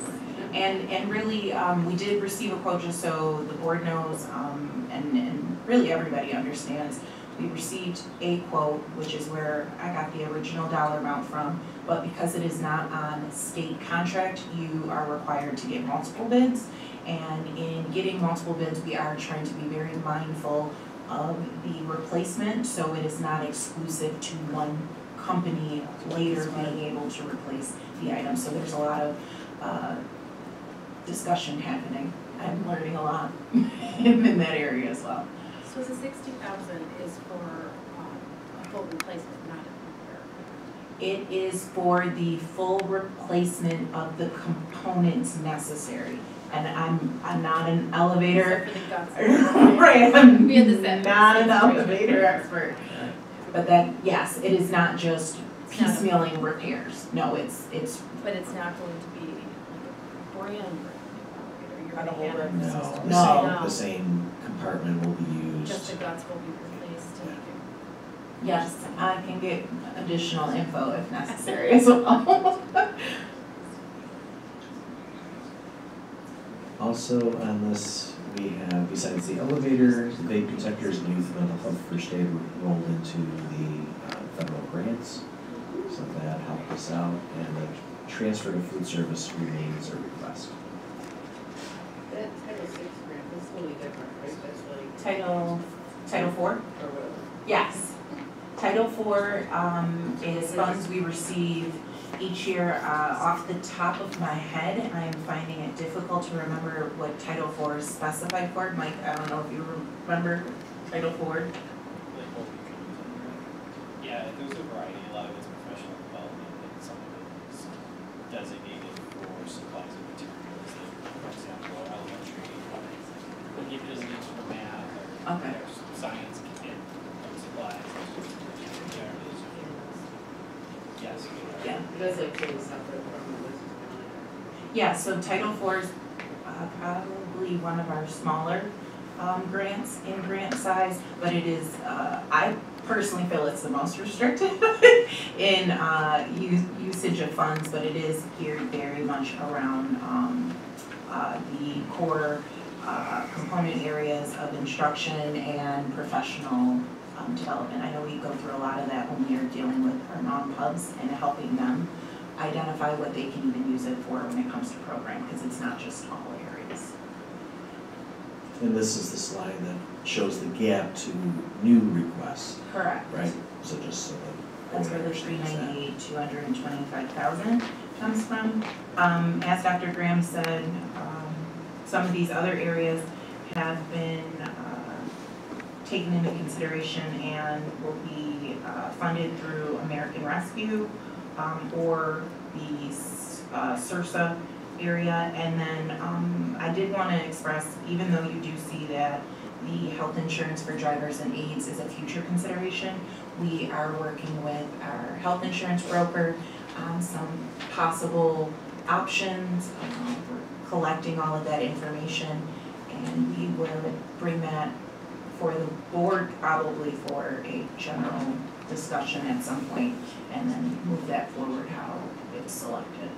and, and really, um, we did receive a quote, just so the board knows, um, and, and really everybody understands. We received a quote, which is where I got the original dollar amount from, but because it is not on state contract, you are required to get multiple bids. And in getting multiple bids, we are trying to be very mindful of the replacement, so it is not exclusive to one company later being able to replace the item. So there's a lot of, uh, discussion happening. I'm learning a lot [LAUGHS] in that area as well. So the sixty thousand is for, um, a full replacement, not a repair? It is for the full replacement of the components necessary. And I'm, I'm not an elevator. Except for the guts. [LAUGHS] Right, I'm We had this at- not an elevator expert. But that, yes, it is not just It's not a- piecemealing repairs. No, it's, it's, But it's not going to be like a brand new elevator, you're gonna have No, it. the No. same, the same compartment will be used. Just the guts will be replaced to make yes, I can get additional info if necessary as [LAUGHS] well. Also on this, we have, besides the elevator, the vape detectors and youth mental health first aid were rolled into the uh, federal grants. So that helped us out, and the transfer to food service remains a request. That Title Six grant, that's totally different, right? That's like, Title, Title Four? or whatever. Yes. Title IV um, is funds we receive each year. Uh, Off the top of my head, I'm finding it difficult to remember what Title IV is specified for. Mike, I don't know if you remember Title IV? Yeah, there's a variety, a lot of it's professional development, and some of it is designated for supplies and materials, like, for example, elementary, we'll give designations for math, or Okay. there's science kit supplies. Yeah, those are- Yes. Yeah. Like separate from. Yeah, so Title IV is uh, probably one of our smaller um, grants in grant size, but it is, uh, I personally feel it's the most restricted [LAUGHS] in uh, use- usage of funds, but it is geared very much around um, uh, the core uh, component areas of instruction and professional um, development. I know we go through a lot of that when we are dealing with our non-pubs and helping them identify what they can even use it for when it comes to program, because it's not just all areas. And this is the slide that shows the gap to new requests, Correct. right? So just so that. That's where the three ninety-eight, two hundred and twenty-five thousand comes from. Um, as Dr. Graham said, um, some of these other areas have been, taken into consideration and will be, uh, funded through American Rescue, um, or the, uh, area. And then, um, I did wanna express, even though you do see that the health insurance for drivers and aides is a future consideration, we are working with our health insurance broker on some possible options. Um, collecting all of that information and we will bring that for the board probably for a general discussion at some point and then move that forward how it's selected.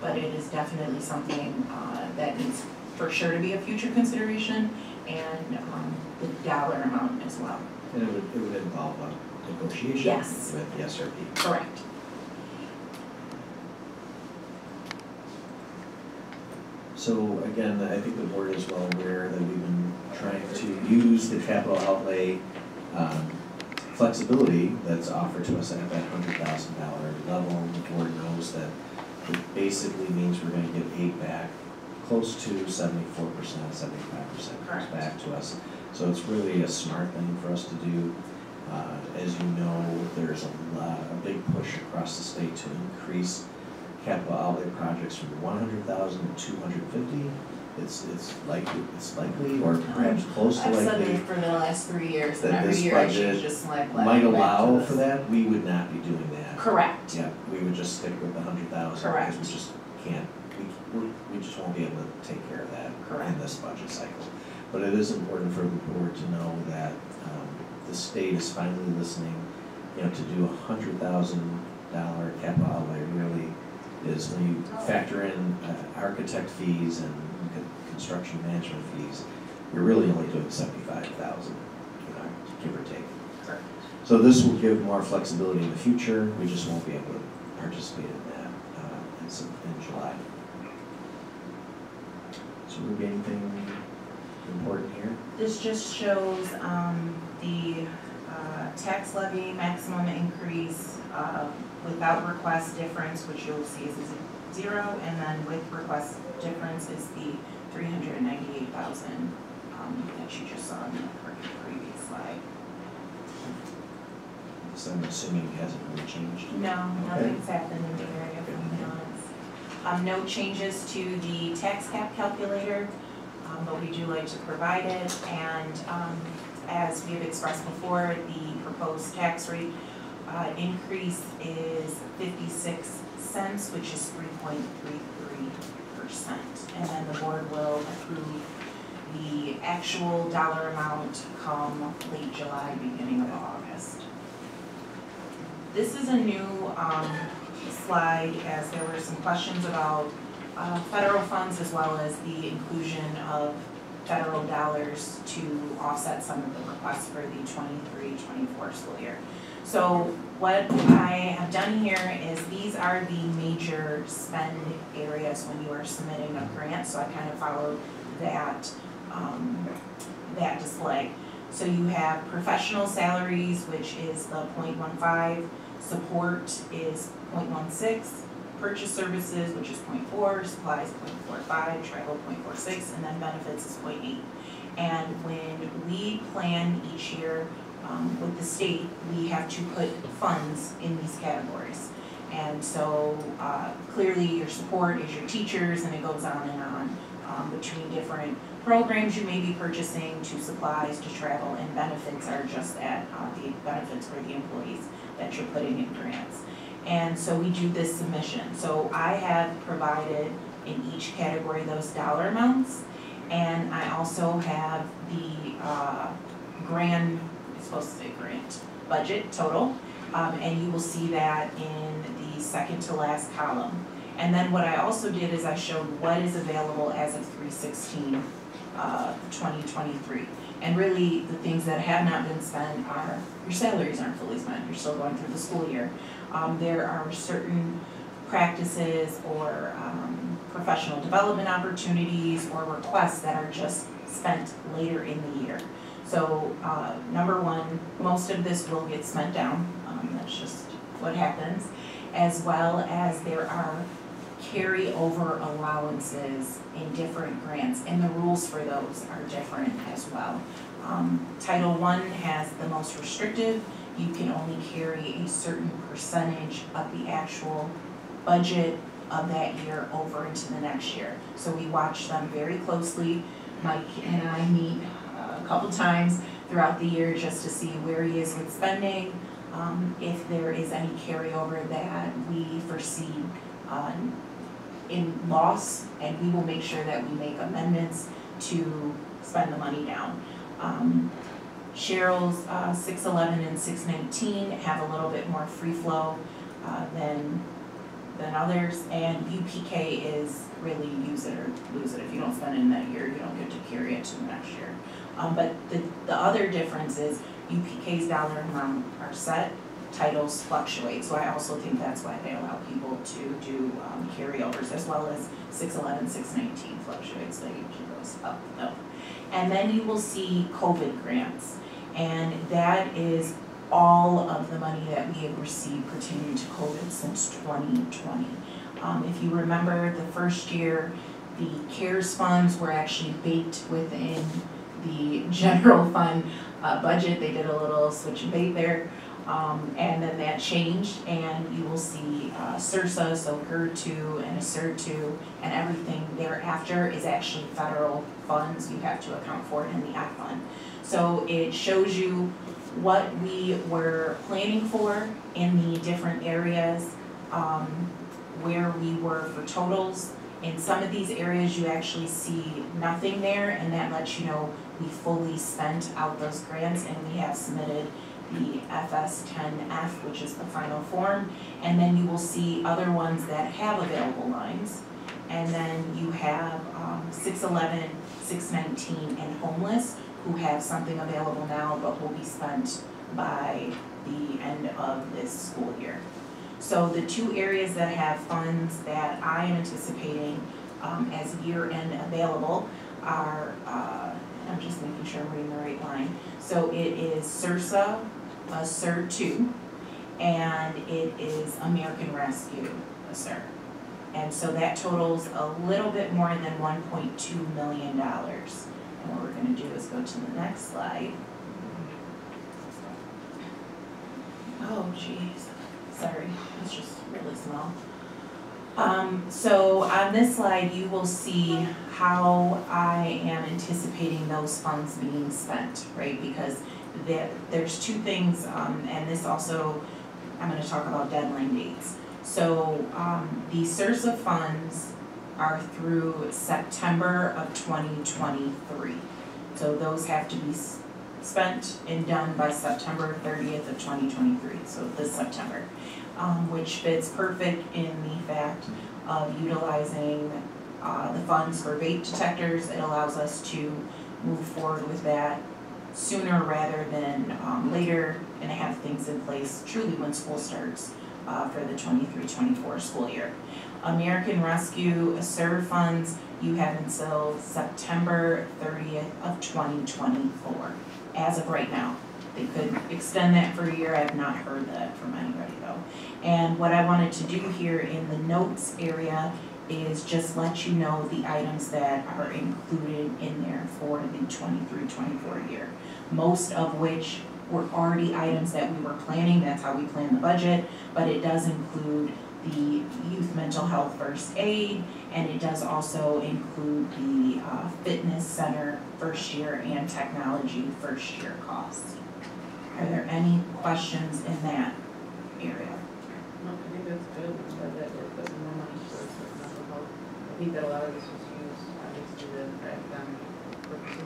But it is definitely something uh, that needs for sure to be a future consideration and um, the dollar amount as well. And it would, it would involve a negotiation Yes. with the SRP. Correct. So again, I think the board is well aware that we've been trying to use the capital outlay um, flexibility that's offered to us at that hundred thousand dollar level. The board knows that it basically means we're gonna get eight back, close to seventy-four percent, seventy-five percent comes back to us. So it's really a smart thing for us to do. Uh, As you know, there's a lot, a big push across the state to increase capital outlay projects from one hundred thousand to two hundred fifty. It's, it's likely, it's likely, or perhaps close to I've said likely, for the last three years, and that every this year I budget change this like. like, might allow for that, we would not be doing that. Correct. Yeah, we would just stick with the hundred thousand, Correct. because we just can't, we, we, we just won't be able to take care of that in Correct. this budget cycle. But it is important for the board to know that, um, the state is finally listening, you know, to do a hundred thousand dollar capital outlay really is when you factor in uh, architect fees and construction management fees, you're really only doing seventy-five thousand, you know, give or take. So this will give more flexibility in the future, we just won't be able to participate in that, uh, in some, in July. So Ruby, anything important here? This just shows, um, the, uh, tax levy maximum increase, uh, without request difference, which you'll see is zero, and then with request difference is the three hundred and ninety-eight thousand, um, that you just saw in the previous slide. So I'm assuming it hasn't really changed. No, nothing's happened in the area from the months. Um, no changes to the tax cap calculator, um, but we do like to provide it. And, um, as we have expressed before, the proposed tax rate, uh, increase is fifty-six cents, which is three point three three percent. And then the board will approve the actual dollar amount come late July, beginning of August. This is a new um, slide, as there were some questions about uh, federal funds as well as the inclusion of federal dollars to offset some of the requests for the 23-24 school year. So what I have done here is these are the major spend areas when you are submitting a grant, so I kind of followed that, um, that display. So you have professional salaries, which is the 0.15 support is 0.16, purchase services, which is 0.4, supplies 0.45, travel 0.46, and then benefits is 0.8. And when we plan each year um, with the state, we have to put funds in these categories. And so uh, clearly your support is your teachers and it goes on and on um, between different programs you may be purchasing to supplies to travel and benefits are just at uh, the benefits for the employees that you're putting in grants. And so we do this submission. So I have provided in each category those dollar amounts. And I also have the uh, grand, supposed to say grant, budget total. Um, and you will see that in the second to last column. And then what I also did is I showed what is available as of three sixteen, uh, twenty twenty-three. And really, the things that have not been spent are, your salaries aren't fully spent, you're still going through the school year. Um, there are certain practices or, um, professional development opportunities or requests that are just spent later in the year. So, uh, number one, most of this will get spent down, um, that's just what happens. As well as there are carryover allowances in different grants, and the rules for those are different as well. Um, Title I has the most restrictive, you can only carry a certain percentage of the actual budget of that year over into the next year. So we watch them very closely. Mike and I meet couple times throughout the year just to see where he is with spending, um, if there is any carryover that we foresee um, in loss, and we will make sure that we make amendments to spend the money down. Um, Cheryl's uh, six eleven and six nineteen have a little bit more free flow uh, than than others, and UPK is really use it or lose it. If you don't spend it in that year, you don't get to carry it to the next year. Um, but the, the other difference is UPK's dollar amount are set, titles fluctuate, so I also think that's why they allow people to do, um, carryovers as well as six eleven, six nineteen fluctuates, they usually goes up, no. And then you will see COVID grants, and that is all of the money that we have received pertaining to COVID since twenty twenty. Um, if you remember, the first year, the CARES funds were actually baked within the general [LAUGHS] fund uh, budget, they did a little switch and bait there. Um, and then that changed, and you will see uh, so GEER two and ESSER two, and everything thereafter is actually federal funds, you have to account for in the F fund. So it shows you what we were planning for in the different areas, um, where we were for totals. In some of these areas, you actually see nothing there, and that lets you know we fully spent out those grants, and we have submitted the FS ten F, which is the final form. And then you will see other ones that have available lines. And then you have, um, six eleven, six nineteen, and homeless, who have something available now, but will be spent by the end of this school year. So the two areas that have funds that I am anticipating, um, as year-end available are, uh, I'm just making sure I'm reading the right line. So it is CRRSA, a CER two, and it is American Rescue, ESSER. And so that totals a little bit more than one point two million dollars. And what we're gonna do is go to the next slide. Oh geez, sorry, it's just really small. Um, so on this slide, you will see how I am anticipating those funds being spent, right? Because there, there's two things, um, and this also, I'm gonna talk about deadline dates. So, um, the CRRSA funds are through September of twenty twenty-three. So those have to be spent and done by September thirtieth of twenty twenty-three, so this September. Um, which fits perfect in the fact of utilizing, uh, the funds for vape detectors. It allows us to move forward with that sooner rather than, um, later and have things in place truly when school starts, uh, for the 23-24 school year. American Rescue Serve funds, you have until September thirtieth of twenty twenty-four, as of right now. They could extend that for a year, I have not heard that from anybody though. And what I wanted to do here in the notes area is just let you know the items that are included in there for the 23-24 year. Most of which were already items that we were planning, that's how we plan the budget, but it does include the youth mental health first aid, and it does also include the uh, fitness center first year and technology first year costs. Are there any questions in that area? No, I think that's good, that, that we're putting more money towards the mental health. I think that a lot of this was used, obviously, the for academic purposes?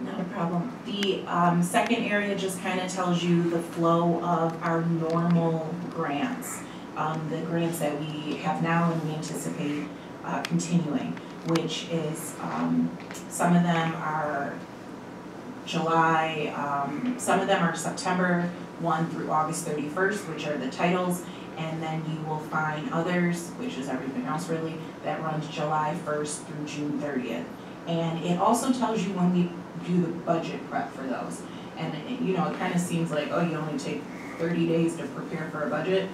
Not a problem. The um, second area just kind of tells you the flow of our normal grants. Um, The grants that we have now and we anticipate uh, continuing, which is, um, some of them are July, um, some of them are September one through August thirty-first, which are the titles. And then you will find others, which is everything else really, that runs July first through June thirtieth. And it also tells you when we do the budget prep for those. And, it- you know, it kind of seems like, oh, you only take thirty days to prepare for a budget.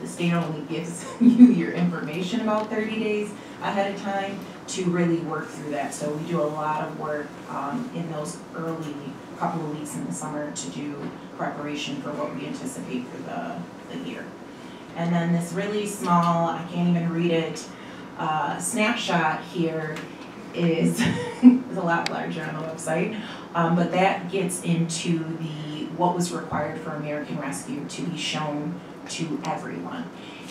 The state only gives [LAUGHS] you your information about thirty days ahead of time to really work through that. So we do a lot of work, um, in those early couple of weeks in the summer to do preparation for what we anticipate for the, the year. And then this really small, I can't even read it, uh, snapshot here is, [LAUGHS] is a lot larger on the website. Um, but that gets into the, what was required for American Rescue to be shown to everyone.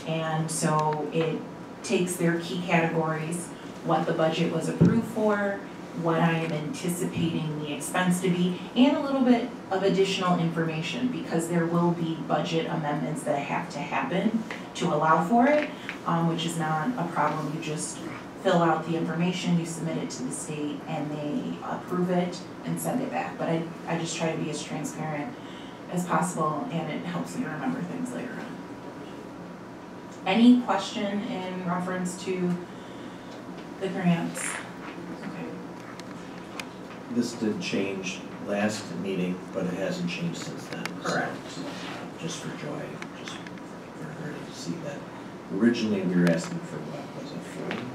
And so it takes their key categories, what the budget was approved for, what I am anticipating the expense to be, and a little bit of additional information, because there will be budget amendments that have to happen to allow for it, um, which is not a problem, you just fill out the information, you submit it to the state, and they approve it and send it back. But I, I just try to be as transparent as possible, and it helps me remember things later on. Any question in reference to the grants? This did change last meeting, but it hasn't changed since then. so, Correct. uh, Just for Joy, just for her to see that. Originally, we were asking for what, was it four?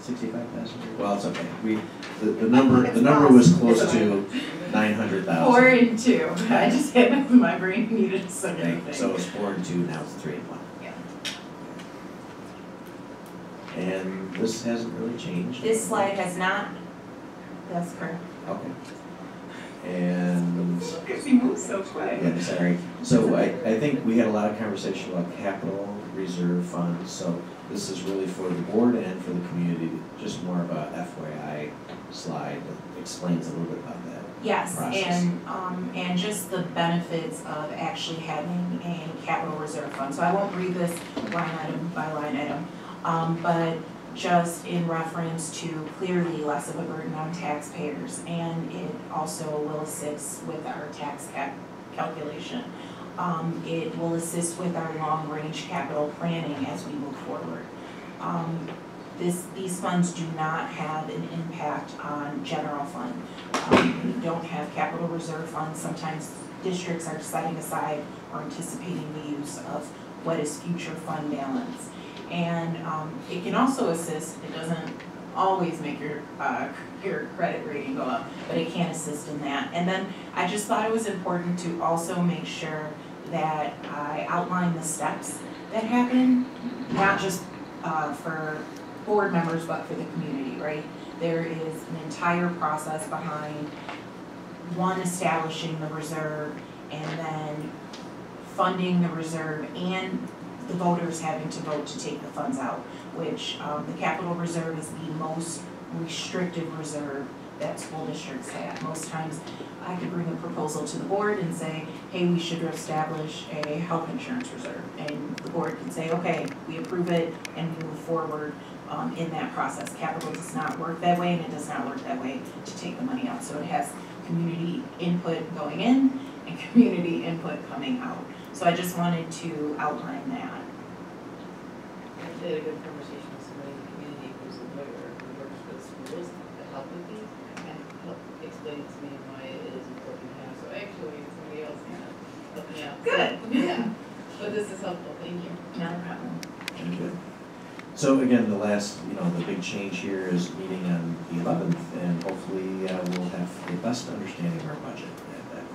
Sixty-five passengers? Well, it's okay. We, the, the number, the number was close to nine hundred thousand. Four and two, I just had, [LAUGHS] my brain needed a second Okay, thing. so it's four and two, now it's three and one. Yeah. And this hasn't really changed? This slide has not, that's correct. Okay. And, Because he moves so quick. yeah, sorry. So I, I think we had a lot of conversation about capital reserve funds, so this is really for the board and for the community, just more of a FYI slide that explains a little bit about that. Yes, process. and, um, and just the benefits of actually having a capital reserve fund. So I won't read this line item by line item, um, but just in reference to clearly less of a burden on taxpayers. And it also will assist with our tax cap calculation. Um, it will assist with our long-range capital planning as we move forward. Um, this, these funds do not have an impact on general fund. Um, we don't have capital reserve funds, sometimes districts are setting aside or anticipating the use of what is future fund balance. And, um, it can also assist, it doesn't always make your, uh, your credit rating go up, but it can assist in that. And then I just thought it was important to also make sure that I outline the steps that happen, not just, uh, for board members, but for the community, right? There is an entire process behind, one, establishing the reserve, and then funding the reserve, and the voters having to vote to take the funds out, which, um, the capital reserve is the most restrictive reserve that school districts have. Most times, I could bring a proposal to the board and say, hey, we should establish a health insurance reserve. And the board can say, okay, we approve it and move forward um, in that process. Capital does not work that way and it does not work that way to take the money out. So it has community input going in and [LAUGHS] community input coming out. So I just wanted to outline that. Actually, had a good conversation with somebody in the community who's a lawyer who works with schools to help with these and help explain to me why it is important to have. So actually, somebody else kind of helped me out. Good. Yeah, but this is helpful, thank you. Not a problem. Thank you. So again, the last, you know, the big change here is meeting on the eleventh, and hopefully uh, we'll have the best understanding of our budget at that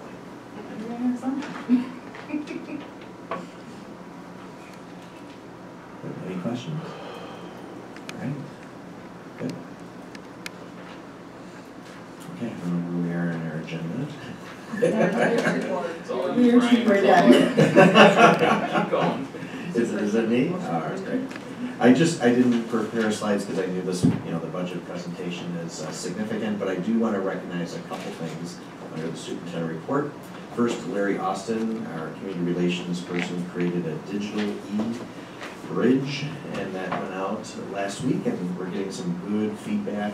point. [LAUGHS] Any questions? All right, good. Okay, I don't know where we are in our agenda. It's all you, We're- Brian. we're done. Keep going. Is, is it me? All right, great. I just, I didn't prepare slides because I knew this, you know, the budget presentation is uh, significant, but I do want to recognize a couple things under the superintendent report. First, Larry Austin, our community relations person, created a digital e-bridge, and that went out last week, and we're getting some good feedback.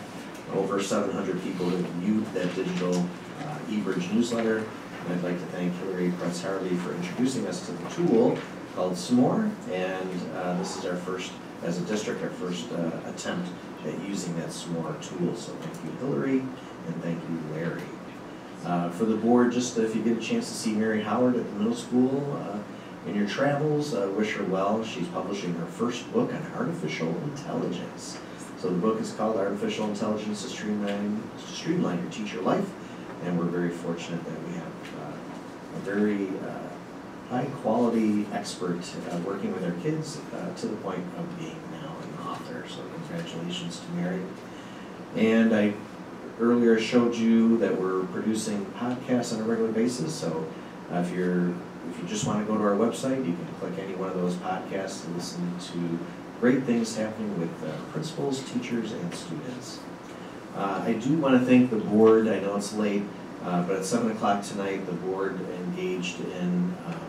Over seven hundred people have viewed that digital uh, e-bridge newsletter. And I'd like to thank Hillary Pretz Harvey for introducing us to the tool called S'more. And uh, this is our first, as a district, our first uh, attempt at using that S'more tool. So thank you, Hillary, and thank you, Larry. Uh, for the board, just if you get a chance to see Mary Howard at the middle school uh, in your travels, uh, wish her well. She's publishing her first book on artificial intelligence. So the book is called Artificial Intelligence to Streamline, to Streamline Your Teacher Life, and we're very fortunate that we have uh, a very uh, high-quality expert uh, working with our kids to the point of being now an author. So congratulations to Mary. And I earlier showed you that we're producing podcasts on a regular basis. So uh, if you're if you just want to go to our website, you can click any one of those podcasts to listen to great things happening with uh, principals, teachers, and students. Uh, I do want to thank the board. I know it's late, uh, but at 7 o'clock tonight, the board engaged in um,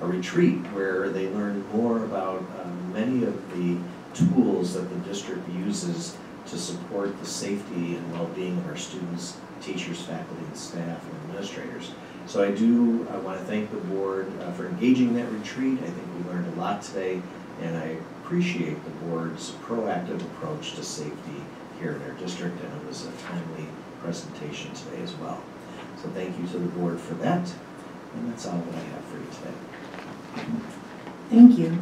a retreat where they learned more about um, many of the tools that the district uses to support the safety and well-being of our students, teachers, faculty, and staff, and administrators. So I do I want to thank the board uh, for engaging in that retreat. I think we learned a lot today, and I appreciate the board's proactive approach to safety here in our district, and it was a timely presentation today as well. So thank you to the board for that, and that's all that I have for you today. Thank you.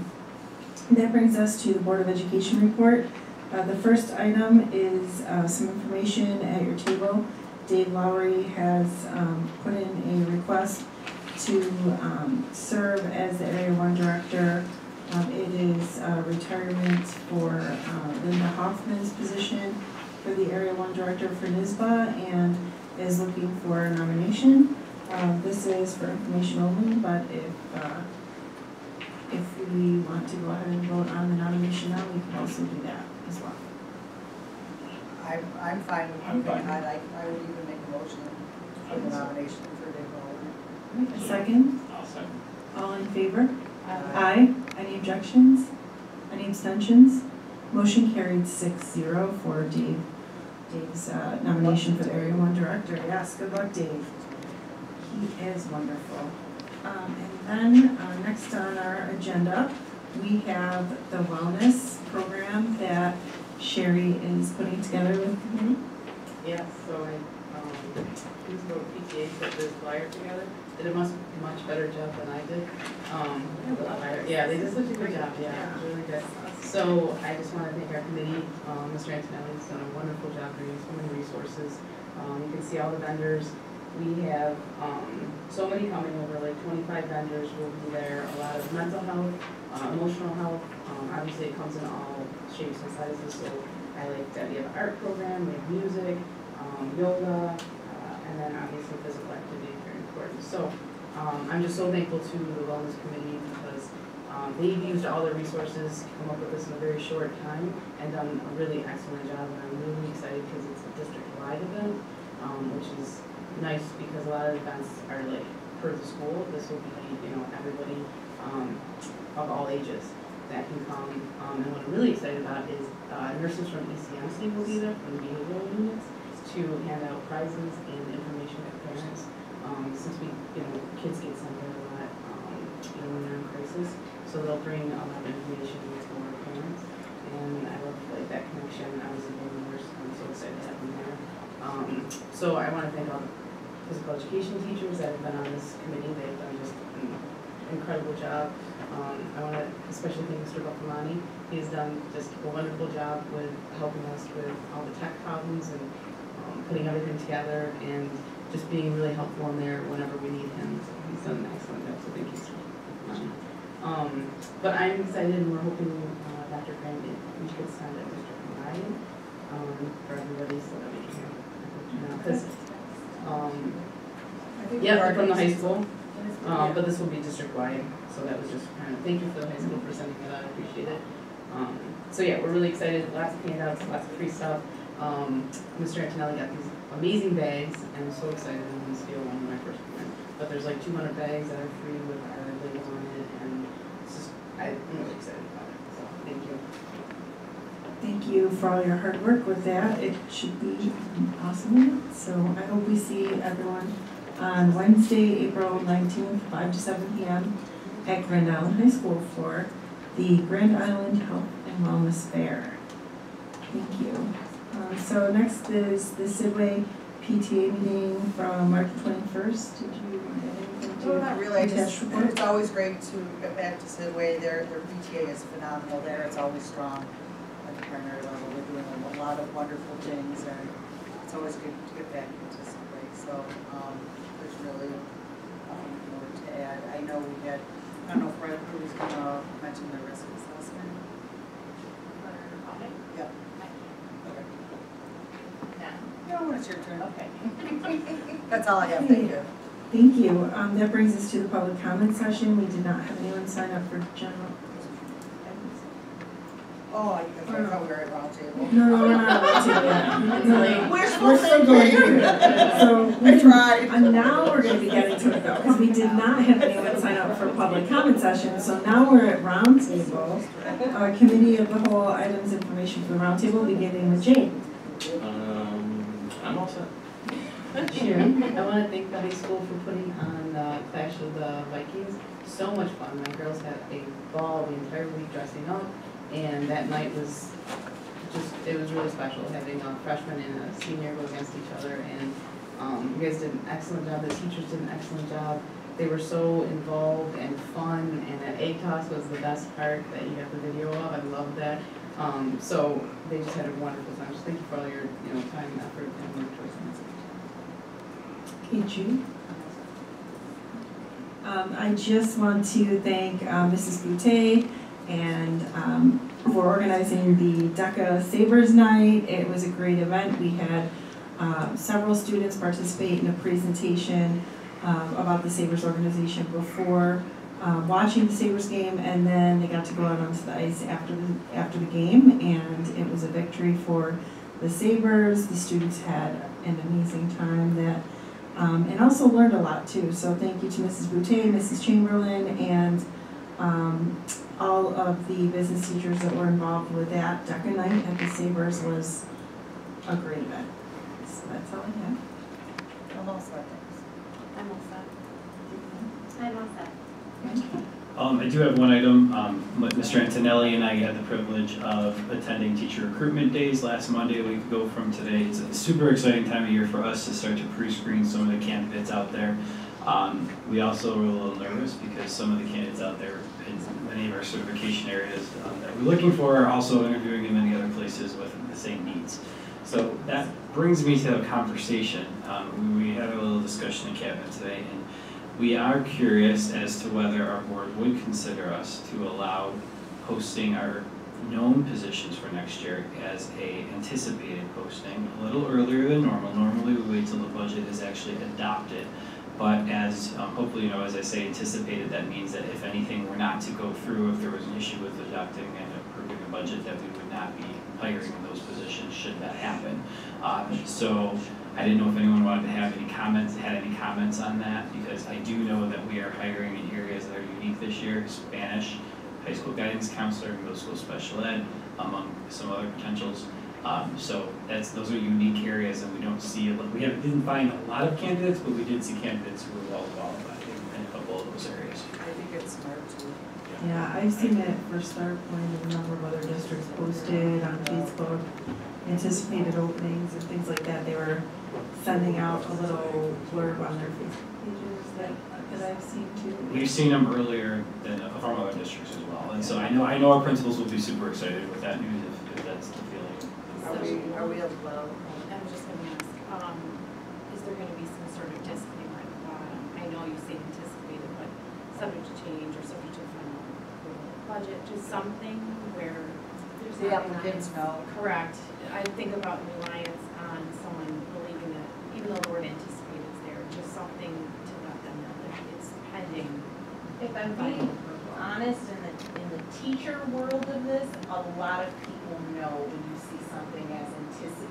That brings us to the Board of Education report. Uh, the first item is uh, some information at your table. Dave Lowry has um, put in a request to um, serve as the Area One Director. Um, it is uh, retirement for uh, Linda Hoffman's position for the Area One Director for NYSSBA and is looking for a nomination. Uh, this is for information only, but if uh, if we want to go ahead and vote on the nomination now, we can also do that. I'm, I'm fine with I'm moving fine. on, I, I would even make a motion for the nomination for Dave Baldwin. A second? I'll second. All in favor? Aye. Any objections? Any abstentions? Motion carried six zero for Dave, Dave's uh, nomination for the Area One Director. Yes, good luck, Dave. He is wonderful. Um, and then, uh, next on our agenda, we have the wellness program that Sherry is putting together with the committee. Yes, so I, um, who's the PTA put this flyer together, did a much, much better job than I did. Um, yeah, they did such a good job, yeah, it was really good. So I just wanna thank our committee, um, Mr. Antonelli's done a wonderful job bringing so many resources. Um, you can see all the vendors, we have, um, so many coming over, like twenty-five vendors will be there, a lot of mental health, uh, emotional health, um, obviously it comes in all shapes and sizes, so I like that we have an art program, we have music, um, yoga, uh, and then obviously physical activity is very important. So, um, I'm just so thankful to the wellness committee because, um, they've used all their resources, to come up with this in a very short time and done a really excellent job, and I'm really excited because it's a district-wide event, um, which is nice because a lot of events are like for the school, this will be, you know, everybody, um, of all ages that can come. Um, and what I'm really excited about is, uh, nurses from ECMC will be there from the behavioral units to hand out prizes and information to parents. Um, since we, you know, kids get sent there a lot, um, when they're in crisis, so they'll bring a lot of information to our parents. And I love like that connection, I was a board nurse, I'm so excited to have them there. Um, so I wanna thank all the physical education teachers that have been on this committee, they've done just incredible job. Um, I want to especially thank Mr. Buffalani. He's done just a wonderful job with helping us with all the tech problems and um, putting everything together and just being really helpful in there whenever we need him. So he's done an excellent job, so thank you, Mr. Um, but I'm excited and we're hoping uh, Dr. Graham, could send a district wide um, for everybody so that we can, because, um, I think we yeah, from the high school. Um, but this will be district-wide, so that was just kind of, thank you for the high school for sending it out, I appreciate it. Um, so yeah, we're really excited, lots of handouts, lots of free stuff. Um, Mr. Antonelli got these amazing bags, and I'm so excited I'm gonna steal one when I first come in. But there's like two hundred bags that are free with our labels on it, and it's just, I'm really excited about it, so thank you. Thank you for all your hard work with that. It should be awesome. So I hope we see everyone on Wednesday, April nineteenth, five to seven P M at Grand Island High School for the Grand Island Health and Wellness Fair. Thank you. Um, so next is the Sidway PTA meeting from March twenty-first. Did you have anything to? No, not really, I just, it's always great to get back to Sidway, their, their PTA is phenomenal there, it's always strong at the primary level, they're doing a lot of wonderful things, and it's always good to get back into Sidway, so, um, more to add. I know we had, I don't know if Fred, who was gonna mention the risk assessment? Yep. Okay. No, when it's your turn. Okay. [LAUGHS] That's all I have, thank you. Thank you. Um, that brings us to the public comment session. We did not have anyone sign up for general. Oh, I thought we were at round table. No, no, we're not allowed to yet. [LAUGHS] No, We're supposed still to going be. through it. So. [LAUGHS] we I can- tried. And now we're gonna be getting to it though, because we did not have anyone sign up for public comment session. So now we're at round table. Uh, committee of the whole items information for the round table, beginning with Jane. Um, I'm all set. Sharon, I want to thank the high school for putting on the Clash of the Vikings. So much fun. My girls had a ball the entire week dressing up, and that night was just, it was really special having a freshman and a senior go against each other. And um, you guys did an excellent job. The teachers did an excellent job. They were so involved and fun, and that ACOS was the best part that you got the video of. I loved that. Um, so they just had a wonderful time. Just thank you for all your, you know, time and effort and work towards. Okay, Jude. Um, I just want to thank uh, Mrs. Boutte and um, for organizing the DECA Sabres Night. It was a great event. We had uh, several students participate in a presentation um, about the Sabres organization before uh, watching the Sabres game, and then they got to go out onto the ice after the after the game, and it was a victory for the Sabres. The students had an amazing time that um, and also learned a lot too. So thank you to Mrs. Boutte, Mrs. Chamberlain, and um, all of the business teachers that were involved with that. DECA night at the Sabres was a great event. So that's all I have. I'm all set, thanks. I'm all set. I'm all set. Um, I do have one item, um, Mr. Antonelli and I had the privilege of attending teacher recruitment days last Monday, a week ago from today. It's a super exciting time of year for us to start to pre-screen some of the candidates out there. Um, we also were a little nervous because some of the candidates out there in many of our certification areas um, that we're looking for are also interviewing in many other places with the same needs. So that brings me to a conversation. Um, we had a little discussion in cabinet today, and we are curious as to whether our board would consider us to allow posting our known positions for next year as a anticipated posting a little earlier than normal. Normally, we wait till the budget is actually adopted. But as, um, hopefully, you know, as I say anticipated, that means that if anything were not to go through, if there was an issue with adopting and approving a budget, that we would not be hiring in those positions should that happen. Um, so I didn't know if anyone wanted to have any comments, had any comments on that, because I do know that we are hiring in areas that are unique this year, Spanish, high school guidance counselor, middle school special ed, among some other potentials. Um, so that's, those are unique areas and we don't see, we haven't, didn't find a lot of candidates, but we did see candidates who were well qualified in, in a couple of those areas. I think it's smart too. Yeah, I've seen it for Start Point and a number of other districts posted on Facebook, anticipated openings and things like that. They were sending out a little blurb on their Facebook pages that, that I've seen too. We've seen them earlier than from other districts as well, and so I know, I know our principals will be super excited with that news if, if that's the feeling. Are we, are we allowed? I was just gonna ask, um, is there gonna be some sort of disclaimer at the bottom? I know you say anticipated, but subject to change or subject to final approval of budget, just something where there's The not applicants know. Correct. I think about reliance on someone believing that, even though the word anticipate is there, just something to let them know that it's pending. If I'm final being approval. honest, in the, in the teacher world of this, a lot of people know, when you see something as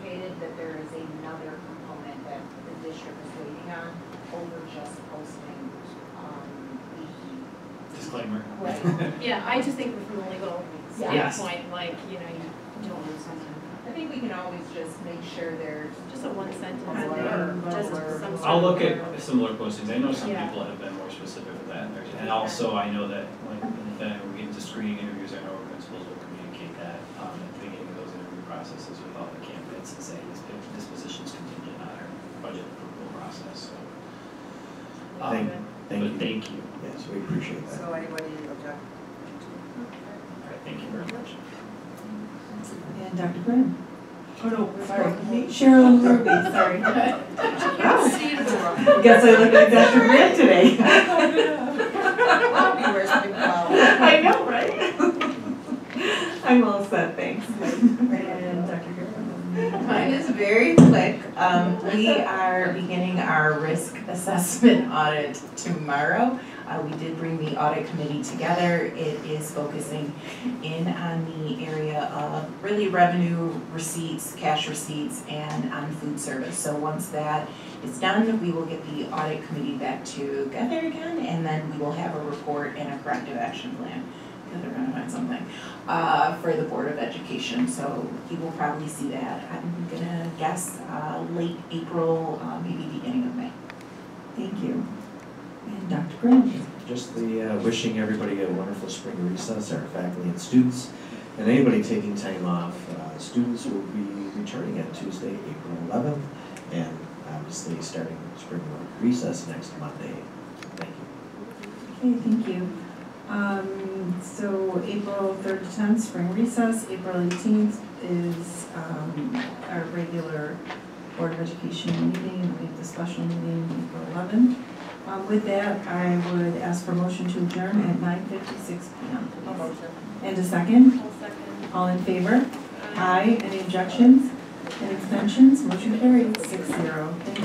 anticipated, that there is another component that the district is waiting on over just posting, um, the Disclaimer. Right. [LAUGHS] Yeah, I just think from a legal Yes. standpoint, like, you know, you don't lose something. I think we can always just make sure there's. Just a one sentence Alert, thing, just alert. some sort I'll look of- at similar postings, I know some Yeah. people have been more specific with that, and also I know that when, when we get into screening interviews, I know our principals will communicate that, um, at the beginning of those interview processes with all the candidates and say, this, this position's contingent on our budget approval process, so. Um, Thank, thank but you. thank you. Yes, we appreciate that. So anybody object? All right, thank you very much. And Dr. Graham? Oh, no, Sorry, Cheryl Ruby, [LAUGHS] sorry. Oh. [LAUGHS] Guess I look like Dr. Graham today. [LAUGHS] Bobby wears big flowers. I know, right? I'm all set, thanks. And Dr. Mine is very quick. Um, we are beginning our risk assessment [LAUGHS] audit tomorrow. Uh, we did bring the audit committee together. It is focusing in on the area of really revenue receipts, cash receipts, and on food service. So once that is done, we will get the audit committee back together again, and then we will have a report and a corrective action plan. Because they're gonna find something, uh, for the Board of Education, so you will probably see that, I'm gonna guess, uh, late April, uh, maybe beginning of May. Thank you. And Dr. Graham? Just the, uh, wishing everybody a wonderful spring recess, our faculty and students, and anybody taking time off. Uh, Students will be returning on Tuesday, April eleventh, and obviously starting spring recess next Monday. Thank you. Okay, thank you. Um, so April third to tenth, spring recess, April eighteenth is, um, our regular Board of Education meeting, we have the special meeting April eleventh. Um, with that, I would ask for motion to adjourn at nine fifty-six P M. Motion. And a second? All in favor? Aye. Any objections? Any extensions? Motion carried, six zero. Thank